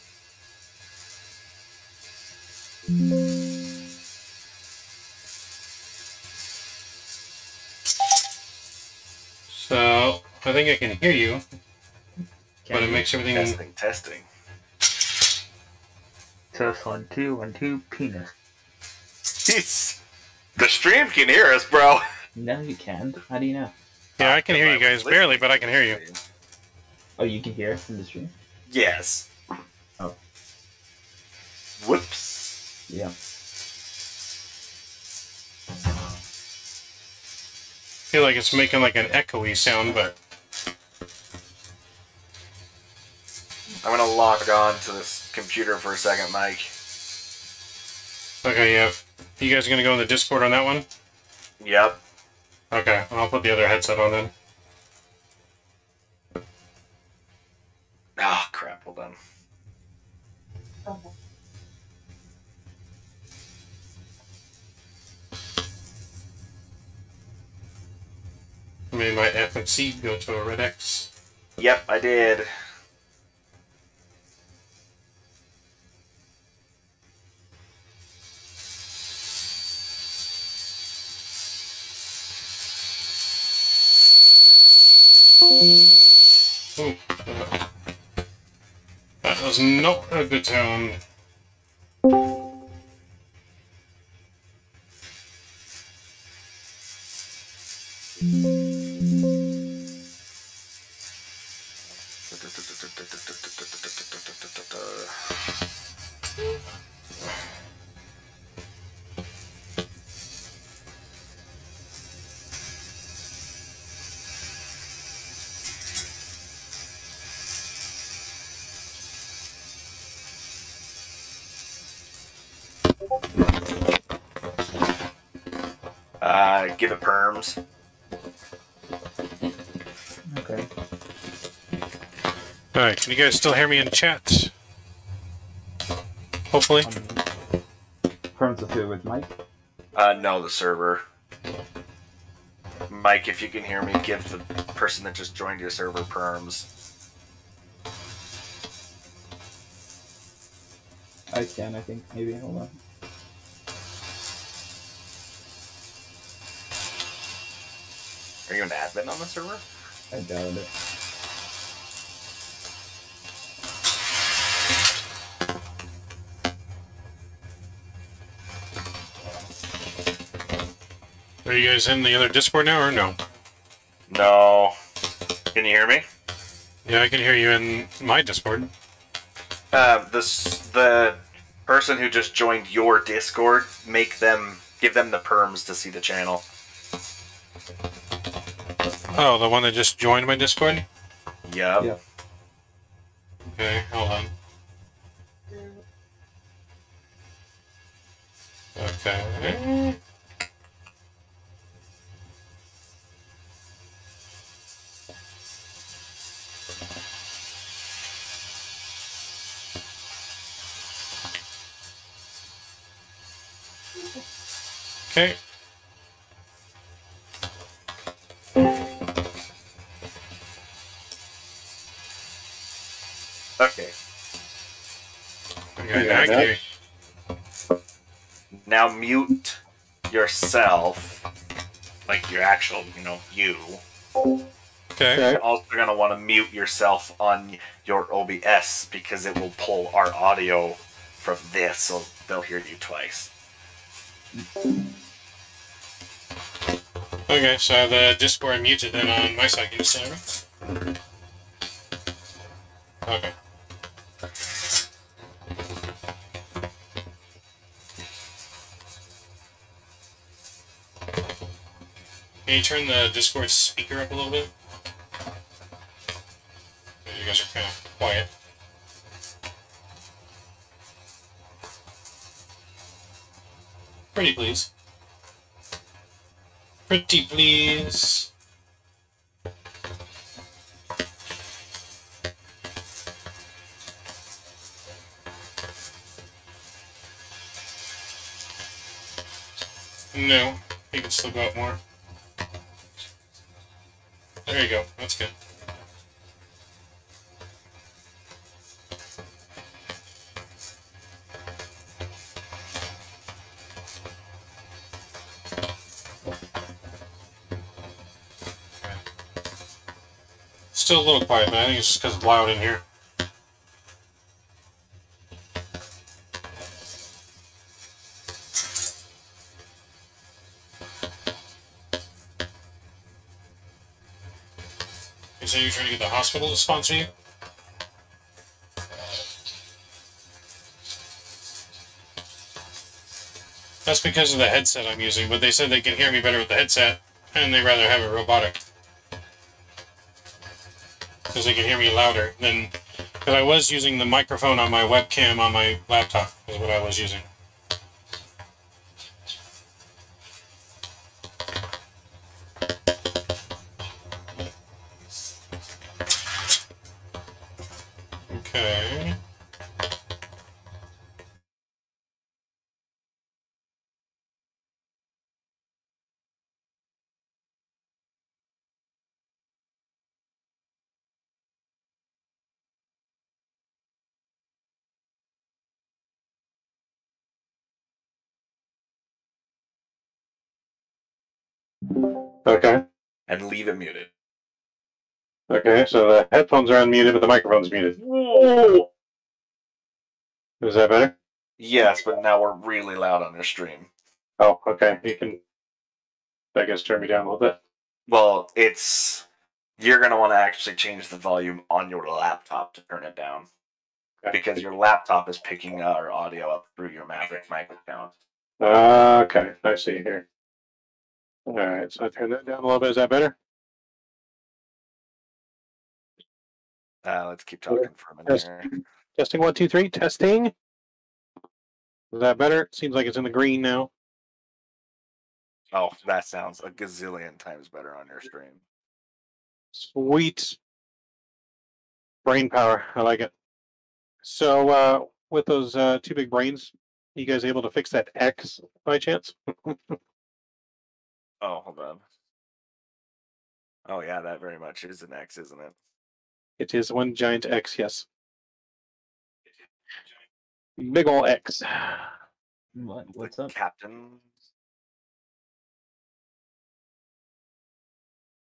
So I think I can hear you, Can but it makes everything. testing, testing. Test one two one two penis. Jeez. The stream can hear us, bro. No, you can't. How do you know? Yeah, I can hear you guys barely, but I can hear you. Oh, you can hear from the stream. Yes. Whoops. Yeah. I feel like it's making like an echoey sound, but I'm gonna log on to this computer for a second, Mike. okay, yeah. You guys gonna go in the Discord on that one? Yep. Okay, I'll put the other headset on then. Oh crap, hold on. I made my FMC go to a red X. Yep, I did. Ooh. Uh, that was not a good sound. Give it perms. Okay. Alright, can you guys still hear me in chat? Hopefully. Um, Perms with who? With Mike? Uh, no, the server. Mike, if you can hear me, give the person that just joined your server perms. I can, I think. Maybe. Hold on. Are you an on the server? I doubt it. Are you guys in the other Discord now or no? No. Can you hear me? Yeah, I can hear you in my Discord. Uh, this the person who just joined your Discord. Make them give them the perms to see the channel. Oh, the one that just joined my Discord? Yep. Yeah. Okay, hold on. Okay. Okay. Okay. Okay, Yeah, okay. Now mute yourself, like your actual, you know, you. Okay. Okay. You're also gonna want to mute yourself on your OBS because it will pull our audio from this, so they'll hear you twice. Okay, so the Discord muted then on my side. Can you say that? Okay. Can you turn the Discord speaker up a little bit? You guys are kind of quiet. Pretty please. Pretty please. No, you can still go up more. There you go. That's good. Still a little quiet, but I think it's just because it's loud in here. You say you're trying to get the hospital to sponsor you? That's because of the headset I'm using, but they said they can hear me better with the headset, and they rather have it robotic. Because they can hear me louder than. Because I was using the microphone on my webcam on my laptop, is what I was using. Okay. And leave it muted. Okay. So the headphones are unmuted, but the microphone's muted. Whoa! Is that better? Yes, but now we're really loud on your stream. Oh, okay. You can, I guess, turn me down a little bit. Well, it's you're gonna want to actually change the volume on your laptop to turn it down Okay. because your laptop is picking our audio up through your Maverick mic account. Okay. I see here. All right. So I turn that down a little bit. Is that better? Uh, let's keep talking for a minute here. Testing one, two, three. Testing. Is that better? Seems like it's in the green now. Oh, that sounds a gazillion times better on your stream. Sweet. Brain power. I like it. So, uh, with those uh, two big brains, you guys able to fix that X by chance? Oh, hold on. Oh yeah, that very much is an X, isn't it? It is one giant X, yes. Big ol' X. What? What's The up? Captain.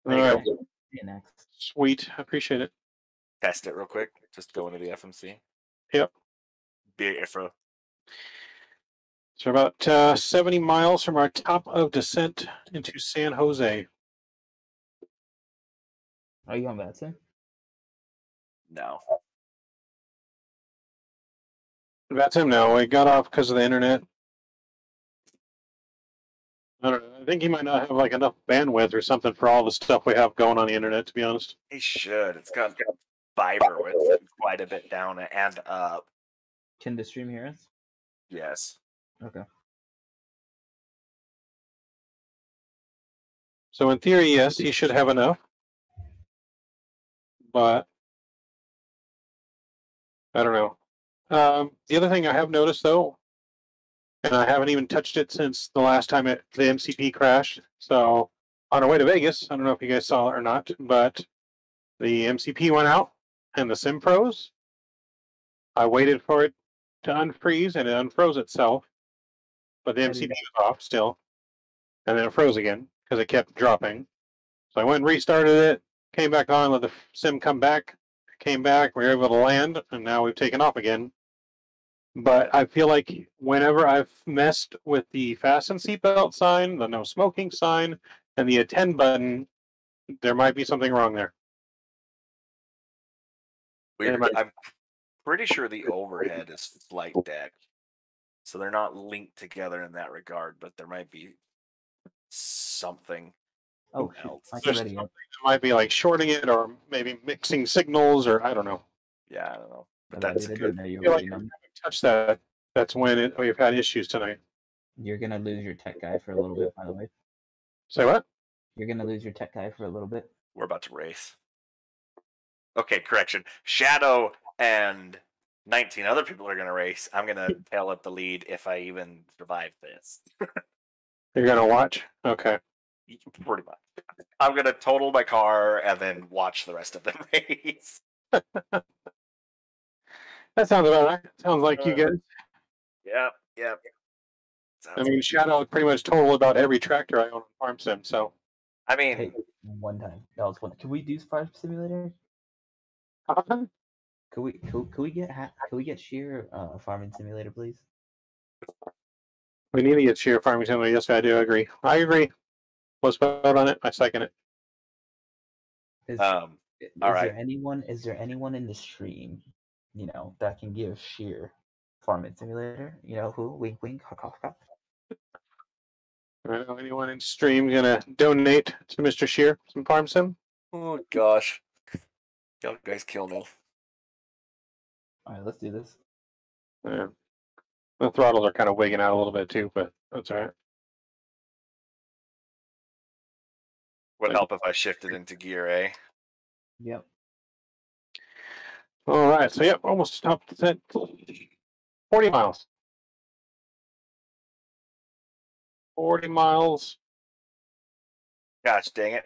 All There you right. go. See you next. Sweet. I appreciate it. Test it real quick. Just go into the FMC. Yep. Be Ifra. So about uh, 70 miles from our top of descent into San Jose. Are you on VATSIM? No. That's him now. We got off because of the internet. I don't know. I think he might not have like enough bandwidth or something for all the stuff we have going on the internet. To be honest. He should. It's got fiber with quite a bit down and up. Can the stream hear us? Yes. Okay. So in theory, yes, he should have enough. But I don't know. Um, the other thing I have noticed though, and I haven't even touched it since the last time it the MCP crashed. So on our way to Vegas, I don't know if you guys saw it or not, but the MCP went out and the Sim froze. I waited for it to unfreeze and it unfroze itself, but the How do you MCP was off still, and then it froze again because it kept dropping. So I went and restarted it, came back on, let the sim come back, came back, we were able to land, and now we've taken off again. But I feel like whenever I've messed with the fasten seatbelt sign, the no smoking sign, and the attend button, there might be something wrong there. Weird. I'm pretty sure the overhead is flight deck. So they're not linked together in that regard, but there might be something. Oh shoot! else. I There's something that might be like shorting it or maybe mixing signals or I don't know. Yeah, I don't know. But I that's good. know you feel were like reading them. Touch that. That's when it, we've had issues tonight. You're gonna lose your tech guy for a little bit, by the way. Say what? You're gonna lose your tech guy for a little bit. We're about to race. Okay, correction. Shadow and 19 other people are going to race. I'm going to tail up the lead if I even survive this. You're gonna watch? Okay. Pretty much. I'm going to total my car and then watch the rest of the race. That sounds about right. Sounds like you Uh, guys. Yep, yep. I Sounds- mean, Shadow pretty much total about every tractor I own on Farm Sim. So I mean, Hey, one time. That was one. Can we do Farm Simulator? Uh, Could we? Could, could we get? Ha- could we get Sheer uh, a farming simulator, please? we need to get Sheer Farming Simulator. Yes, I do agree. I agree. Let's vote on it. I second it. Is, um, is all there anyone? Is there anyone in the stream, you know, that can give Sheer farming simulator? You know who? Wink, wink. Hawk, hawk, hawk. I don't know anyone in stream gonna donate to Mr. Sheer some Farm Sim? oh gosh. Y'all guys kill me. All right, let's do this. Yeah. The throttles are kind of wigging out a little bit too, but that's all right. Would help if I shifted into gear A. Yep. All right. So yep, almost stopped at forty miles. Forty miles. Gosh dang it.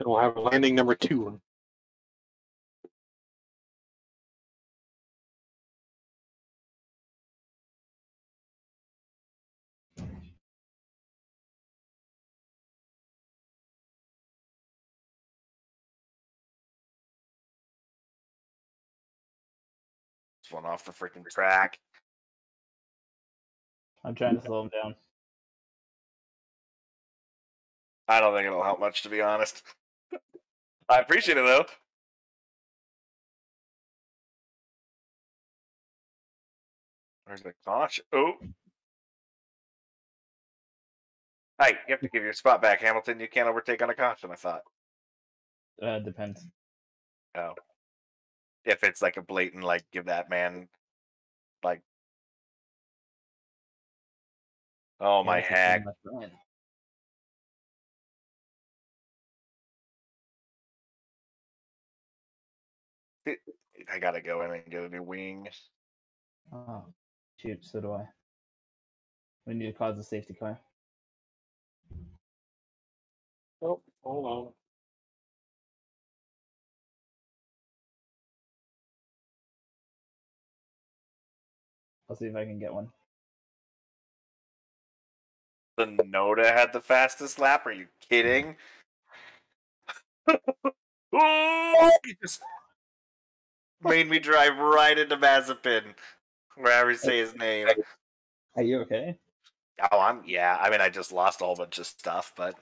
And we'll have landing number two. This one off the freaking track. I'm trying to slow him down. I don't think it'll help much, to be honest. I appreciate it though. Where's the caution? Oh. Hey, you have to give your spot back, Hamilton. You can't overtake on a caution, I thought. Uh, depends. Oh. If it's like a blatant, like, give that man, like. Oh, my Yeah, if it's I gotta go in and get a new wing. Oh, shoot. So do I. We need to cause a safety car. Oh, hold on. I'll see if I can get one. Tsunoda had the fastest lap. Are you kidding? oh, he just made me drive right into Mazepin, wherever you say his name. Are you okay? Oh, I'm yeah. I mean, I just lost a whole bunch of stuff, but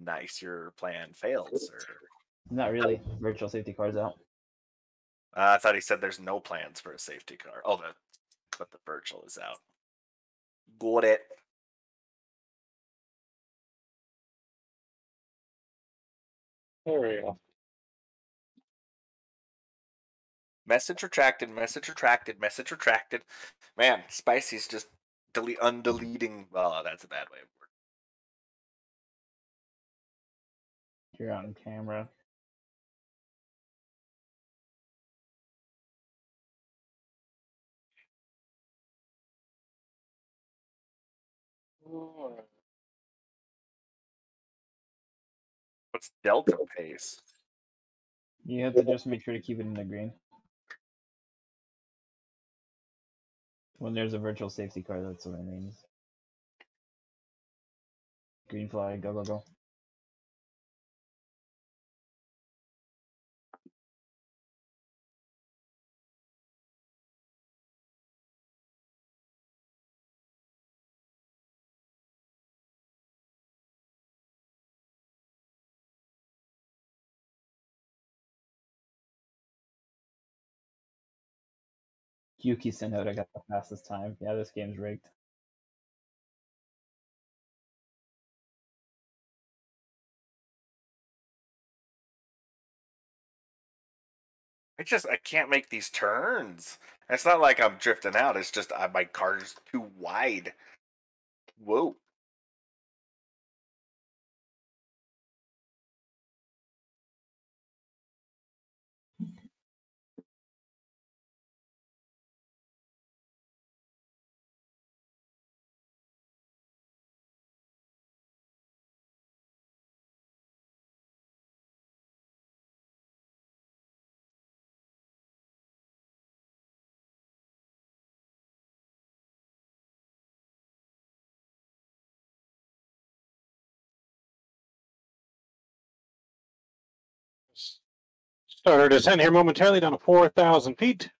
nice. Your plan failed, sir. Not really. Virtual safety cars out. Uh, I thought he said there's no plans for a safety car. Oh, the but the virtual is out. Got it. There we go. Message retracted. Message retracted. Message retracted. Man, Spicy's just delete undeleting. Oh, that's a bad way of wording. You're on camera. What's Delta pace? You have to just make sure to keep it in the green. When there's a virtual safety car, that's what it means. Green flag, go, go, go. Yuki Tsunoda got the fastest time. Yeah, this game's rigged. I just I can't make these turns. It's not like I'm drifting out. It's just I, my car's too wide. Whoa. Starter descent here momentarily down to 4,000 feet.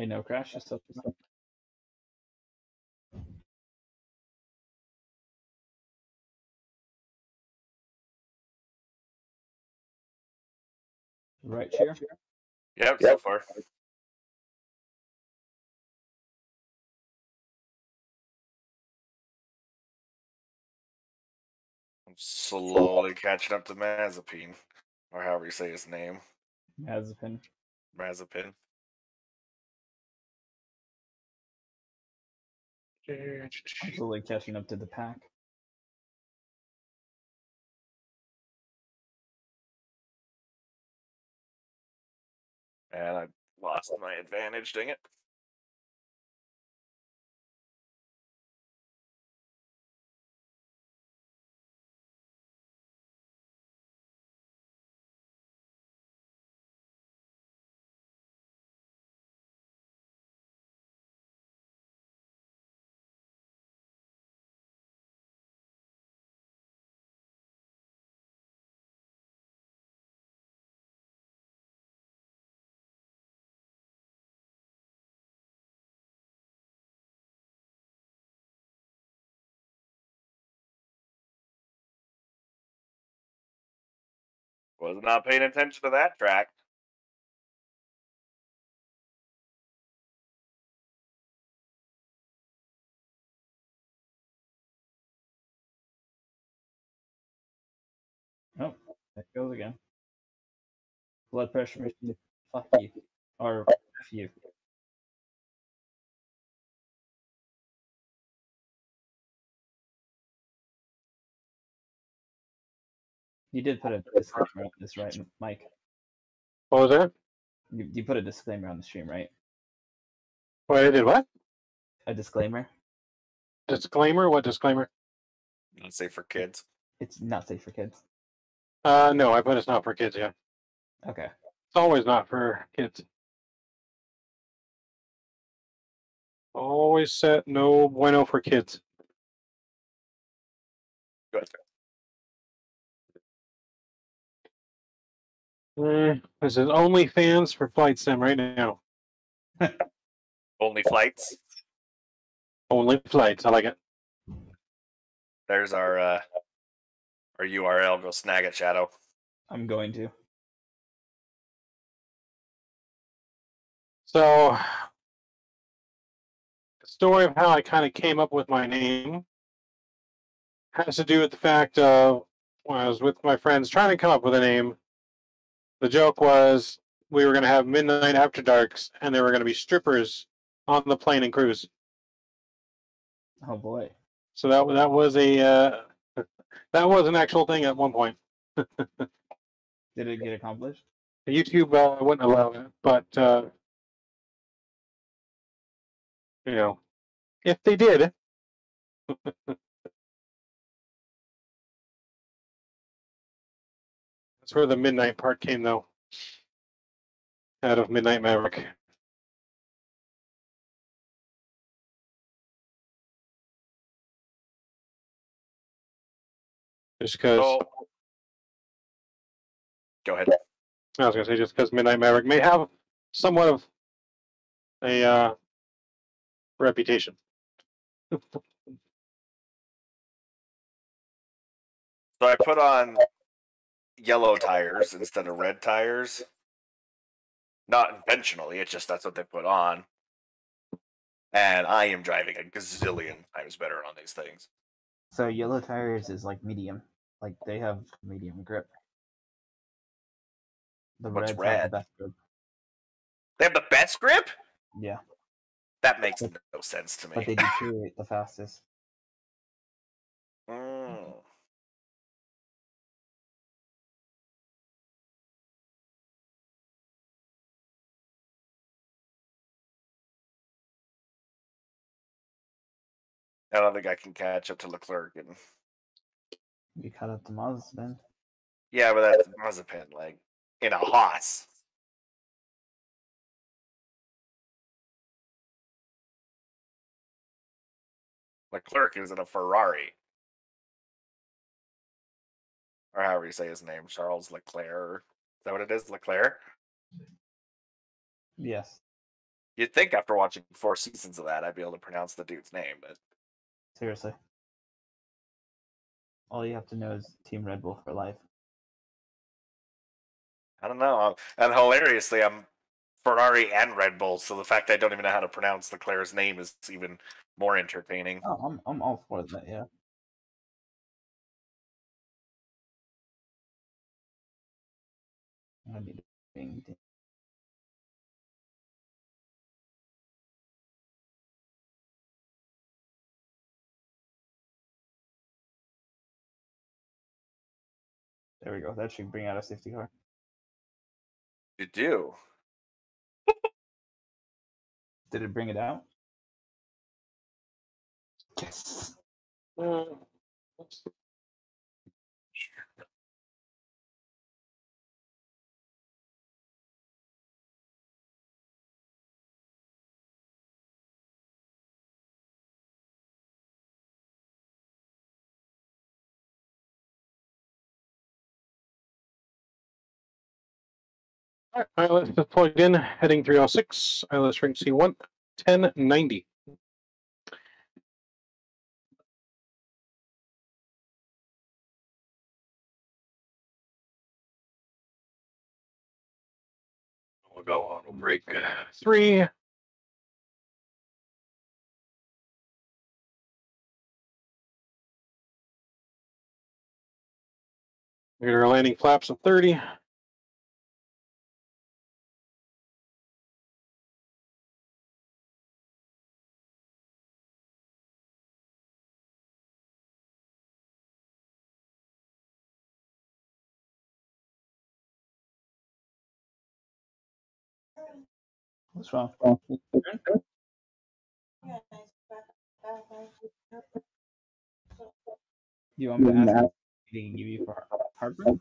Hey, no crash. Just up. Right chair. Yep, so far. I'm slowly catching up to Mazepin, or however you say his name, Mazepin. Mazepin. Absolutely catching up to the pack. And I lost my advantage. Dang it! Was not paying attention to that track. Oh, it goes again. Blood pressure machine. Fuck you. Or F you. You did put a disclaimer on this, right, Mike? What was that? You, you put a disclaimer on the stream, right? Wait, I did what? A disclaimer. Disclaimer? What disclaimer? Not safe for kids. It's not safe for kids. Uh, no, I put it's not for kids. Yeah, Okay. it's always not for kids. Always set no bueno for kids. Good. Mm, this is only fans for Flight Sim right now. Only flights. Only flights. I like it. There's our uh, our URL. Go snag it, Shadow. I'm going to. So, the story of how I kind of came up with my name has to do with the fact of when I was with my friends trying to come up with a name. The joke was we were going to have midnight after darks, and there were going to be strippers on the plane and cruise. Oh boy. So that that was a uh, that was an actual thing at one point. Did it get accomplished? YouTube uh, wouldn't allow it, but uh, you know, if they did, that's where the midnight part came, though. Out of Midnight Maverick. Just because So, go ahead. I was gonna say, just because Midnight Maverick may have somewhat of a uh, reputation. So I put on yellow tires instead of red tires. Not intentionally, it's just that's what they put on. And I am driving a gazillion times better on these things. So yellow tires is like medium. Like they have medium grip. The What's reds have red? the best grip. They have the best grip? Yeah, That makes no sense to me. but they deteriorate the fastest. Mm. I don't think I can catch up to Leclerc. And You caught up the Mazda. yeah, but that's Mazepin, like in a Haas. Leclerc is in a Ferrari. Or however you say his name, Charles Leclerc. Is that what it is? Leclerc? Yes, You'd think after watching four seasons of that, I'd be able to pronounce the dude's name, but seriously. All you have to know is Team Red Bull for life. I don't know. Uh, and hilariously, I'm Ferrari and Red Bull, so the fact I don't even know how to pronounce Leclerc's name is even more entertaining. Oh, I'm I'm all for that. Yeah. I need to There we go. That should bring out a safety car. You do. Did it bring it out? Yes. Uh, All right, ILS is plugged in, heading 306, ILS ring C1, 1090. We'll go on, we'll break uh, three. We our landing flaps of 30. What's wrong? You want me to mm-hmm. ask him if he can give you for heart- heartburn?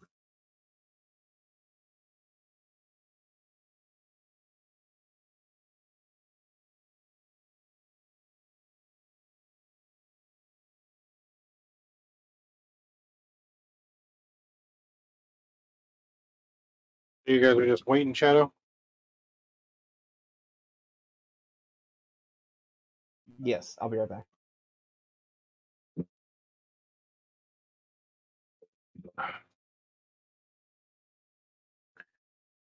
You guys are just waiting, Shadow. Yes, I'll be right back.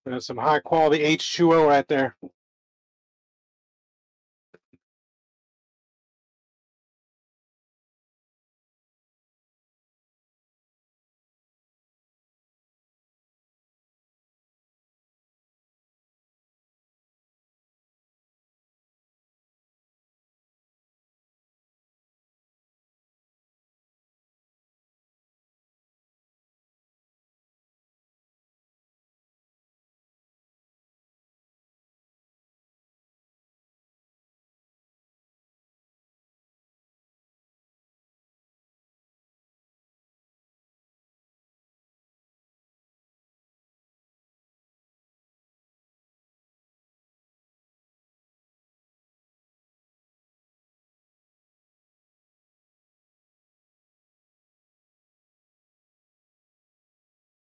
There's some high quality H2O right there.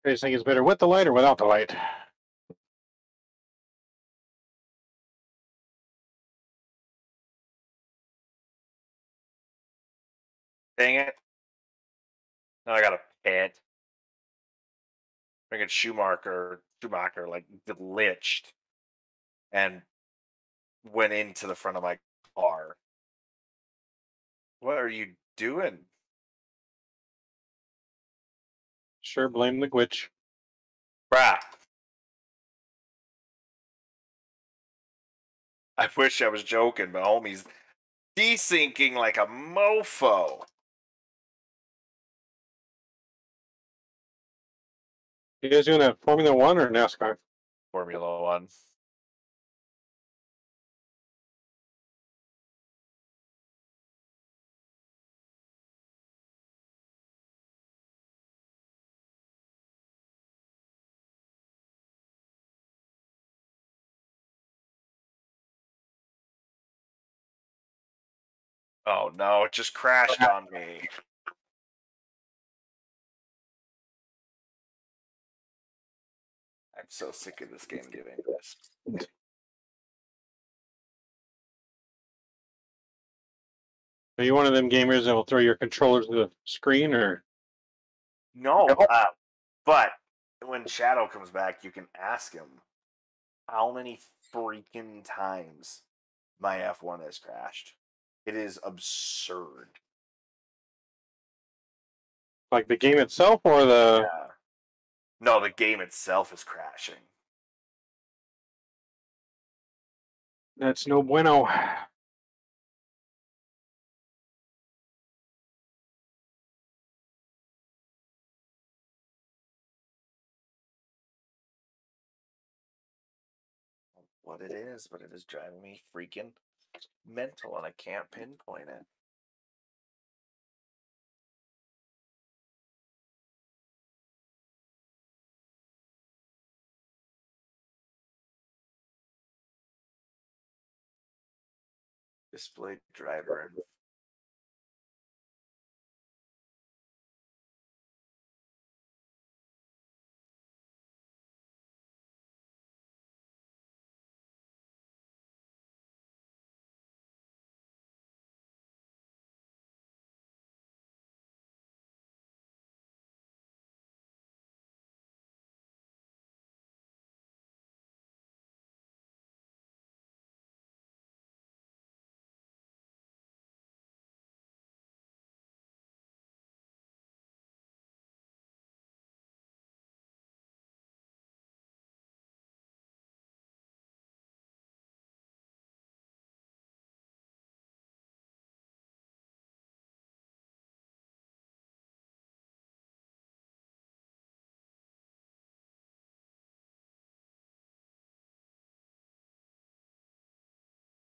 Guys think it's better with the light or without the light? Dang it. Now I got a pit. Freaking Schumacher, Schumacher, like glitched and went into the front of my car. What are you doing? Sure, blame the glitch. Crap. I wish I was joking, but homie's desyncing like a mofo. You guys doing that Formula One or NASCAR? Formula One. Oh no, it just crashed on me. I'm so sick of this game giving this. Are you one of them gamers that will throw your controller to the screen or No, uh, but when Shadow comes back, you can ask him how many freaking times my F1 has crashed. It is absurd. like the game itself or the Yeah. No, the game itself is crashing. that's no bueno. What it is, but it is driving me freaking mental and I can't pinpoint it. Display driver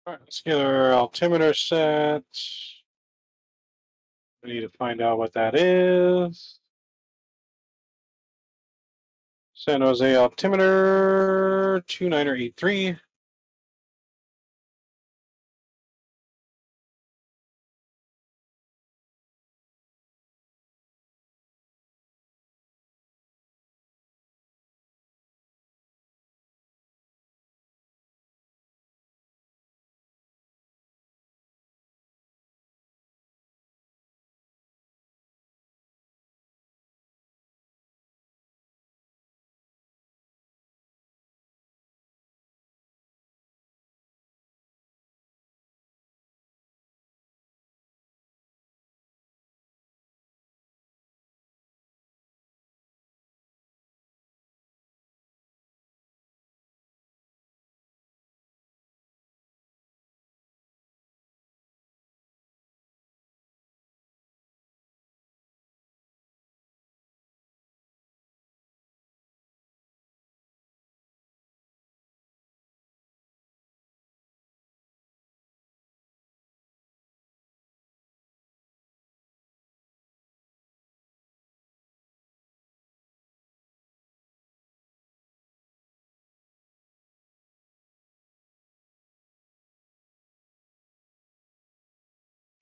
All right, let's get our altimeter set. We need to find out what that is. San Jose altimeter two niner eight three.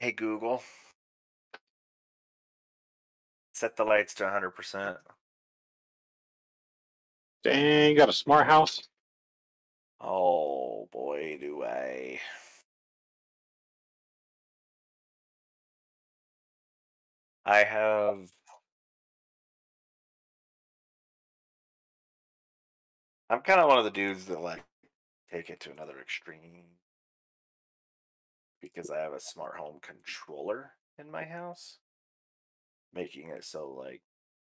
Hey Google. Set the lights to 100%. Dang, got a smart house. Oh boy, do I. I have. I'm kind of one of the dudes that like take it to another extreme because I have a smart home controller in my house, making it so like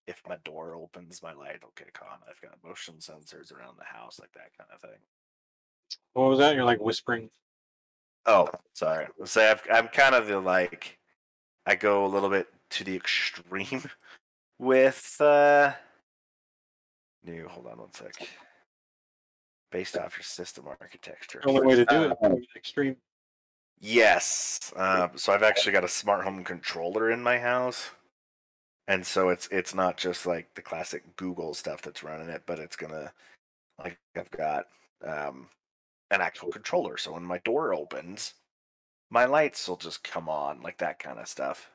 if my door opens, my light will kick on. I've got motion sensors around the house, like that kind of thing. What was that? You're like whispering. Oh, sorry. Say I've, I'm kind of the like, I go a little bit to the extreme with uh. New, hold on one sec. Based off your system architecture. The only way to do Uh, it. Extreme. Yes. Uh, so I've actually got a smart home controller in my house, and so it's it's not just like the classic Google stuff that's running it, but it's gonna like I've got um, an actual controller. So when my door opens, my lights will just come on, like that kind of stuff.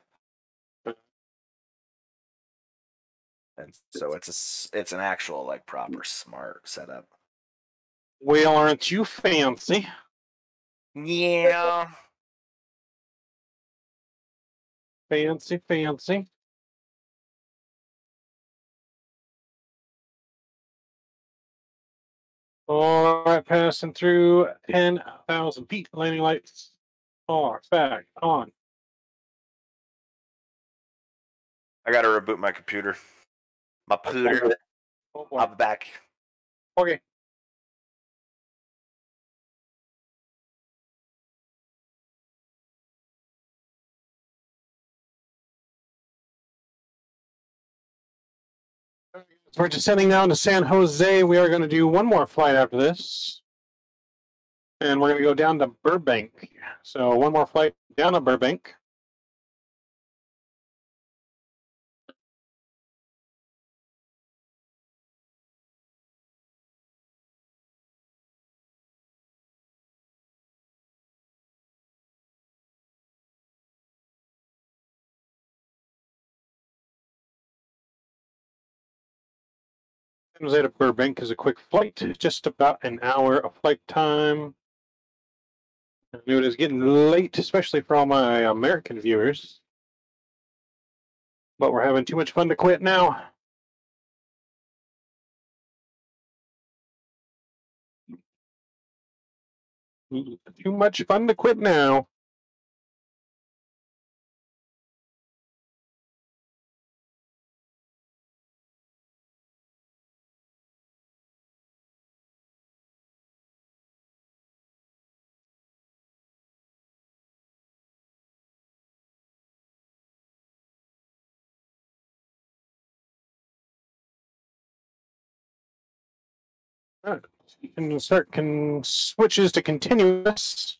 And so it's a it's an actual like proper smart setup. Well, aren't you fancy? Yeah. Fancy, fancy. All right, passing through 10,000 feet. Landing lights are back on. I gotta reboot my computer. My computer. Oh, boy. I'll be back. Okay. So we're descending down to San Jose. We are going to do one more flight after this. And we're going to go down to Burbank. So one more flight down to Burbank. San Jose to Burbank is a quick flight, just about an hour of flight time. I knew it is getting late, especially for all my American viewers. But we're having too much fun to quit now. Too much fun to quit now. Alright, You can start can switches to continuous.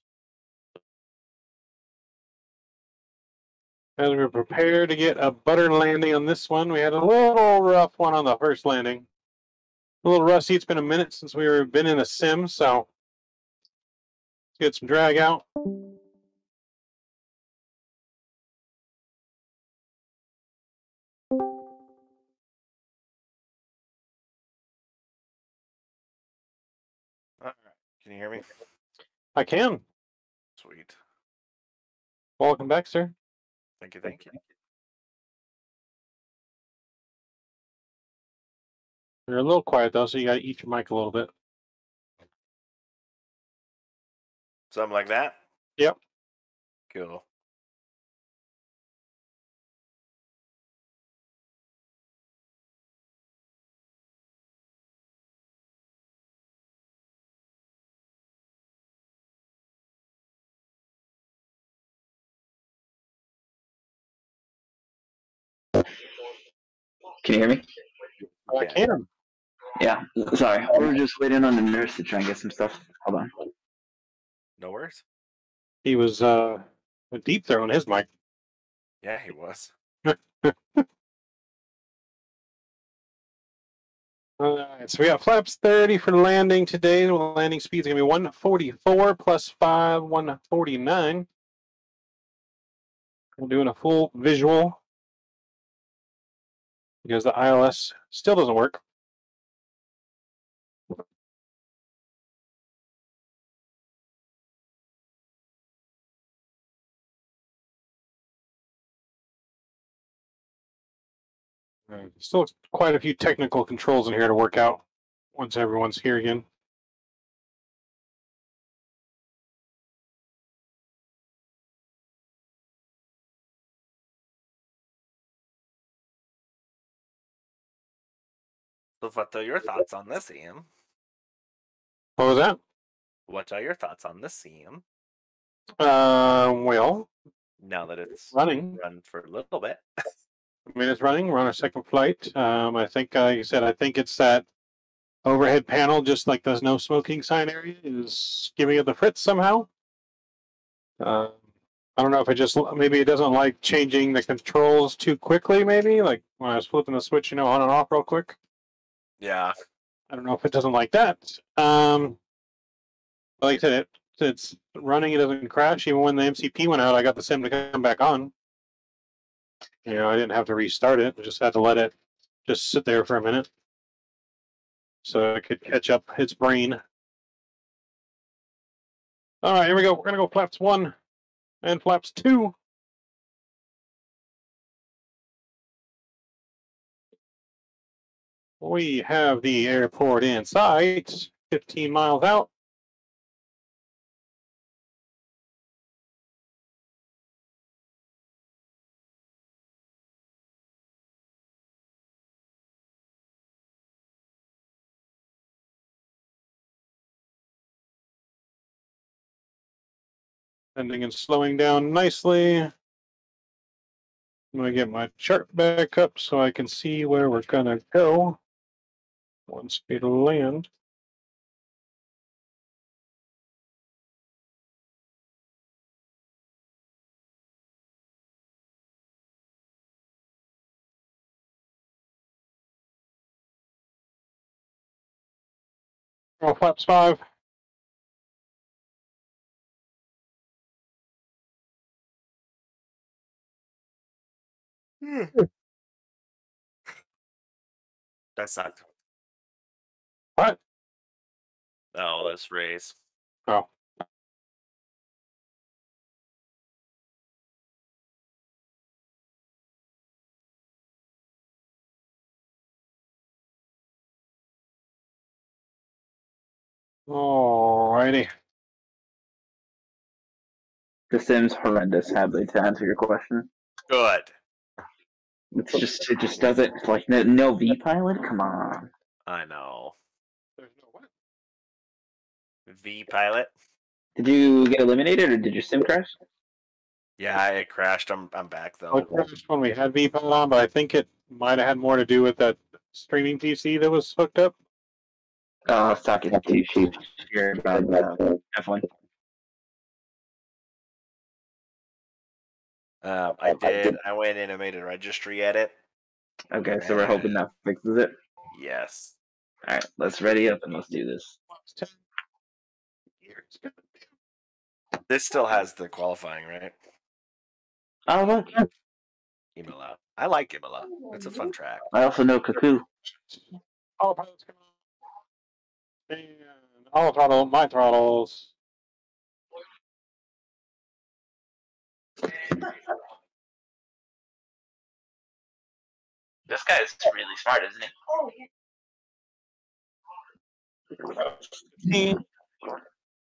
As we prepare to get a butter landing on this one, we had a little rough one on the first landing. A little rusty. It's been a minute since we were been in a sim, so let's get some drag out. You hear me? I can. Sweet. Welcome back, sir. Thank you. Thank you. You're a little quiet though, so you gotta eat your mic a little bit. Something like that. Yep. Cool. Can you hear me? I Yeah. can. Yeah. Sorry, we were just waiting on the nurse to try and get some stuff. Hold on. No worries. He was uh deep throwing his mic. Yeah, he was. Alright, so we got flaps 30 for landing today. The landing speed's gonna be 144 plus 5, 149. We're doing a full visual because the ILS still doesn't work. Still quite a few technical controls in here to work out once everyone's here again. What are your thoughts on this, Ian? What was that? What are your thoughts on this, Ian? Uh, well, Now that it's running. run for a little bit. I mean, it's running. We're on our second flight. Um, I think, uh, like I said, I think it's that overhead panel, just like the no smoking sign area, is giving it the fritz somehow. Um, I don't know if it just maybe it doesn't like changing the controls too quickly. Maybe like when I was flipping the switch, you know, on and off real quick. Yeah. I don't know if it doesn't like that. Um, like I said, it, it's running. It doesn't crash. Even when the MCP went out, I got the sim to come back on. You know, I didn't have to restart it. I just had to let it just sit there for a minute, so I could catch up its brain. All right, here we go. We're gonna go flaps one and flaps two. We have the airport in sight, 15 miles out. Ending and slowing down nicely. I'm gonna get my chart back up so I can see where we're gonna go once we land. Oh, flaps five. Hmm. That sucked. What? Oh, this race. Oh. Alrighty. The Sims horrendous, Hadley, to answer your question. Good. It's just it just doesn't like no, no vPilot. Come on. I know. There's no what? vPilot. Did you get eliminated or did your sim crash? Yeah, it crashed. I'm I'm back Oh, it though. crashed when we had vPilot on, but I think it might have had more to do with that streaming PC that was hooked up. Oh, I was talking to Sheep here about uh, F1. Um, I did. I went in and made a registry edit. Okay, so we're hoping that fixes it. Yes. All right, let's ready up and let's do this. This still has the qualifying, right? Oh, look, Imola. I like Imola. It's a fun track. I also know Cuckoo. All pilots come on. And all throttle, my throttles. This guy is really smart, isn't he?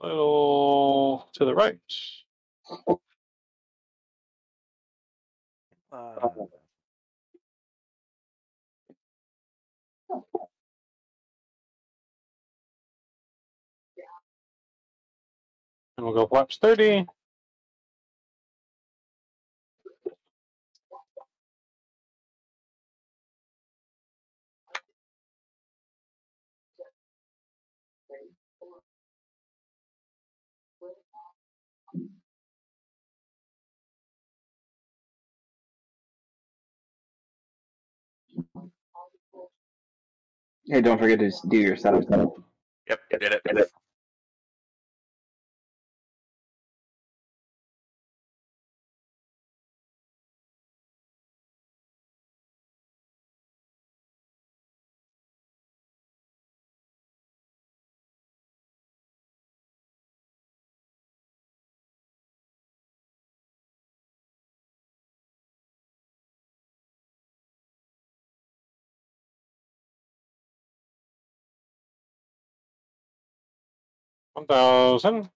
a little to the right. Uh, And we'll go flaps 30. Hey, don't forget to do your setup. Yep, I did it. 1,000.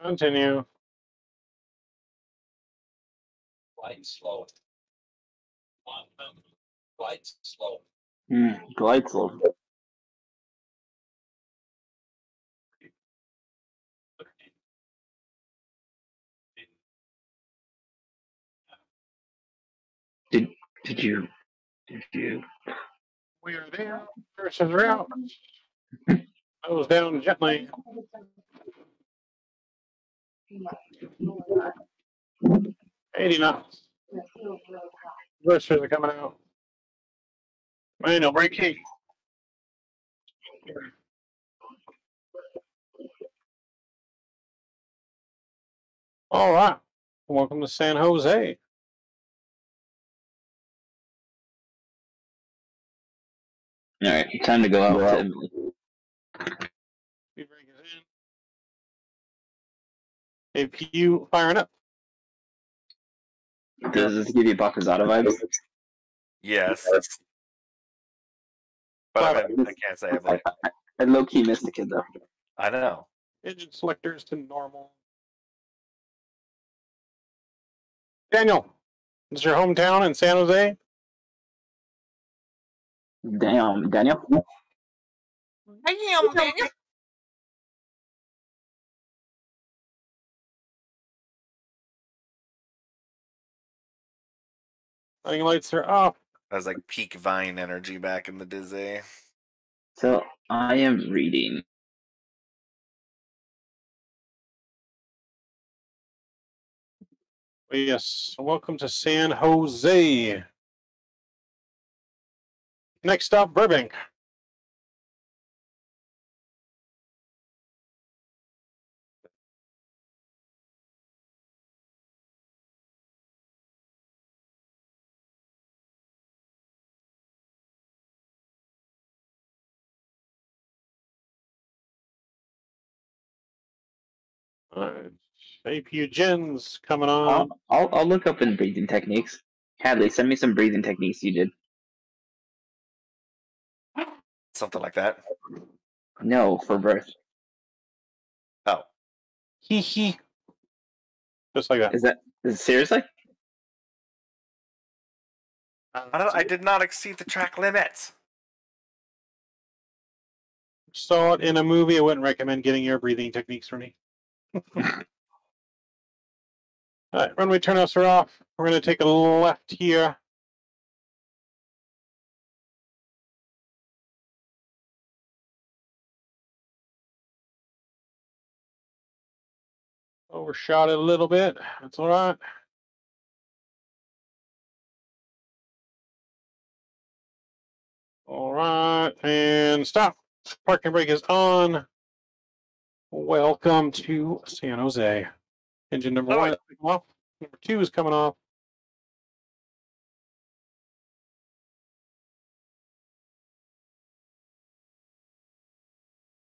Continue. glide slope. Glide slope. Mm, glide slope. Did did you did you we are there. Curses are out. Nose down gently. Eighty knots. Reversers are coming out. Manual braking. All right. Welcome to San Jose. All right, time to go out. Go to- Speed brake is in. APU firing up. Does this give you Bakazata vibes? Yes. But I, I can't say I've like, I low key missed the kid though. I know. Engine selectors to normal. Daniel, is your hometown in San Jose? Damn, Daniel. Damn, Daniel. Running lights are off. That was like peak Vine energy back in the Dizzy. So I am reading. Yes, welcome to San Jose. Next stop, Burbank. APU gens coming on. I'll, I'll I'll look up in breathing techniques. Hadley, send me some breathing techniques you did. Something like that. No, for birth. Oh, Hee hee. Just like that. Is that is it seriously? I, don't, I did not exceed the track limits. saw it in a movie. I wouldn't recommend getting air breathing techniques from me. All right, runway turnoffs are off. We're going to take a left here. Overshot it a little bit. That's all right. All right, and stop. Parking brake is on. Welcome to San Jose. Engine number one coming off. Number two is coming off.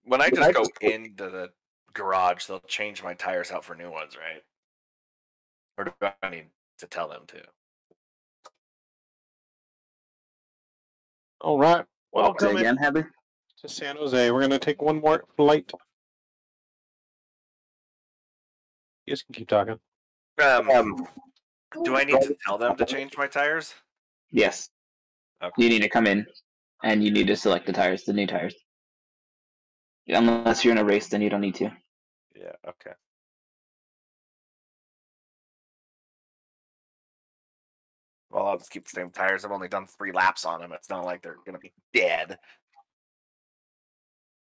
When I When just I just go- into the garage, they'll change my tires out for new ones, right? Or do I need to tell them to? All right. Say Welcome again, Heather. to San Jose. We're going to take one more flight. You guys can keep talking. Um, do I need to tell them to change my tires? Yes. Okay. You need to come in and you need to select the tires, the new tires. Unless you're in a race, then you don't need to. Yeah. Okay. Well, I'll just keep the same tires. I've only done three laps on them. It's not like they're gonna be dead,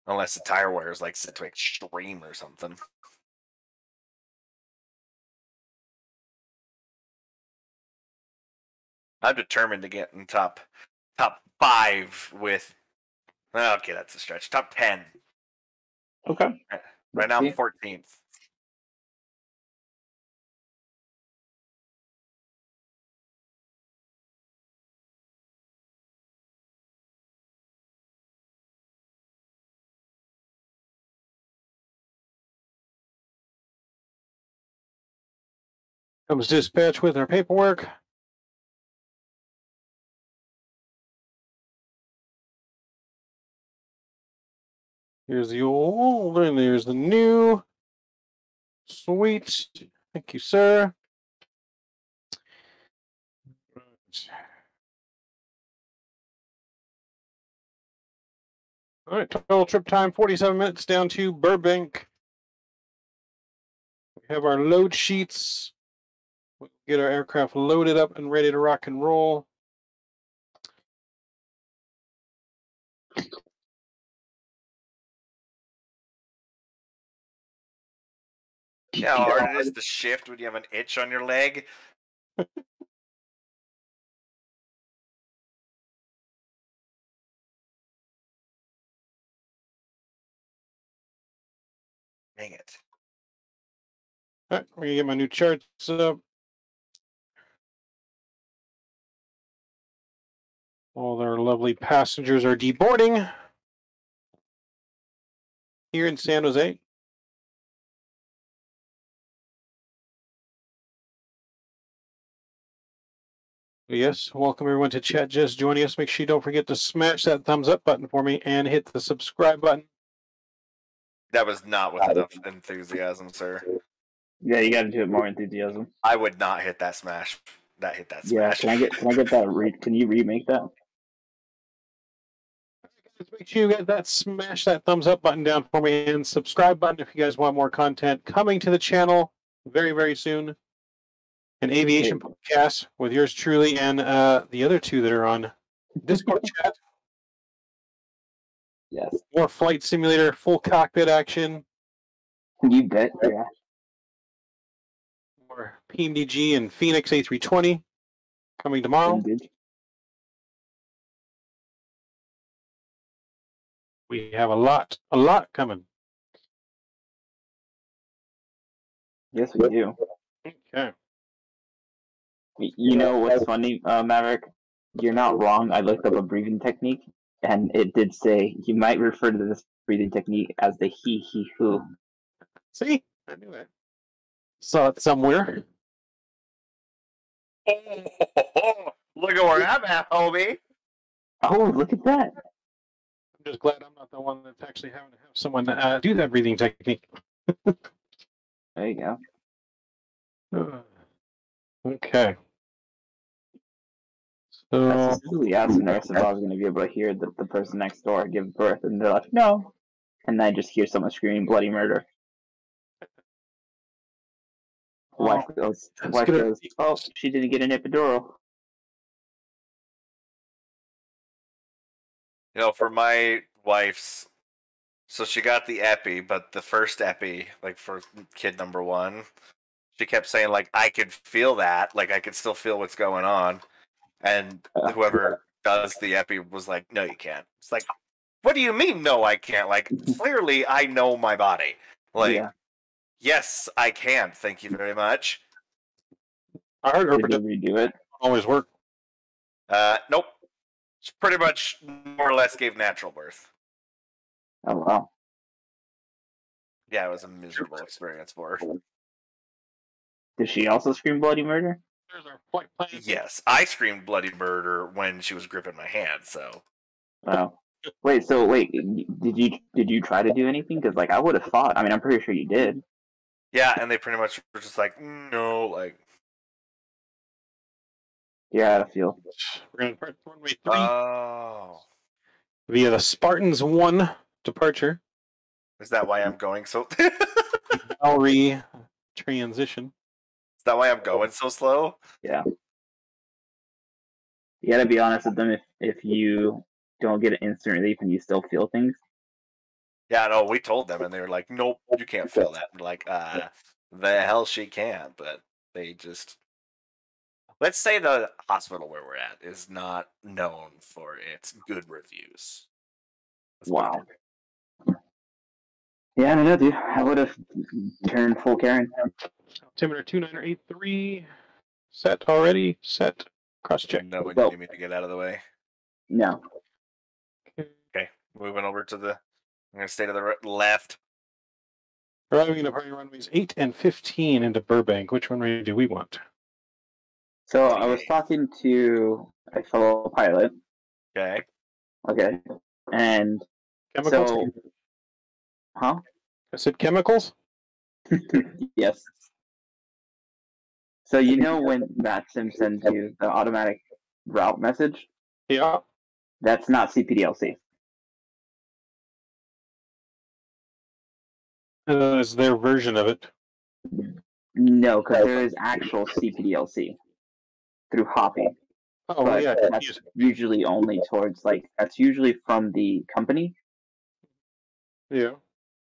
unless the tire wear is like set to extreme or something. I'm determined to get in top top five with. Okay, that's a stretch. Top ten. Okay. Uh, Right now, I'm 14th. Comes dispatch with our paperwork. Here's the old and there's the new. Sweet. Thank you, sir. All right, total trip time 47 minutes down to Burbank. We have our load sheets. We Get our aircraft loaded up and ready to rock and roll. How hard it is to shift when you have an itch on your leg. Dang it. All right, we're gonna get my new charts up. All their lovely passengers are deboarding here in San Jose. Yes, welcome everyone to chat. Just joining us. Make sure you don't forget to smash that thumbs up button for me and hit the subscribe button. That was not with enough enthusiasm, sir. Yeah, you got to do it more enthusiasm. I would not hit that smash. That hit that Yeah, smash. can I get can I get that? Re- can you remake that? Guys, make sure you get that smash that thumbs up button down for me and subscribe button if you guys want more content coming to the channel very very soon an aviation podcast with yours truly and uh the other two that are on discord chat Yes. more flight simulator full cockpit action You bet. Yeah. more pmdg and Fenix a320 coming tomorrow Indeed. we have a lot a lot coming Yes, we do. okay You know what's funny, uh, Maverick? You're not wrong. I looked up a breathing technique, and it did say you might refer to this breathing technique as the he he who. see i knew it. saw it somewhere Oh, Look at where I'm at, homie. Oh, look at that! I'm just glad I'm not the one that's actually having to have someone uh, do that breathing technique. There you go. Okay. So we asked the nurse if I was going to be able to hear the, the person next door give birth, and they're like, "No," and I just hear someone screaming bloody murder. Wife goes, wife gonna goes, "Oh, she didn't get an epidural." You know, for my wife's So she got the epi, but the first epi, like for kid number one, she kept saying like I could feel that, like I could still feel what's going on, and Uh. whoever does the epi was like, "No, you can't." It's like, what do you mean? No, I can't. Like clearly, I know my body. Like, yeah. yes, I can. Thank you very much. I heard her Did predict redo it? always work. Uh, nope. She pretty much more or less gave natural birth. Oh wow. Yeah, it was a miserable experience for her. Did she also scream bloody murder? There's our point plan. Yes, I screamed bloody murder when she was gripping my hand. So Wow. Wait, so wait, did you did you try to do anything? Because like I would have thought. I mean, I'm pretty sure you did. yeah, and they pretty much were just like, no, like, Yeah, I feel. We're gonna depart runway three oh, via the Spartans one departure. is that why I'm going so? is Valerie transition. that why I'm going so slow? Yeah. You gotta be honest with them if if you don't get an instant relief and you still feel things. Yeah, no, we told them, and they were like, nope, you can't feel that. We're like, uh, the hell she can, but they just. Let's say the hospital where we're at is not known for its good reviews. Wow. That way. Yeah, I don't know, dude. I would have turned full Karen. Altimeter two nine eight three. Set already. Set. Cross check. No, when Well- you need me to get out of the way. No. Okay, moving over to the. I'm gonna stay to the re- left. Arriving at party runways eight and fifteen into Burbank. Which runway do we want? So I was talking to a fellow pilot. Okay. Okay. And Chemicals. so, huh? I said chemicals. yes. So you know when VATSIM sends you the automatic route message? Yeah. That's not CPDLC. Uh, is their version of it. No, because there is actual CPDLC through Hoppie. Oh but yeah. that's usually only towards like that's usually from the company Yeah.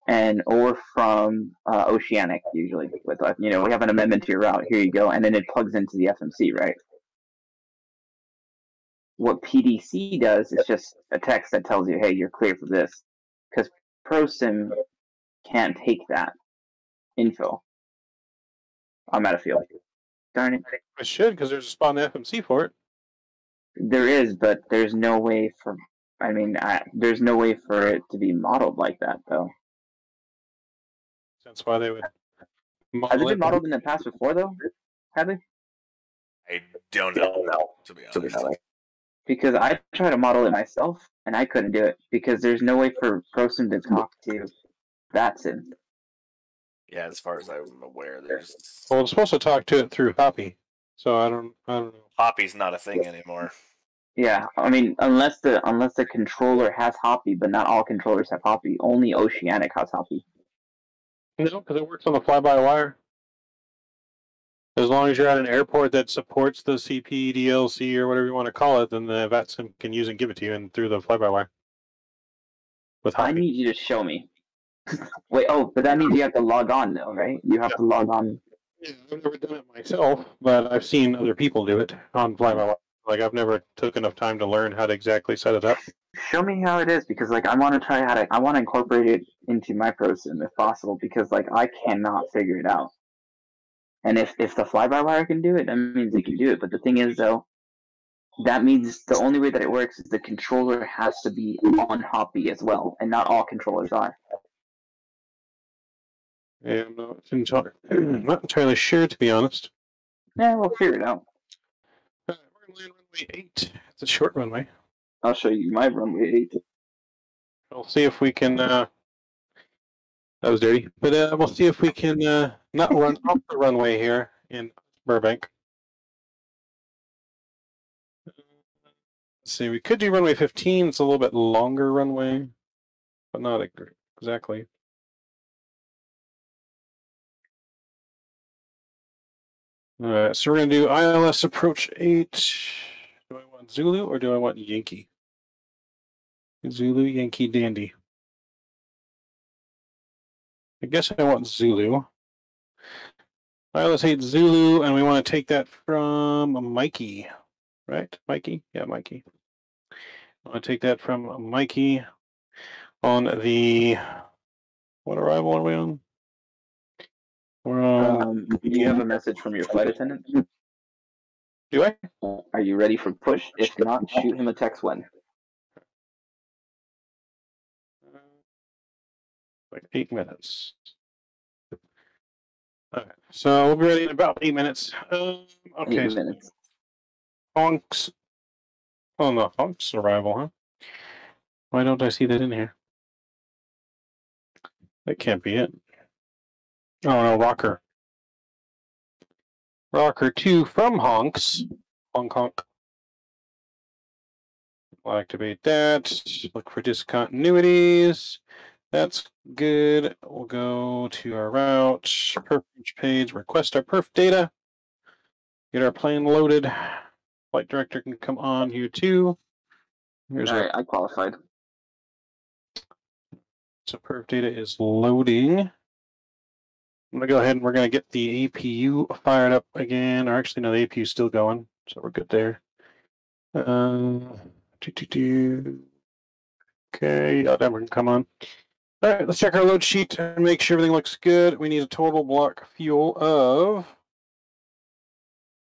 And or from uh, Oceanic usually with like you know we have an amendment to your route here you go and then it plugs into the FMC right. What PDC does is just a text that tells you hey you're clear for this because ProSim can't take that info. I'm out of field. Darn it. I should because there's a spot in the FMC for it. There is, but there's no way for. I mean, I, there's no way for it to be modeled like that, though. That's why they would. Has it model been modeled in the past before, though? Have they? I don't know. No, To be honest. Because I tried to model it myself, and I couldn't do it because there's no way for ProSim to talk to that sim. Yeah, as far as I'm aware, there's Well, I'm supposed to talk to it through Hoppie, so I don't. I don't know. Hoppie's not a thing anymore. Yeah, I mean, unless the unless the controller has Hoppie, but not all controllers have Hoppie. Only Oceanic has Hoppie. No, because it works on the fly-by-wire. As long as you're at an airport that supports the CPDLC or whatever you want to call it, then the VATSIM can use and give it to you and through the fly-by-wire. With I need you to show me. Wait, oh, but that means you have to log on, though, right? You have to log on. Yeah, I've never done it myself, but I've seen other people do it on fly-by-wire. Like I've never took enough time to learn how to exactly set it up. Show me how it is because, like, I want to try how to. I want to incorporate it into my ProSim if possible because, like, I cannot figure it out. And if if the fly-by-wire can do it, that means it can do it. But the thing is, though, that means the only way that it works is the controller has to be on Hoppie as well, and not all controllers are. Yeah, I'm not, entirely, not entirely sure, to be honest. Yeah, we'll figure it out runway eight. It's a short runway. I'll show you my runway eight. We'll see if we can. Uh, that was dirty, but uh, we'll see if we can uh, not run off the runway here in Burbank. Let's see, we could do runway 15. It's a little bit longer runway, but not exactly. All right, so we're going to do ILS approach 8 want Zulu or do I want Yankee? Zulu, Yankee, Dandy. I guess I want Zulu. Violet's hate Zulu, and we want to take that from Mikey, right? Mikey? Yeah, Mikey. I want to take that from Mikey on the what arrival are we on? We're on. Um, do you have a message from your flight attendant? Do I? Are you ready for push? If not, shoot him a text when. Like eight minutes. Okay, so we'll be ready in about eight minutes. Um, okay, Eight minutes. Honks. Oh no, Honks arrival, huh? Why don't I see that in here? That can't be it. Oh no, Rocker. Rocker 2 from Honks. Honk honk. We'll activate that. Look for discontinuities. That's good. We'll go to our route, perf page, request our perf data. Get our plane loaded. Flight director can come on here too. Here's All our I qualified. So perf data is loading. I'm gonna go ahead and we're gonna get the APU fired up again. Or actually, no, the APU is still going, so we're good there. Uh, do, do, do. Okay, that can come on. All right, let's check our load sheet and make sure everything looks good. We need a total block fuel of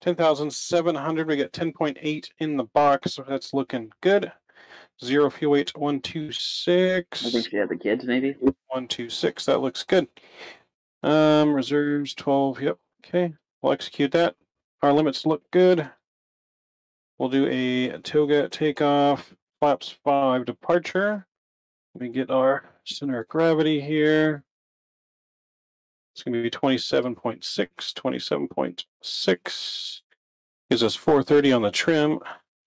ten thousand seven hundred. We got ten point eight in the box, so that's looking good. Zero fuel weight one two six. I think she had the kids, maybe. One, two, six. That looks good. Um, reserves twelve. Yep. Okay. We'll execute that. Our limits look good. We'll do a toga takeoff, flaps five departure. Let me get our center of gravity here. It's going to be 27.6, 27.6. Gives us 430 on the trim.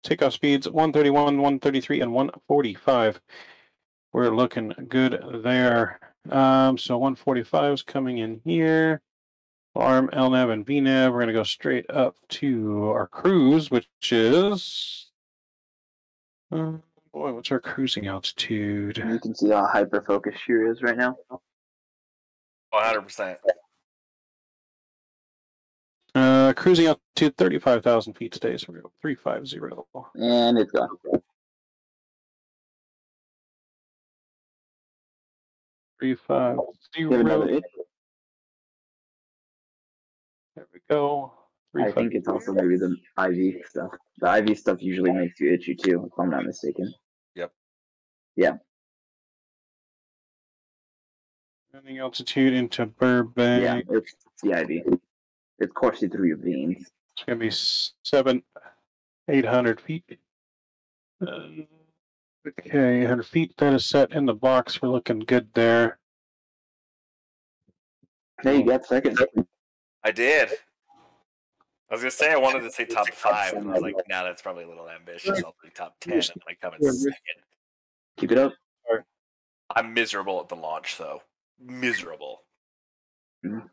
Takeoff speeds 131, 133, and 145. We're looking good there. Um, so 145 is coming in here. Arm, LNAV, and VNAV. We're going to go straight up to our cruise, which is. Uh, boy, what's our cruising altitude? You can see how hyper focused she is right now. One hundred percent. Uh, cruising altitude 35,000 feet today, so we're going 350. And it's gone. Three five Give another zero. itch. There we go. Three, I five, think it's also maybe the IV stuff. The IV stuff usually makes you itchy too, if I'm not mistaken. Landing altitude into Burbank. it's, it's the IV. It courses through your veins. It's gonna be seven, eight hundred feet. Uh, okay, eight hundred feet. That is set in the box. We're looking good there. Hey, you got second. I did. I was gonna say I wanted to say top five, and I was like, nah, that's probably a little ambitious. I'll do top ten and like come in second. Keep it up. I'm miserable at the launch though. Miserable. Mm.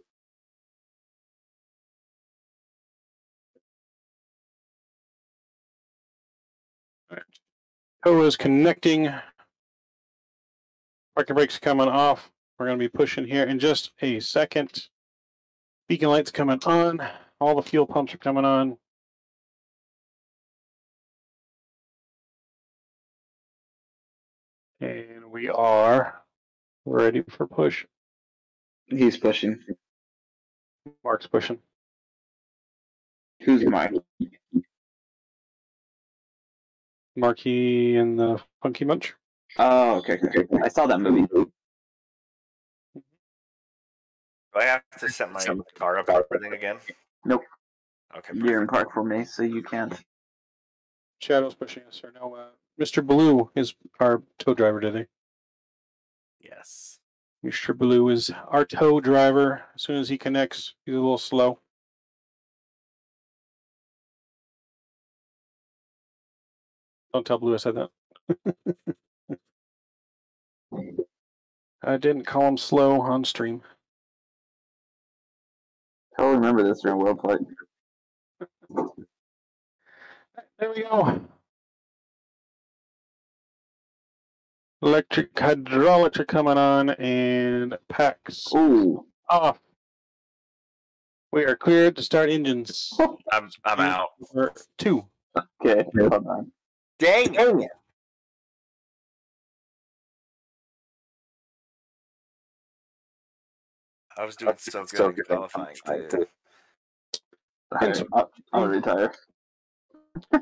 Toa is connecting. Parking brakes coming off. We're gonna be pushing here in just a second. Beacon lights coming on. All the fuel pumps are coming on. And we are ready for push. He's pushing. Mark's pushing. Who's Mike? Marky and the Funky Bunch. Oh, okay, okay. I saw that movie. Do I have to set my car up and everything again? Nope. Okay. You're in park for me, so you can't. Shadow's pushing us, or no? Uh, Mr. Blue is our tow driver today. Yes. Mr. Blue is our tow driver. As soon as he connects, he's a little slow. Don't tell Blue I said that. I didn't call him slow on stream. I'll remember this during World Flight. There we go. Electric hydraulics are coming on, and packs Ooh. off. We are cleared to start engines. I'm I'm out. Two. Okay, hold on. Dang it. I was doing so good in qualifying too. I'm, I'll retire.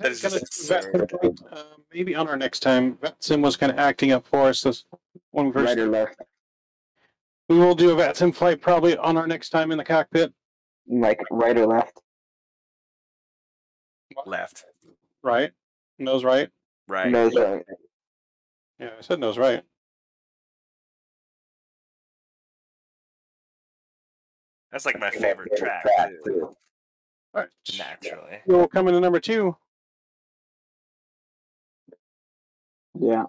That is Gonna just do Vet uh, maybe on our next time. VATSIM was kind of acting up for us this one first. Right or left? We will do a VATSIM flight probably on our next time in the cockpit. Like right or left? Left. Right? Nose right? Right. Nose right. Yeah, I said nose right. That's like my favorite track too. All right. Naturally. We'll come into number two. Yeah.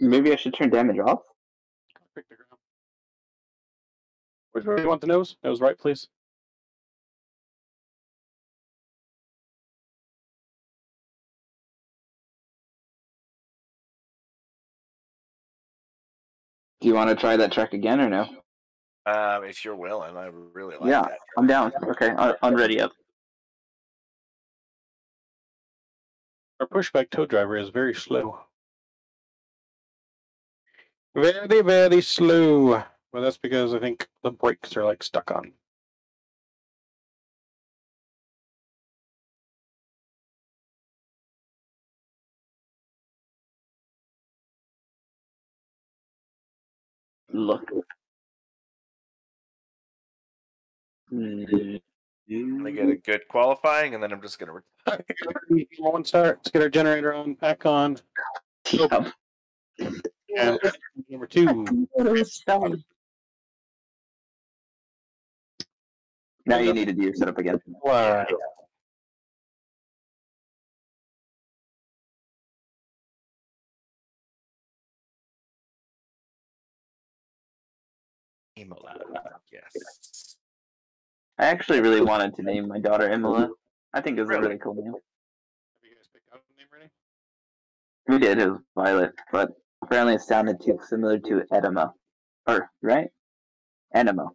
Maybe I should turn damage off. Pick the ground. Which way do you want the nose? Nose right, please. You want to try that track again or no? Um, if you're willing, I really like Yeah, that. I'm down. Okay, I- I'm ready up. Our pushback tow driver is very slow. Very, very slow. But that's because I think the brakes are like stuck on. Look. Mm-hmm. I'm gonna get a good qualifying, and then I'm just gonna. Re- One start. Let's get our generator on, back on. Yeah. And number two. Now you need to do your setup again. Wow. Imola. Yes. I actually really wanted to name my daughter Imola. I think it was a Really? really cool name. Have you guys picked out a name ready? We did, it was Violet, but apparently it sounded too similar to Edema. Or, right? Enema.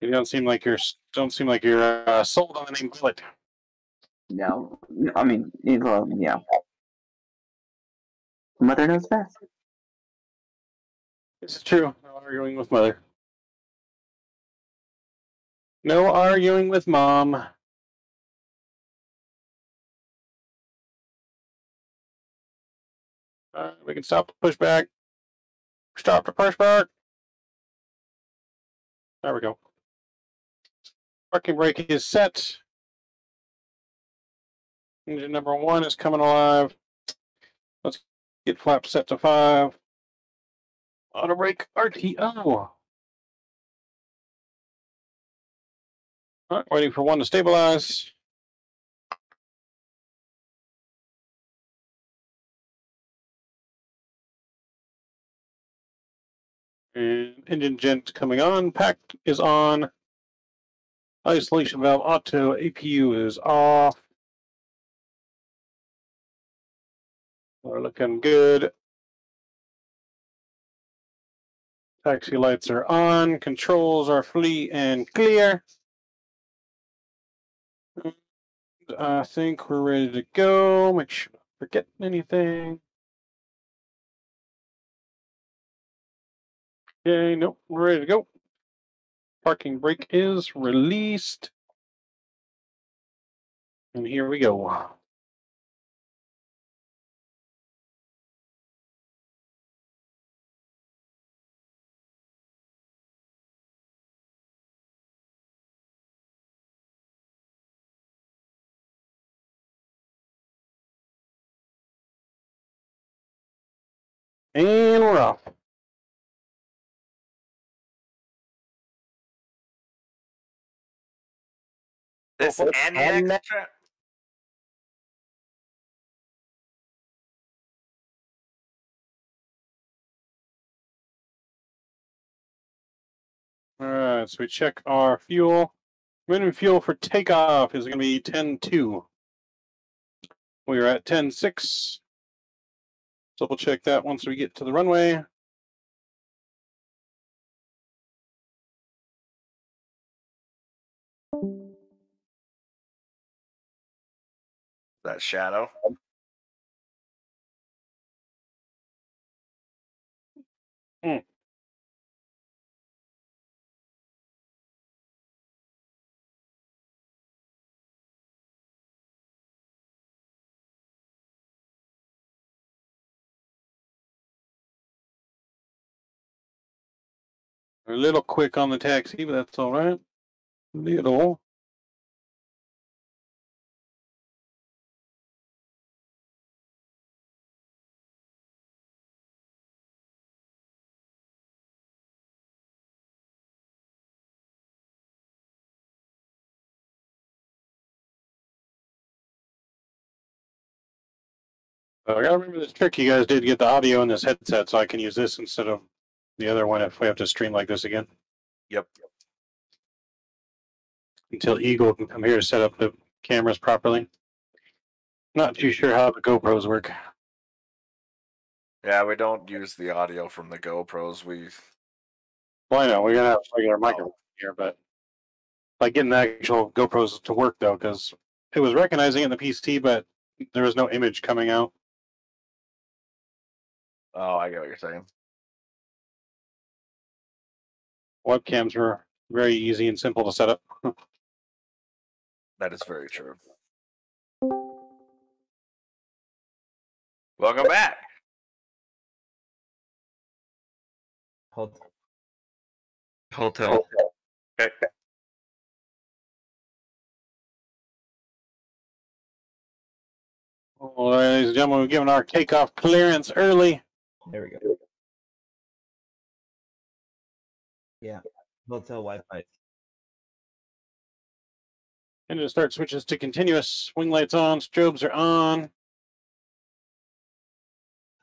You don't seem like you're don't seem like you're uh, sold on the name Violet. No, I mean, yeah. Mother knows best. Is true. No arguing with mother. No arguing with mom. Alright, we can stop the pushback. Stop the pushback. There we go. Parking brake is set. Engine number one is coming alive. Let's get flap set to five. Auto brake RTO. Alright, waiting for one to stabilize. And engine gent coming on. Pack is on. Isolation valve auto. APU is off. We're looking good. Taxi lights are on. Controls are free and clear. I think we're ready to go. Make sure not forgetting anything. Okay, nope, we're ready to go. Parking brake is released. And here we go. And we're off. This Oh, and and next track. All right, so we check our fuel. Minimum fuel for takeoff is going to be 10 2. We are at 10 6. Double check that once we get to the runway. That shadow. Hmm. A little quick on the taxi, but that's all right. Little. Uh, I gotta remember this trick you guys did to get the audio in this headset so I can use this instead of the other one if we have to stream like this again. Yep. Until Eagle can come here to set up the cameras properly. Not too sure how the GoPros work. Yeah, we don't use the audio from the GoPros. We Well, I know we're gonna have a regular microphone here, but like getting the actual GoPros to work though, because it was recognizing it in the PC, but there was no image coming out. oh, I get what you're saying. Webcams are very easy and simple to set up. That is very true. Welcome back. Hold. Hotel. Okay. All right, ladies and gentlemen, we're giving our takeoff clearance early. There we go. Yeah. Hotel Wi-Fi. Engine start switches to continuous. Wing lights on. Strobes are on.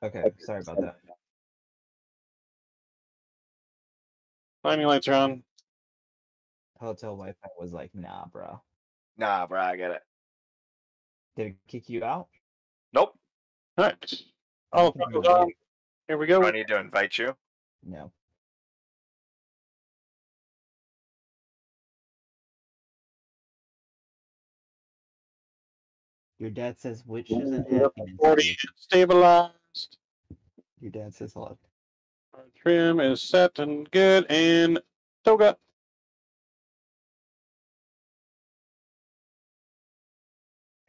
Okay, sorry about that. Landing lights are on. Hotel Wi-Fi was like, nah, bro. Nah, bro, I get it. Did it kick you out? Nope. All right. All think throttles you on. Here we go. Do I need to invite you? No. Your dad says wishes and happiness. 40 stabilized. Your dad says hello. Our trim is set and good. And toga.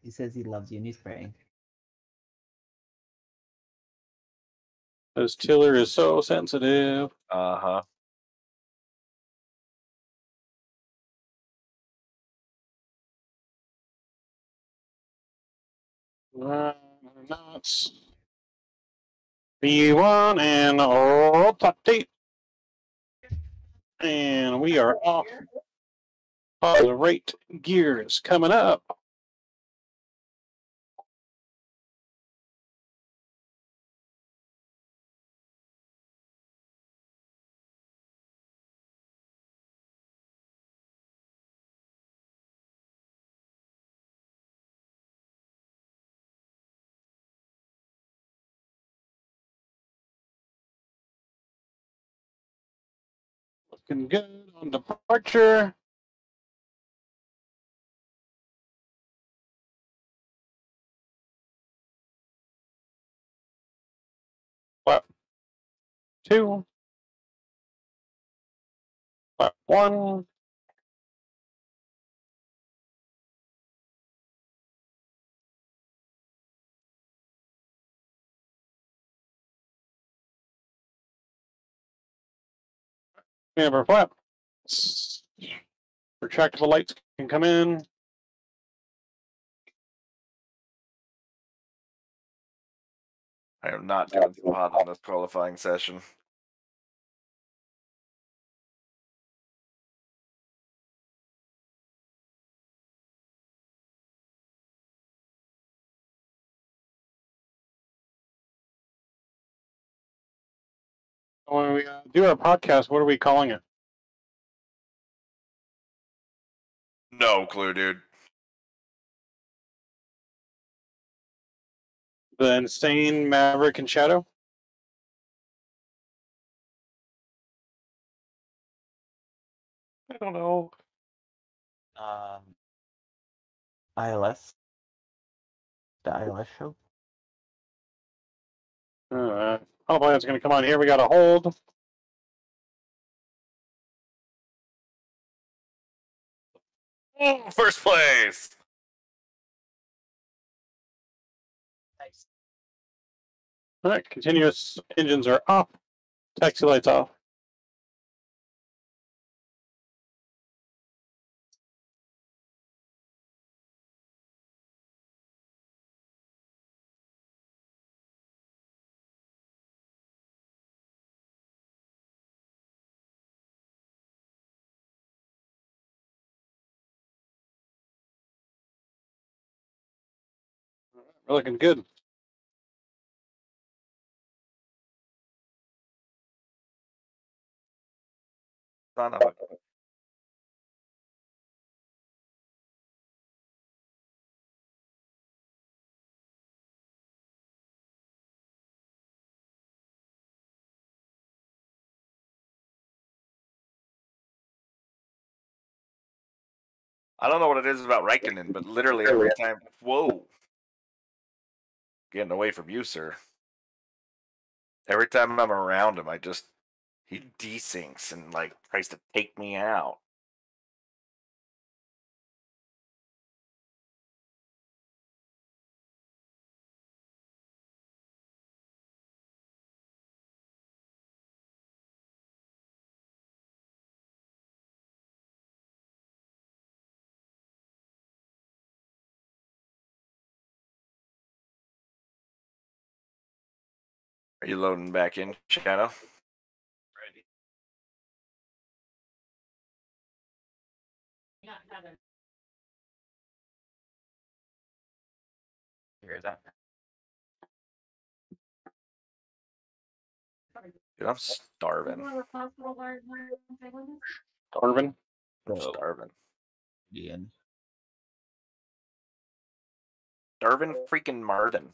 He says he loves you and he's praying. This tiller is so sensitive. Uh huh. Knots. V1 and top tape. And we are off. All the right gears coming up. Looking good on departure. Flap two. Flap one. Camber flap. S- Retractable lights can come in. I am not doing so hot on this qualifying session. When we uh, do our podcast, what are we calling it? No clue, dude. The insane Maverick and Shadow. I don't know. Um, ILS. The ILS show. Uh, Oh, hopefully that's going to come on here. We got a hold. First place. Nice. All right, continuous engines are up. Taxi lights off. We're looking good. Son of a. I don't know what it is about Raikkonen, but literally every time, whoa, getting away from you, sir. Every time I'm around him, I just he desyncs and like tries to take me out. Are you loading back in, Shadow? Here's that. Dude, I'm starving. Starving? I'm starving. Ian. Darvin freaking Marvin.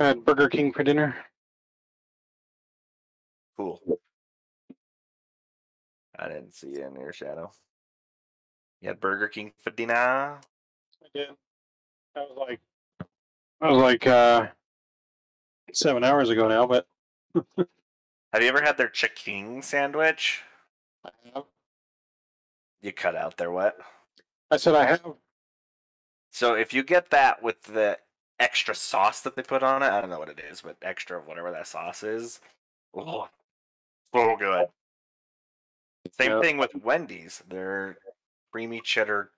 Had Burger King for dinner. Cool. I didn't see you in your shadow. You had Burger King for dinner. I did. That was like that was like uh seven hours ago now, but Have you ever had their chicken sandwich? I have. You cut out there, what? I said I have. So if you get that with the extra sauce that they put on it, I don't know what it is, but extra of whatever that sauce is, oh, so good. Same Yeah. thing with Wendy's. Their creamy cheddar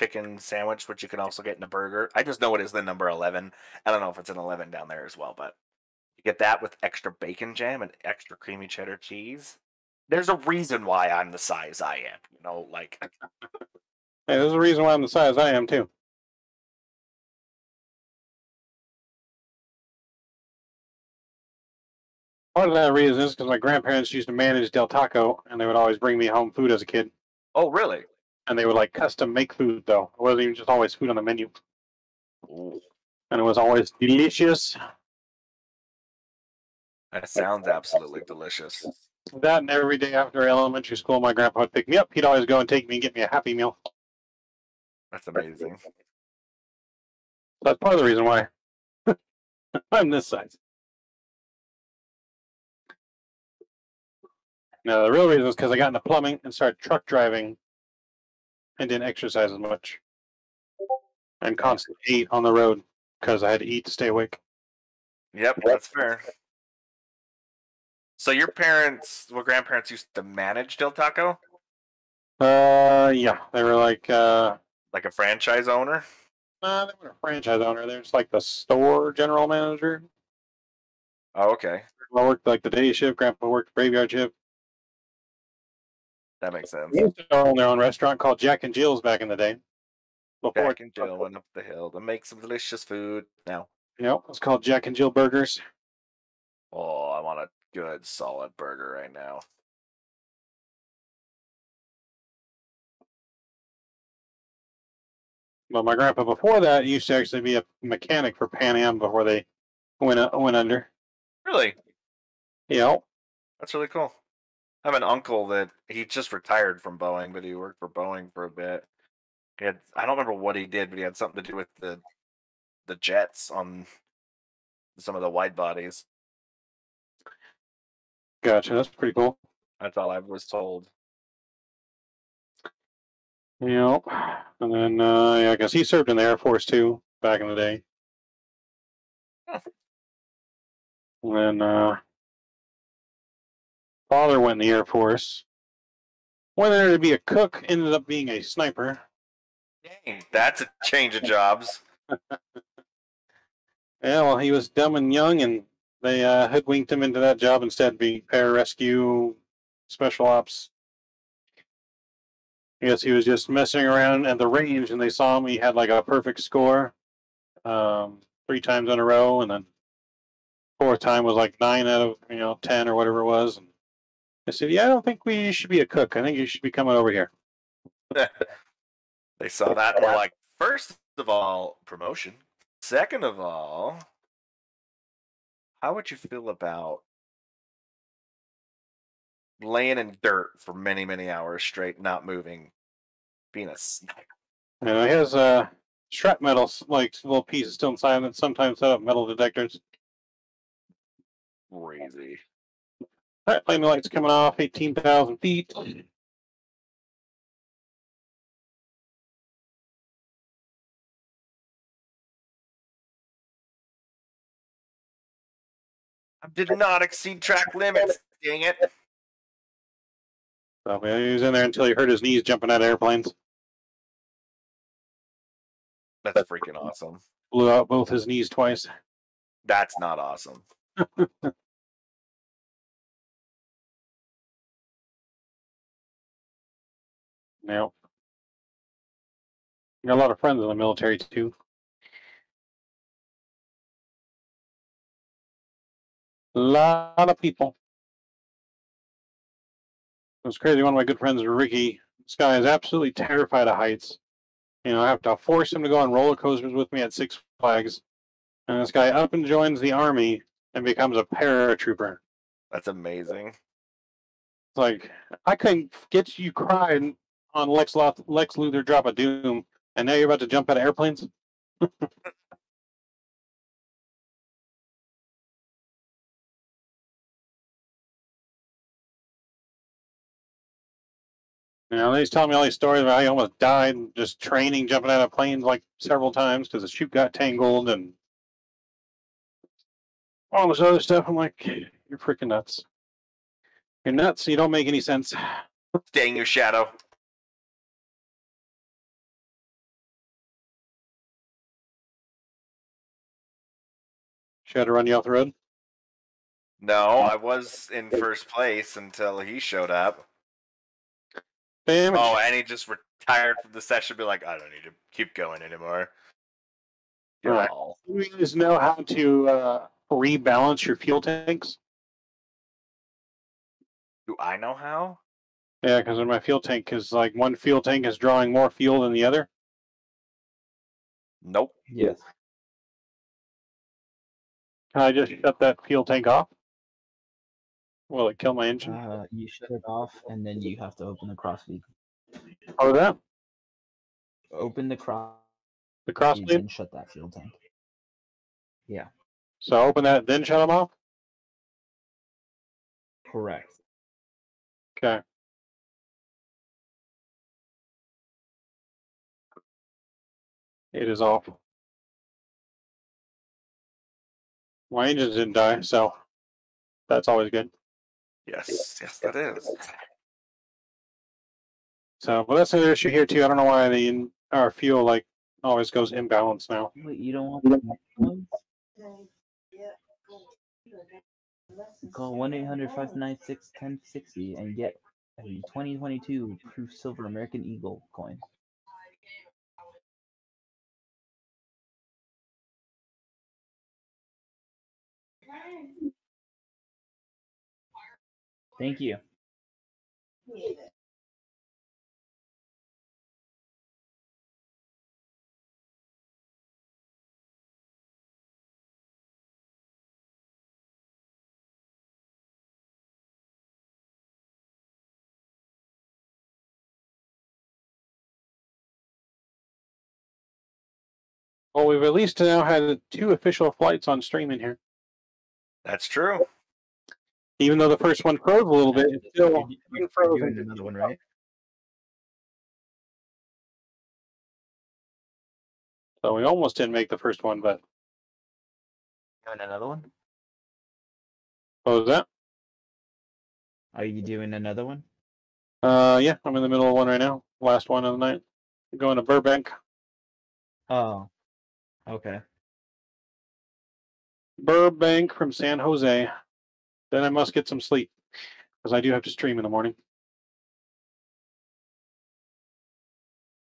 chicken sandwich, which you can also get in a burger. I just know it is the number eleven. I don't know if it's an eleven down there as well, but you get that with extra bacon jam and extra creamy cheddar cheese. There's a reason why I'm the size I am. You know, like Hey, there's a reason why I'm the size I am too. Part of that reason is because my grandparents used to manage Del Taco, and they would always bring me home food as a kid. oh really? And they would like custom make food though. It wasn't even just always food on the menu, Ooh, and it was always delicious. that sounds absolutely delicious. That and every day after elementary school, my grandpa would pick me up. He'd always go and take me and get me a Happy Meal. That's amazing. That's part of the reason why I'm this size. No, the real reason is because I got into plumbing and started truck driving and didn't exercise as much. And constantly ate on the road because I had to eat to stay awake. Yep, that's fair. So your parents, well, grandparents used to manage Del Taco, Uh, yeah, they were like, uh, like a franchise owner. nah, they weren't a franchise owner. They're just like the store general manager. Oh, okay, I worked like the day shift. Grandpa worked graveyard shift. That makes sense. They used to own their own restaurant called Jack and Jill's back in the day. Before Jack and Jill went up the hill to make some delicious food. Now, Yep, it's called Jack and Jill Burgers. oh, I want a good solid burger right now. Well, my grandpa before that used to actually be a mechanic for Pan Am before they went uh, went under. Really? You know, That's really cool. I have an uncle that he just retired from Boeing, but he worked for Boeing for a bit. He had I don't remember what he did, but he had something to do with the the jets on some of the wide bodies. gotcha. That's pretty cool. That's all I was told. Know, and then uh, yeah, I guess he served in the Air Force too back in the day. And then uh, father went in the Air Force. Went there to be a cook, ended up being a sniper. Dang, that's a change of jobs. Yeah, well, he was dumb and young, and they uh, hoodwinked him into that job instead, of being pararescue, special ops. I guess he was just messing around at the range, and they saw him. He had like a perfect score, um, three times in a row, and then fourth time was like nine out of you know ten or whatever it was. And I said, "Yeah, I don't think we should be a cook. I think you should be coming over here." they saw that and were like, first of all, promotion. Second of all, how would you feel about laying in dirt for many, many hours straight, not moving, being a sniper? And he has uh, strap metal, like little pieces still inside, and sometimes set up metal detectors. Crazy. All right, landing lights coming off, 18,000 feet. I did not exceed track limits. Dang it. So he was in there until he hurt his knees jumping out of airplanes. That's freaking awesome. Blew out both his knees twice. That's not awesome. Yep. Got a lot of friends in the military too. A lot of people. It was crazy. One of my good friends, Ricky, this guy is absolutely terrified of heights. You know, I have to force him to go on roller coasters with me at Six Flags. And this guy up and joins the army and becomes a paratrooper. That's amazing. It's like I couldn't get you crying on Lex Luth- Lex Luthor Drop of Doom, and now you're about to jump out of airplanes. You know, he's telling me all these stories about how he almost died just training, jumping out of planes like several times because the chute got tangled and all this other stuff. I'm like, you're freaking nuts. You're nuts. You don't make any sense. Dang your shadow. Should I have to run you off the road? No, I was in first place until he showed up. Damn it. Oh, and he just retired from the session. Be like, I don't need to keep going anymore. Right. Oh, You guys know how to uh, rebalance your fuel tanks? do I know how? Yeah, because in my fuel tank is like one fuel tank is drawing more fuel than the other. Nope. Yes. Can I just shut that fuel tank off? Will it kill my engine? Uh, you shut it off, and then you have to open the cross feed. oh, that Open the cross the cross bleed. and shut that fuel tank. Yeah, So open that, then shut them off. correct. Okay. It is off. My engines didn't die, so that's always good. Yes, yes, that is. So, but that's another issue here too. I don't know why the in, our fuel like always goes imbalanced now. Wait, you don't want the? Call 1 800 596 1060 and get a 2022 Proof Silver American Eagle coin. Thank you. Well, we've at least now had two official flights on stream in here. That's true. Even though the first one froze a little bit, it's still You're- you're unfrozen. doing another one, right? So we almost didn't make the first one, but Doing another one? what was that? Are you doing another one? Uh, yeah, I'm in the middle of one right now. Last one of the night. Going to Burbank. Oh. Okay. Burbank from San Jose. Then I must get some sleep because I do have to stream in the morning.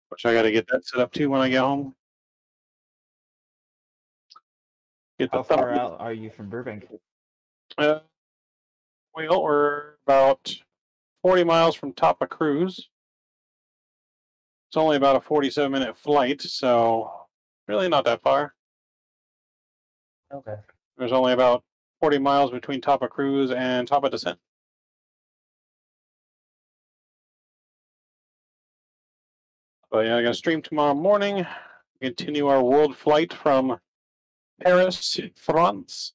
Which I got to get that set up too when I get home. Get How far out are you from Burbank? Uh, well, we're about 40 miles from top of cruise. It's only about a 47 minute flight, so really not that far. Okay. There's only about 40 miles between top of cruise and Tapa Descent. But yeah, I got to stream tomorrow morning. Continue our world flight from Paris, France.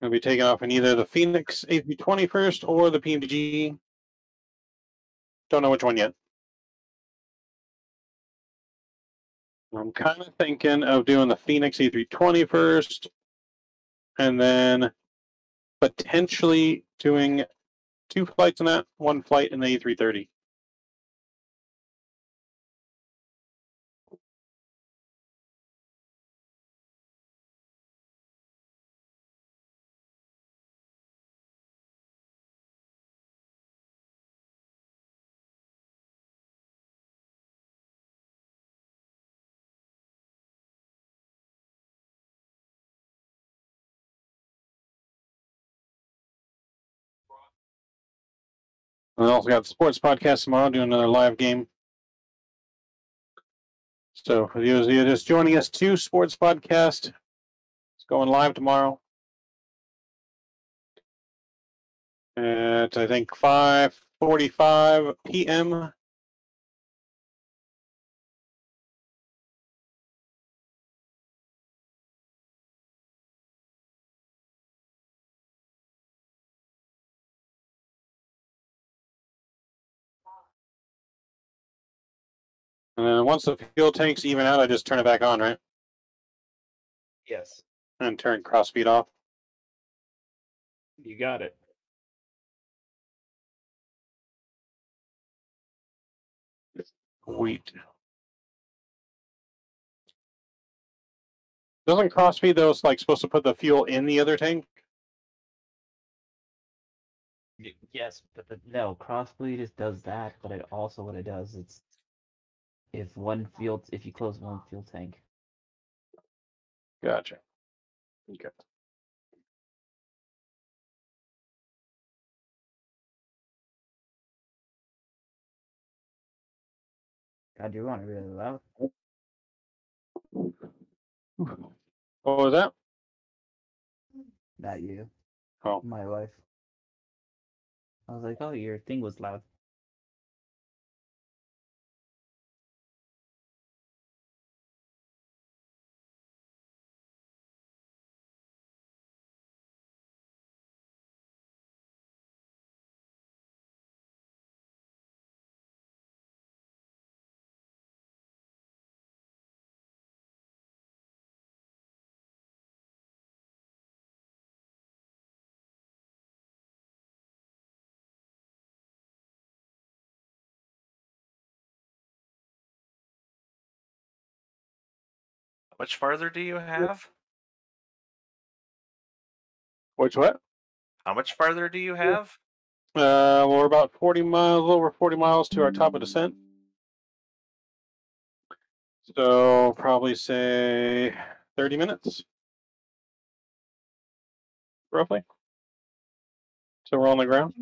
Gonna be taking off in either the Fenix A320 or the PMDG. Don't know which one yet. I'm kind of thinking of doing the Fenix A320 first, and then potentially doing two flights in that, one flight in the A330. And I also got the sports podcast tomorrow, doing another live game. So for those of you just joining us, two sports podcast. It's going live tomorrow. At I think five forty-five p.m. And then once the fuel tanks even out, I just turn it back on, right? Yes. And turn cross feed off. You got it. Wheat. Doesn't cross feed though? It's like supposed to put the fuel in the other tank. Yes, but the, no, crossbleed just does that, but it also what it does it's if one field if you close one fuel tank. Gotcha. Okay. God, you're going really loud. What was that? Not you. Oh. My wife. I was like, oh, your thing was loud. How much farther do you have? Which what? How much farther do you have? Uh, well, we're about 40 miles, over 40 miles to our top of descent. So probably say 30 minutes, roughly. So we're on the ground.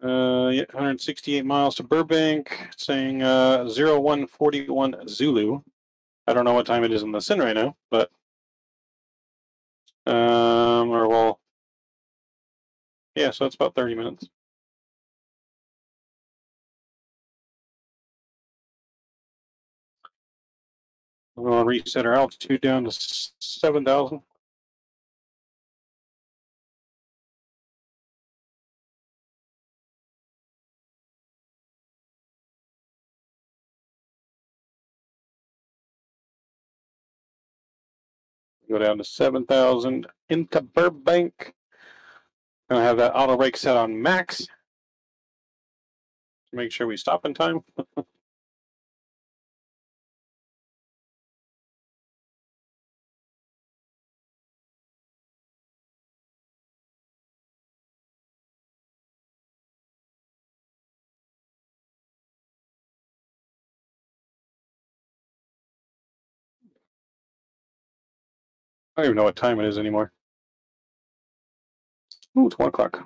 Uh, 168 miles to Burbank, saying uh, 0141 Zulu. I don't know what time it is in the sun right now, but Um, or well, yeah, so it's about 30 minutes. To reset our altitude down to 7,000. Go down to 7,000 into Burbank. Gonna have that auto brake set on max. Make sure we stop in time. don't even know what time it is anymore. Ooh, it's one o'clock.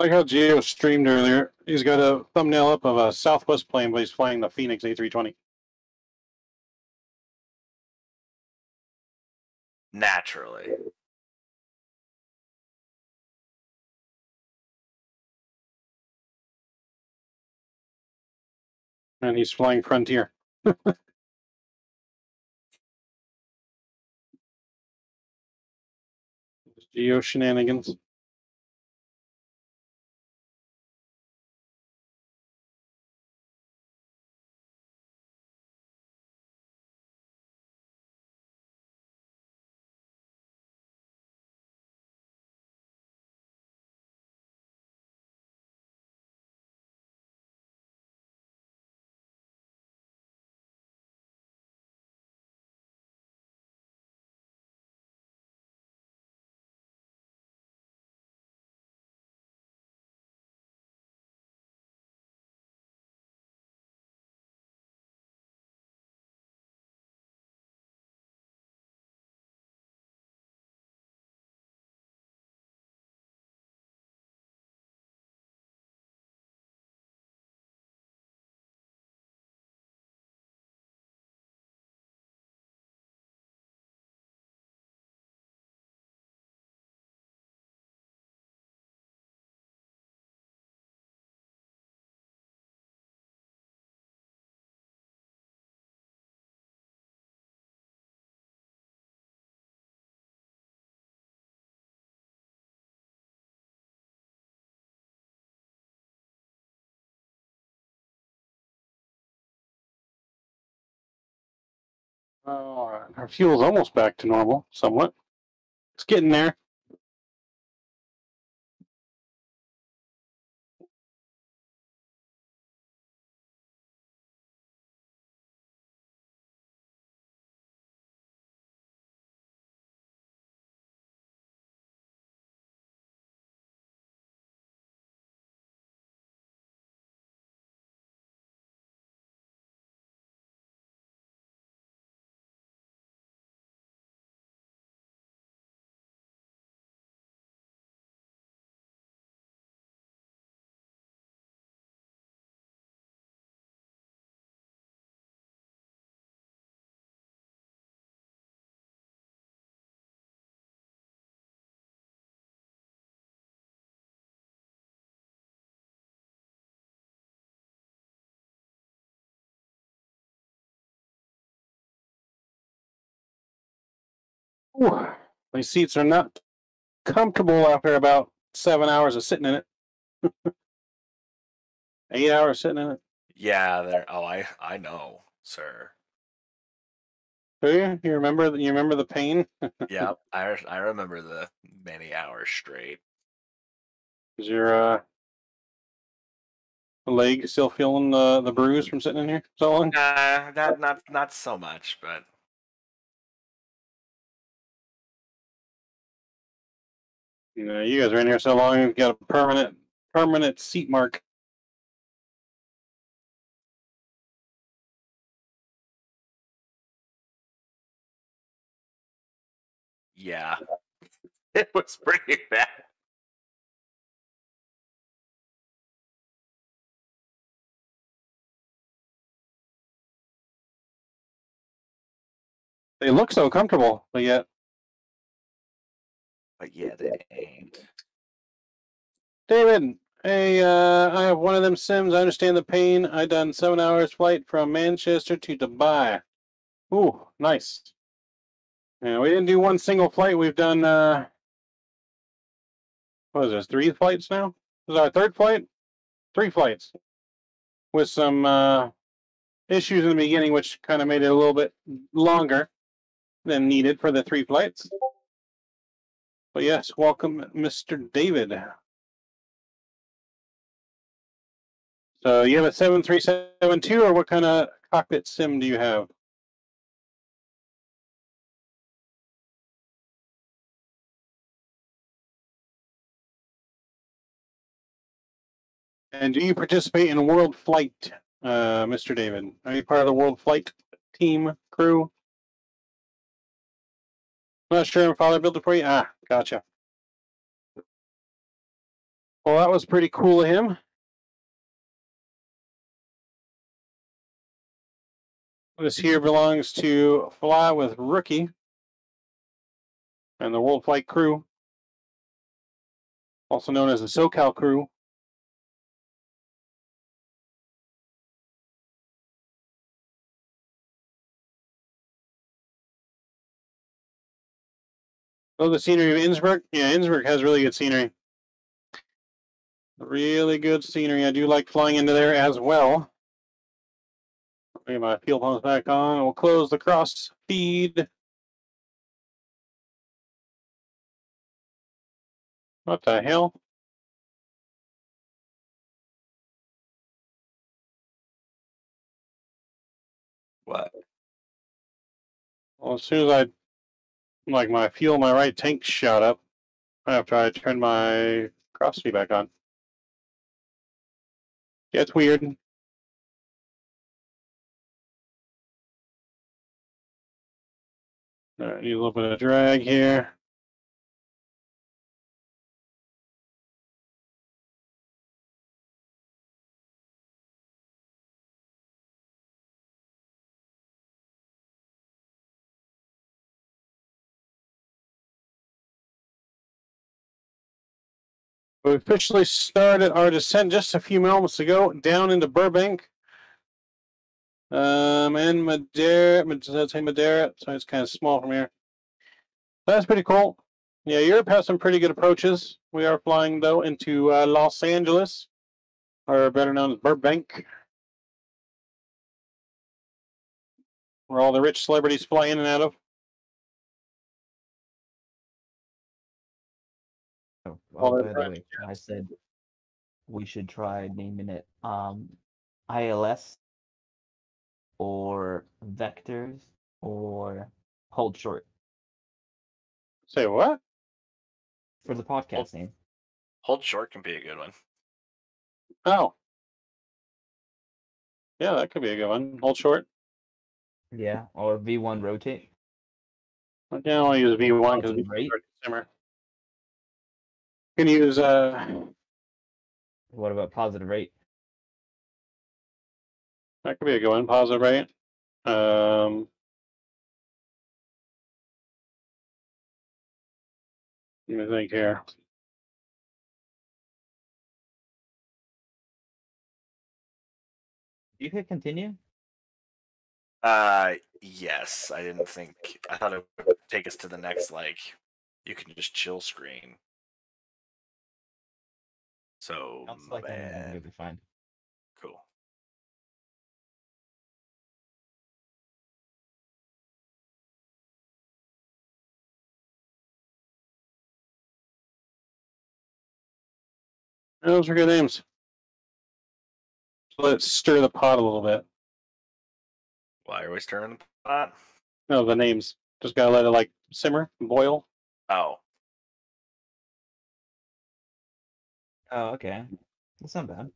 Like how Geo streamed earlier, he's got a thumbnail up of a Southwest plane, but he's flying the Fenix A320. Naturally. And he's flying Frontier. Geo shenanigans. Right, our fuel's almost back to normal, somewhat. It's getting there. Whew, these seats are not comfortable after about seven hours of sitting in it. Eight hours sitting in it. Yeah, there. Oh, I I know, sir. Do you? You remember? You remember the pain? Yeah, I I remember the many hours straight. Is your uh, leg still feeling the the bruise from sitting in here so long? Nah, not not not so much, but You know, you guys are in here so long, you've got a permanent permanent seat mark. yeah, it was pretty bad. They look so comfortable, but yet But yeah, they ain't. David, hey, uh, I have one of them sims. I understand the pain. I done seven hours flight from Manchester to Dubai. Ooh, nice. Yeah, we didn't do one single flight. We've done uh, what is this? Three flights now. This is our third flight. Three flights with some uh, issues in the beginning, which kind of made it a little bit longer than needed for the three flights. But yes, welcome, Mr. David. So you have a seven three seven two, or what kind of cockpit sim do you have? And do you participate in World Flight, uh, Mr. David? Are you part of the World Flight team crew? Not sure. Father built it for you. Ah, gotcha. Well, that was pretty cool of him. This here belongs to Fly with Rookie and the World Flight Crew, also known as the SoCal Crew. Oh, the scenery of Innsbruck? Yeah, Innsbruck has really good scenery. Really good scenery. I do like flying into there as well. Get my fuel pumps back on. We'll close the cross feed. What the hell? What? Well, as soon as I, like my fuel, my right tank shot up after I turned my cross feed back on. Yeah, it's weird. All right, need a little bit of drag here. We officially started our descent just a few moments ago down into Burbank. Um, and Madeira, say Madeira? So it's kind of small from here. That's pretty cool. Yeah, Europe has some pretty good approaches. We are flying though into uh, Los Angeles, or better known as Burbank, where all the rich celebrities fly in and out of. Oh, All that by the way, I said we should try naming it um ILS or vectors or hold short Say what? for the podcast name. Hold short can be a good one. Oh. Yeah, that could be a good one. Hold short. Yeah, or V1 rotate. I can only use V1 because Positive rate. simmer. You can use uh What about positive rate? that could be a good one, positive rate. Um let me think here. You could continue. Uh, yes. I didn't think. I thought it would take us to the next like. You can just chill screen. So Don't select anything, man, you'll fine. cool. Those are good names. So let's stir the pot a little bit. Why are we stirring the pot? No, the names. Just gotta let it like simmer, and boil. Oh, Oh, okay. That's not bad.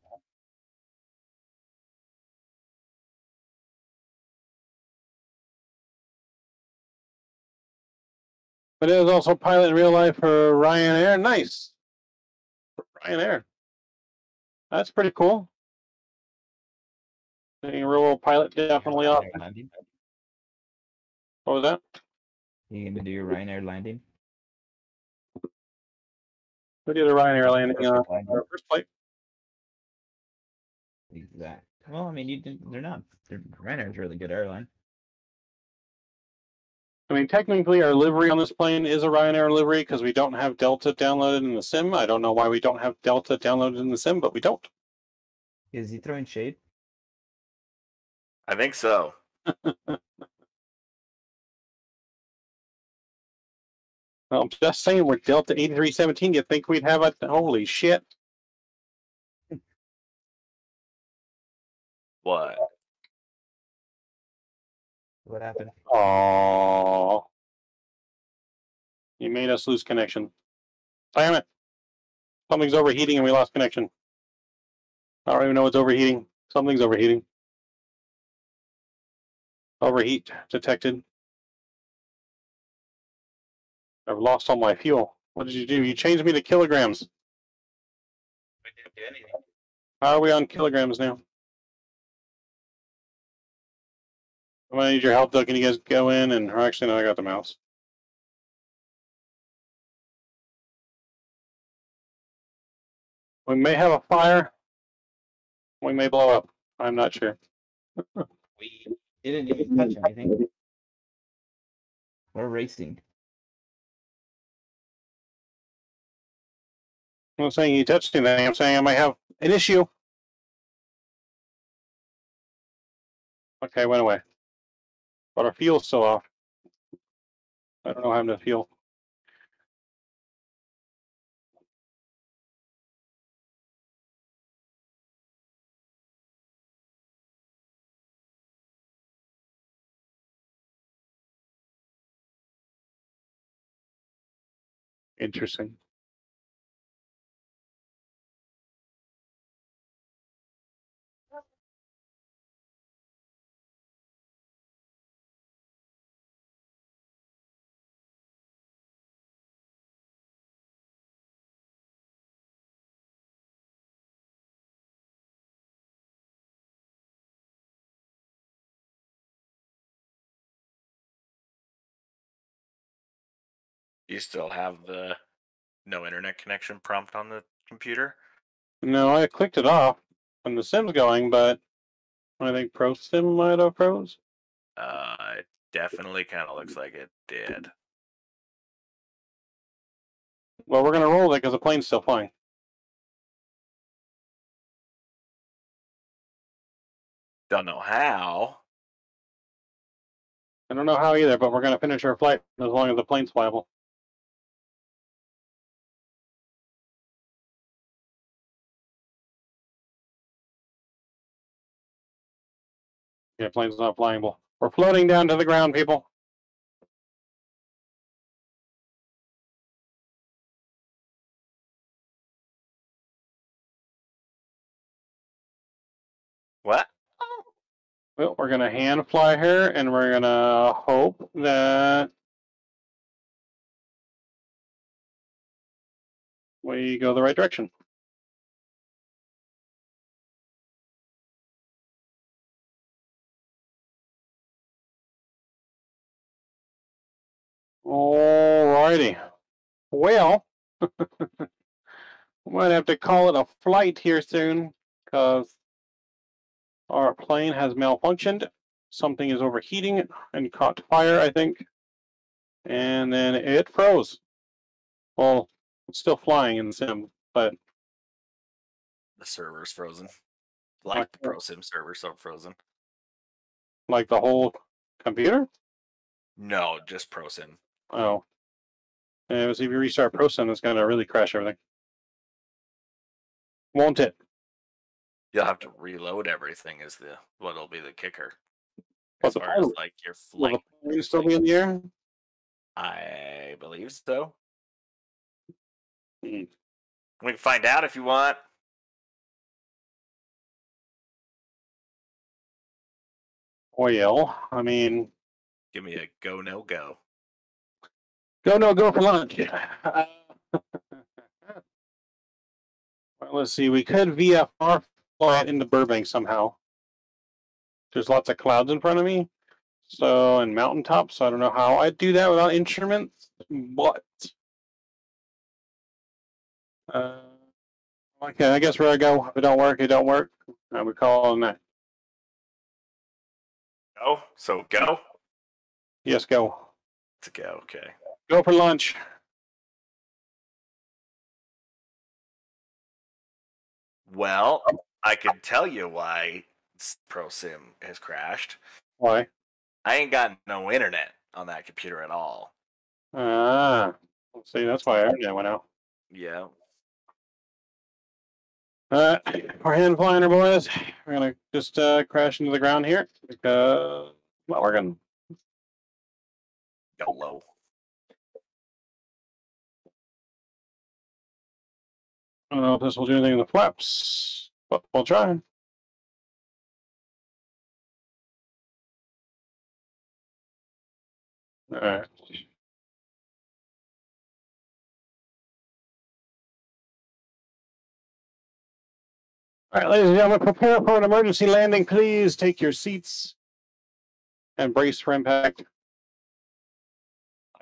But it was also pilot in real life for Ryanair. Nice. Ryanair. That's pretty cool. Being a real world pilot definitely off. What was that? You gonna do your Ryanair landing? We did a Ryanair landing First uh, our first flight. Exact. Well, I mean, you didn't, they're not. They're, Ryanair's a really good airline. I mean, technically, our livery on this plane is a Ryanair livery because we don't have Delta downloaded in the sim. I don't know why we don't have Delta downloaded in the sim, but we don't. Is he throwing shade? I think so. I'm just saying, we're Delta 8317. You think we'd have a. Holy shit. What? What happened? Oh. You made us lose connection. Damn it. Something's overheating and we lost connection. I don't even know what's overheating. Something's overheating. Overheat detected. I've lost all my fuel. What did you do? You changed me to kilograms. We didn't do anything. How are we on kilograms now? I'm gonna need your help, though. Can you guys go in and or actually no, I got the mouse. We may have a fire. We may blow up. I'm not sure. We didn't even touch anything. We're racing. I'm not saying you touched anything. I'm saying I might have an issue. Okay, went away. But our fuel's still off. I don't know how I'm to fuel. Interesting. You still have the no internet connection prompt on the computer? No, I clicked it off when the sim's going, but I think ProSim might have froze. Uh, it definitely kind of looks like it did. Well, we're gonna roll it because the plane's still flying. Don't know how. I don't know how either, but we're gonna finish our flight as long as the plane's flyable. Yeah, plane's not flyable. We're floating down to the ground, people. What? Well, we're gonna hand fly here, and we're gonna hope that we go the right direction. Alrighty. Well, we might have to call it a flight here soon, because our plane has malfunctioned something is overheating and caught fire, I think. And then it froze. Well, it's still flying in the sim, but The server's frozen. Like Like the ProSim server, so frozen. like the whole computer? No, just ProSim. Oh. And if you restart ProSim, it's gonna really crash everything. Won't it? You'll have to reload everything. Is the what'll be the kicker? As the far as like your Will flight, the plane still be in the air? I believe so. Hmm. We can find out if you want. Well, I mean, Give me a go no go. Go no go for lunch. Uh, well, let's see. We could VFR fly it into Burbank somehow. There's lots of clouds in front of me, so and mountaintops. So I don't know how I'd do that without instruments, but uh, okay. I guess where I go. If it don't work, it don't work. I would call on that. Go. So go. Yes, go. To go. Okay. Go for lunch. Well, I can tell you why s- ProSim has crashed. Why? I ain't got no internet on that computer at all. Ah, see, that's why our internet went out. Yeah. Uh, we're hand flying, boys. We're gonna just uh, crash into the ground here because not working. Go low. I don't know if this will do anything in the flaps, but we'll try. All right. All right, ladies and gentlemen, prepare for an emergency landing. Please take your seats and brace for impact.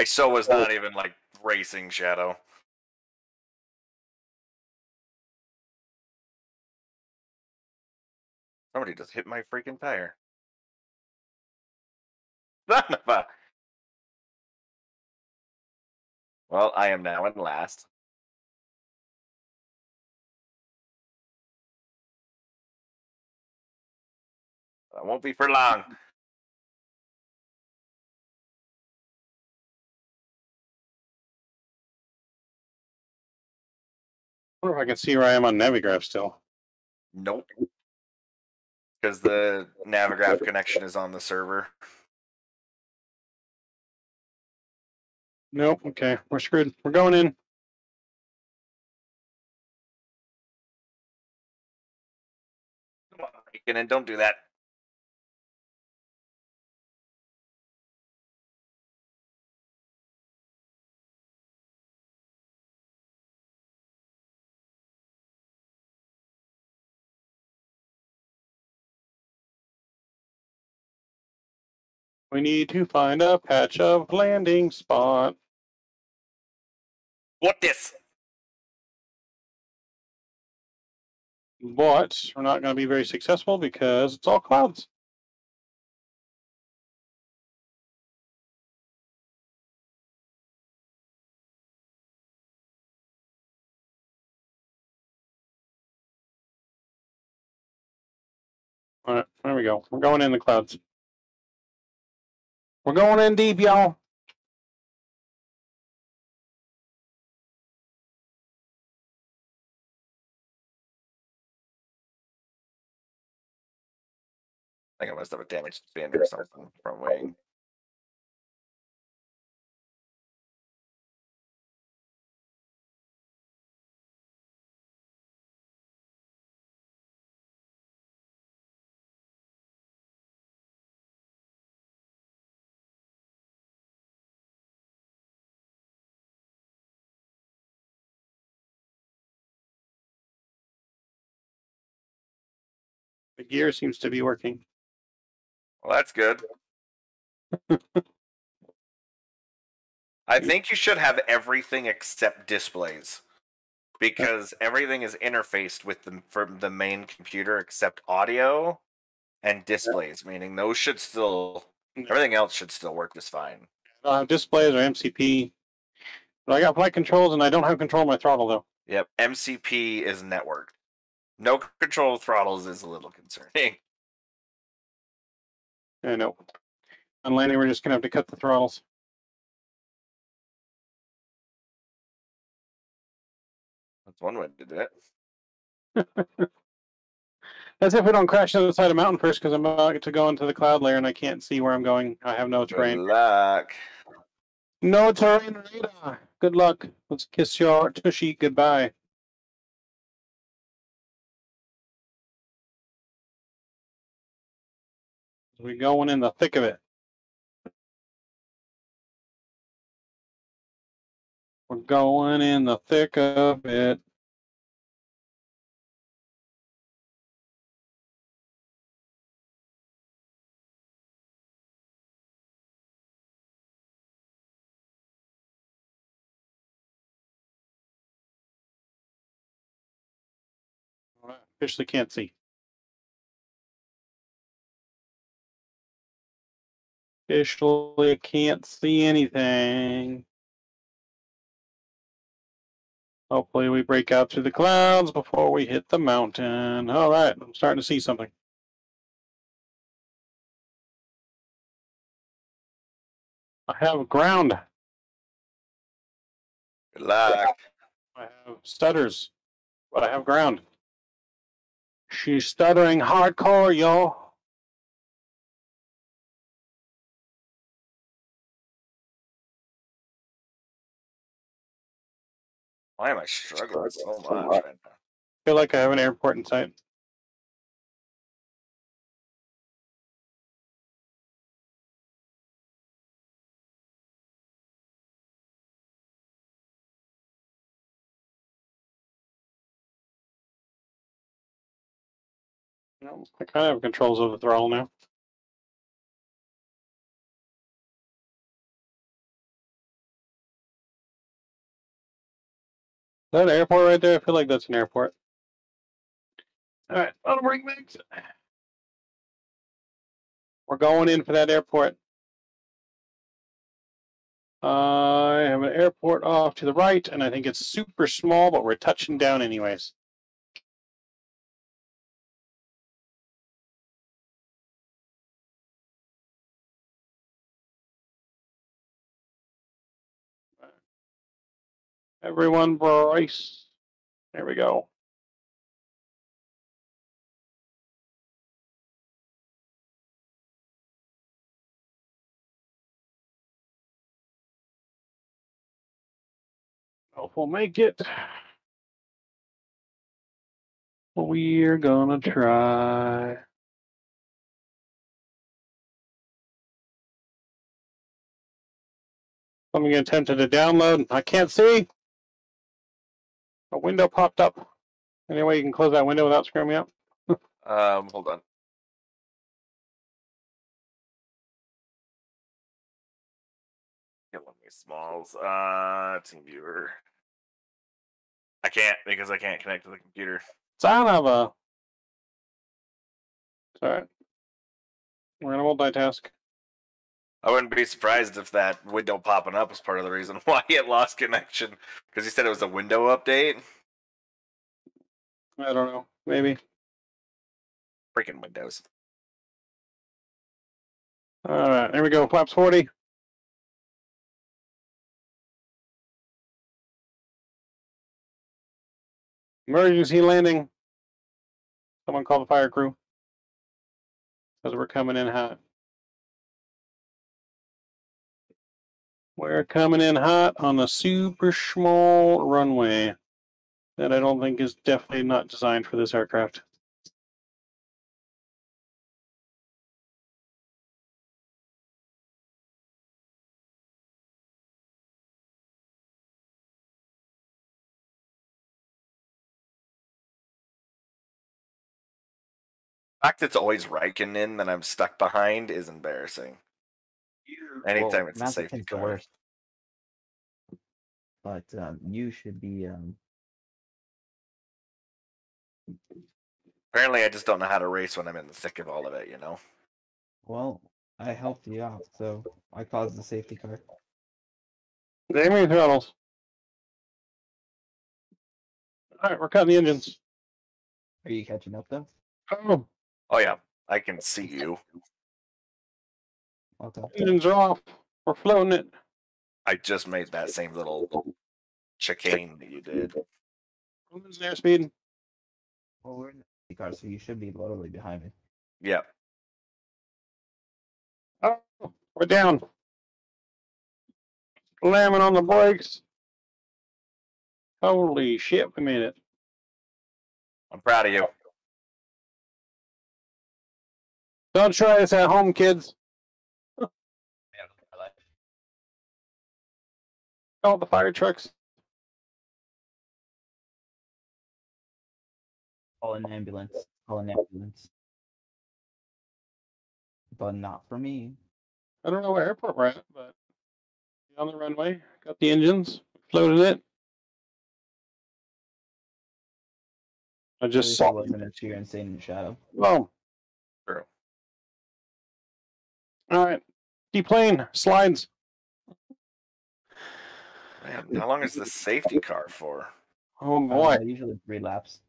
I so was oh. not even like racing Shadow. Somebody just hit my freaking tire. Son of a- Well, I am now in last. That won't be for long. wonder if I can see where I am on Navigraph still. Nope. Because the Navigraph connection is on the server. Nope. Okay, we're screwed. We're going in. Come on, and don't do that. We need to find a patch of landing spot. What this? But we're not going to be very successful because it's all clouds. All right, there we go. We're going in the clouds. We're going in deep, y'all. I think I must have a damaged spin or something from wing. Gear seems to be working. Well, that's good. I think you should have everything except displays. Because everything is interfaced with the from the main computer except audio and displays, meaning those should still everything else should still work just fine. I don't have displays or MCP. But I got flight controls and I don't have control of my throttle though. Yep, MCP is networked. No control of throttles is a little concerning. I know. On landing, we're just gonna have to cut the throttles. That's one way to do it. That's if we don't crash on the side of the mountain first, because I'm about to go into the cloud layer and I can't see where I'm going. I have no terrain. Good luck. No terrain radar. Good luck. Let's kiss your tushy goodbye. We going in the thick of it. We're going in the thick of it. Officially can't see. Officially I can't see anything. Hopefully we break out through the clouds before we hit the mountain. All right, I'm starting to see something. I have ground. Good luck. I have stutters, but I have ground. She's stuttering hardcore, yo. Why am I struggling so so much much. right now? feel like I have an airport in sight. No, I kind of have controls over the throttle now. That an airport right there? I feel like that's an airport. All right, auto brake mix. We're going in for that airport. I have an airport off to the right, and I think it's super small, but we're touching down anyways. Everyone brace. There we go. Hope we'll make it. We're gonna try. Something attempted to download. I can't see. A window popped up. Any way you can close that window without screwing me up? Um, hold on. Of these smalls. Uh, team viewer. I can't because I can't connect to the computer. Son of a. Sorry. We're gonna multitask. I wouldn't be surprised if that window popping up was part of the reason why it lost connection. Because he said it was a window update. I don't know. Maybe. Freaking Windows. All right. There we go. Flaps 40. Emergency landing. Someone call the fire crew. Because we're coming in hot. We're coming in hot on a super small runway that I don't think is definitely not designed for this aircraft. The fact it's always Raikkonen that I'm stuck behind is embarrassing. Anytime it's a safety car. worst. But um, you should be um, Apparently, I just don't know how to race when I'm in the thick of all of it. You know. Well, I helped you out, so I caused the safety car. Damien throttles. All right, we're cutting the engines. Are you catching up though? Oh, Oh yeah, I can see you. Okay. engines are off. We're floating it. I just made that same little chicane that you did. Engines airspeed. Well, we're in the car, so you should be literally behind me. Yep. Oh, we're down. Slamming on the brakes. Holy shit, we made it. I'm proud of you. Don't try this at home, kids. Call the fire trucks. Call an ambulance. Call an ambulance. But not for me. I don't know where airport we're at, but on the runway. Got the engines. Floated it. I just saw. it wasn't a sheer insane shadow. Oh, True. all right. Deplane slides. Man, how long is the safety car for? Oh Uh, boy. usually three laps.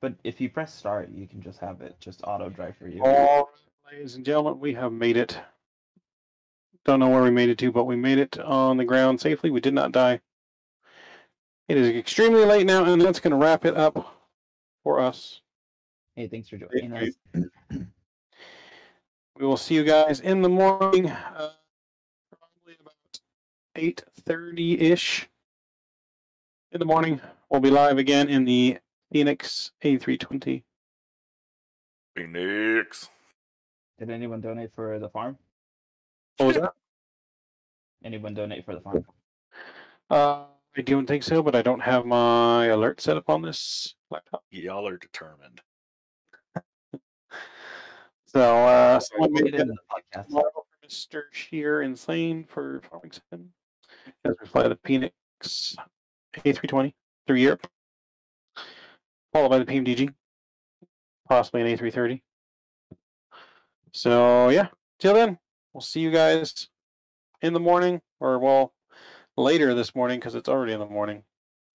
But if you press start, you can just have it just auto drive for you. All right, ladies and gentlemen, we have made it. Don't know where we made it to, but we made it on the ground safely. We did not die. It is extremely late now, and that's going to wrap it up for us. Hey, thanks for joining us. We will see you guys in the morning, uh, probably about eight thirty ish. In the morning, we'll be live again in the Fenix A320. Fenix. Did anyone donate for the farm? What was that? Anyone donate for the farm? Uh, I don't think so, but I don't have my alert set up on this laptop. Y'all are determined. So, uh, someone We'll made get a the podcast. Mr. Shear Insane for Farmington as we fly the Fenix A320 through Europe, followed by the PMDG, possibly an A330. So, yeah, till then, we'll see you guys in the morning, or well, later this morning because it's already in the morning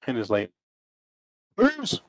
and it's late. Peace.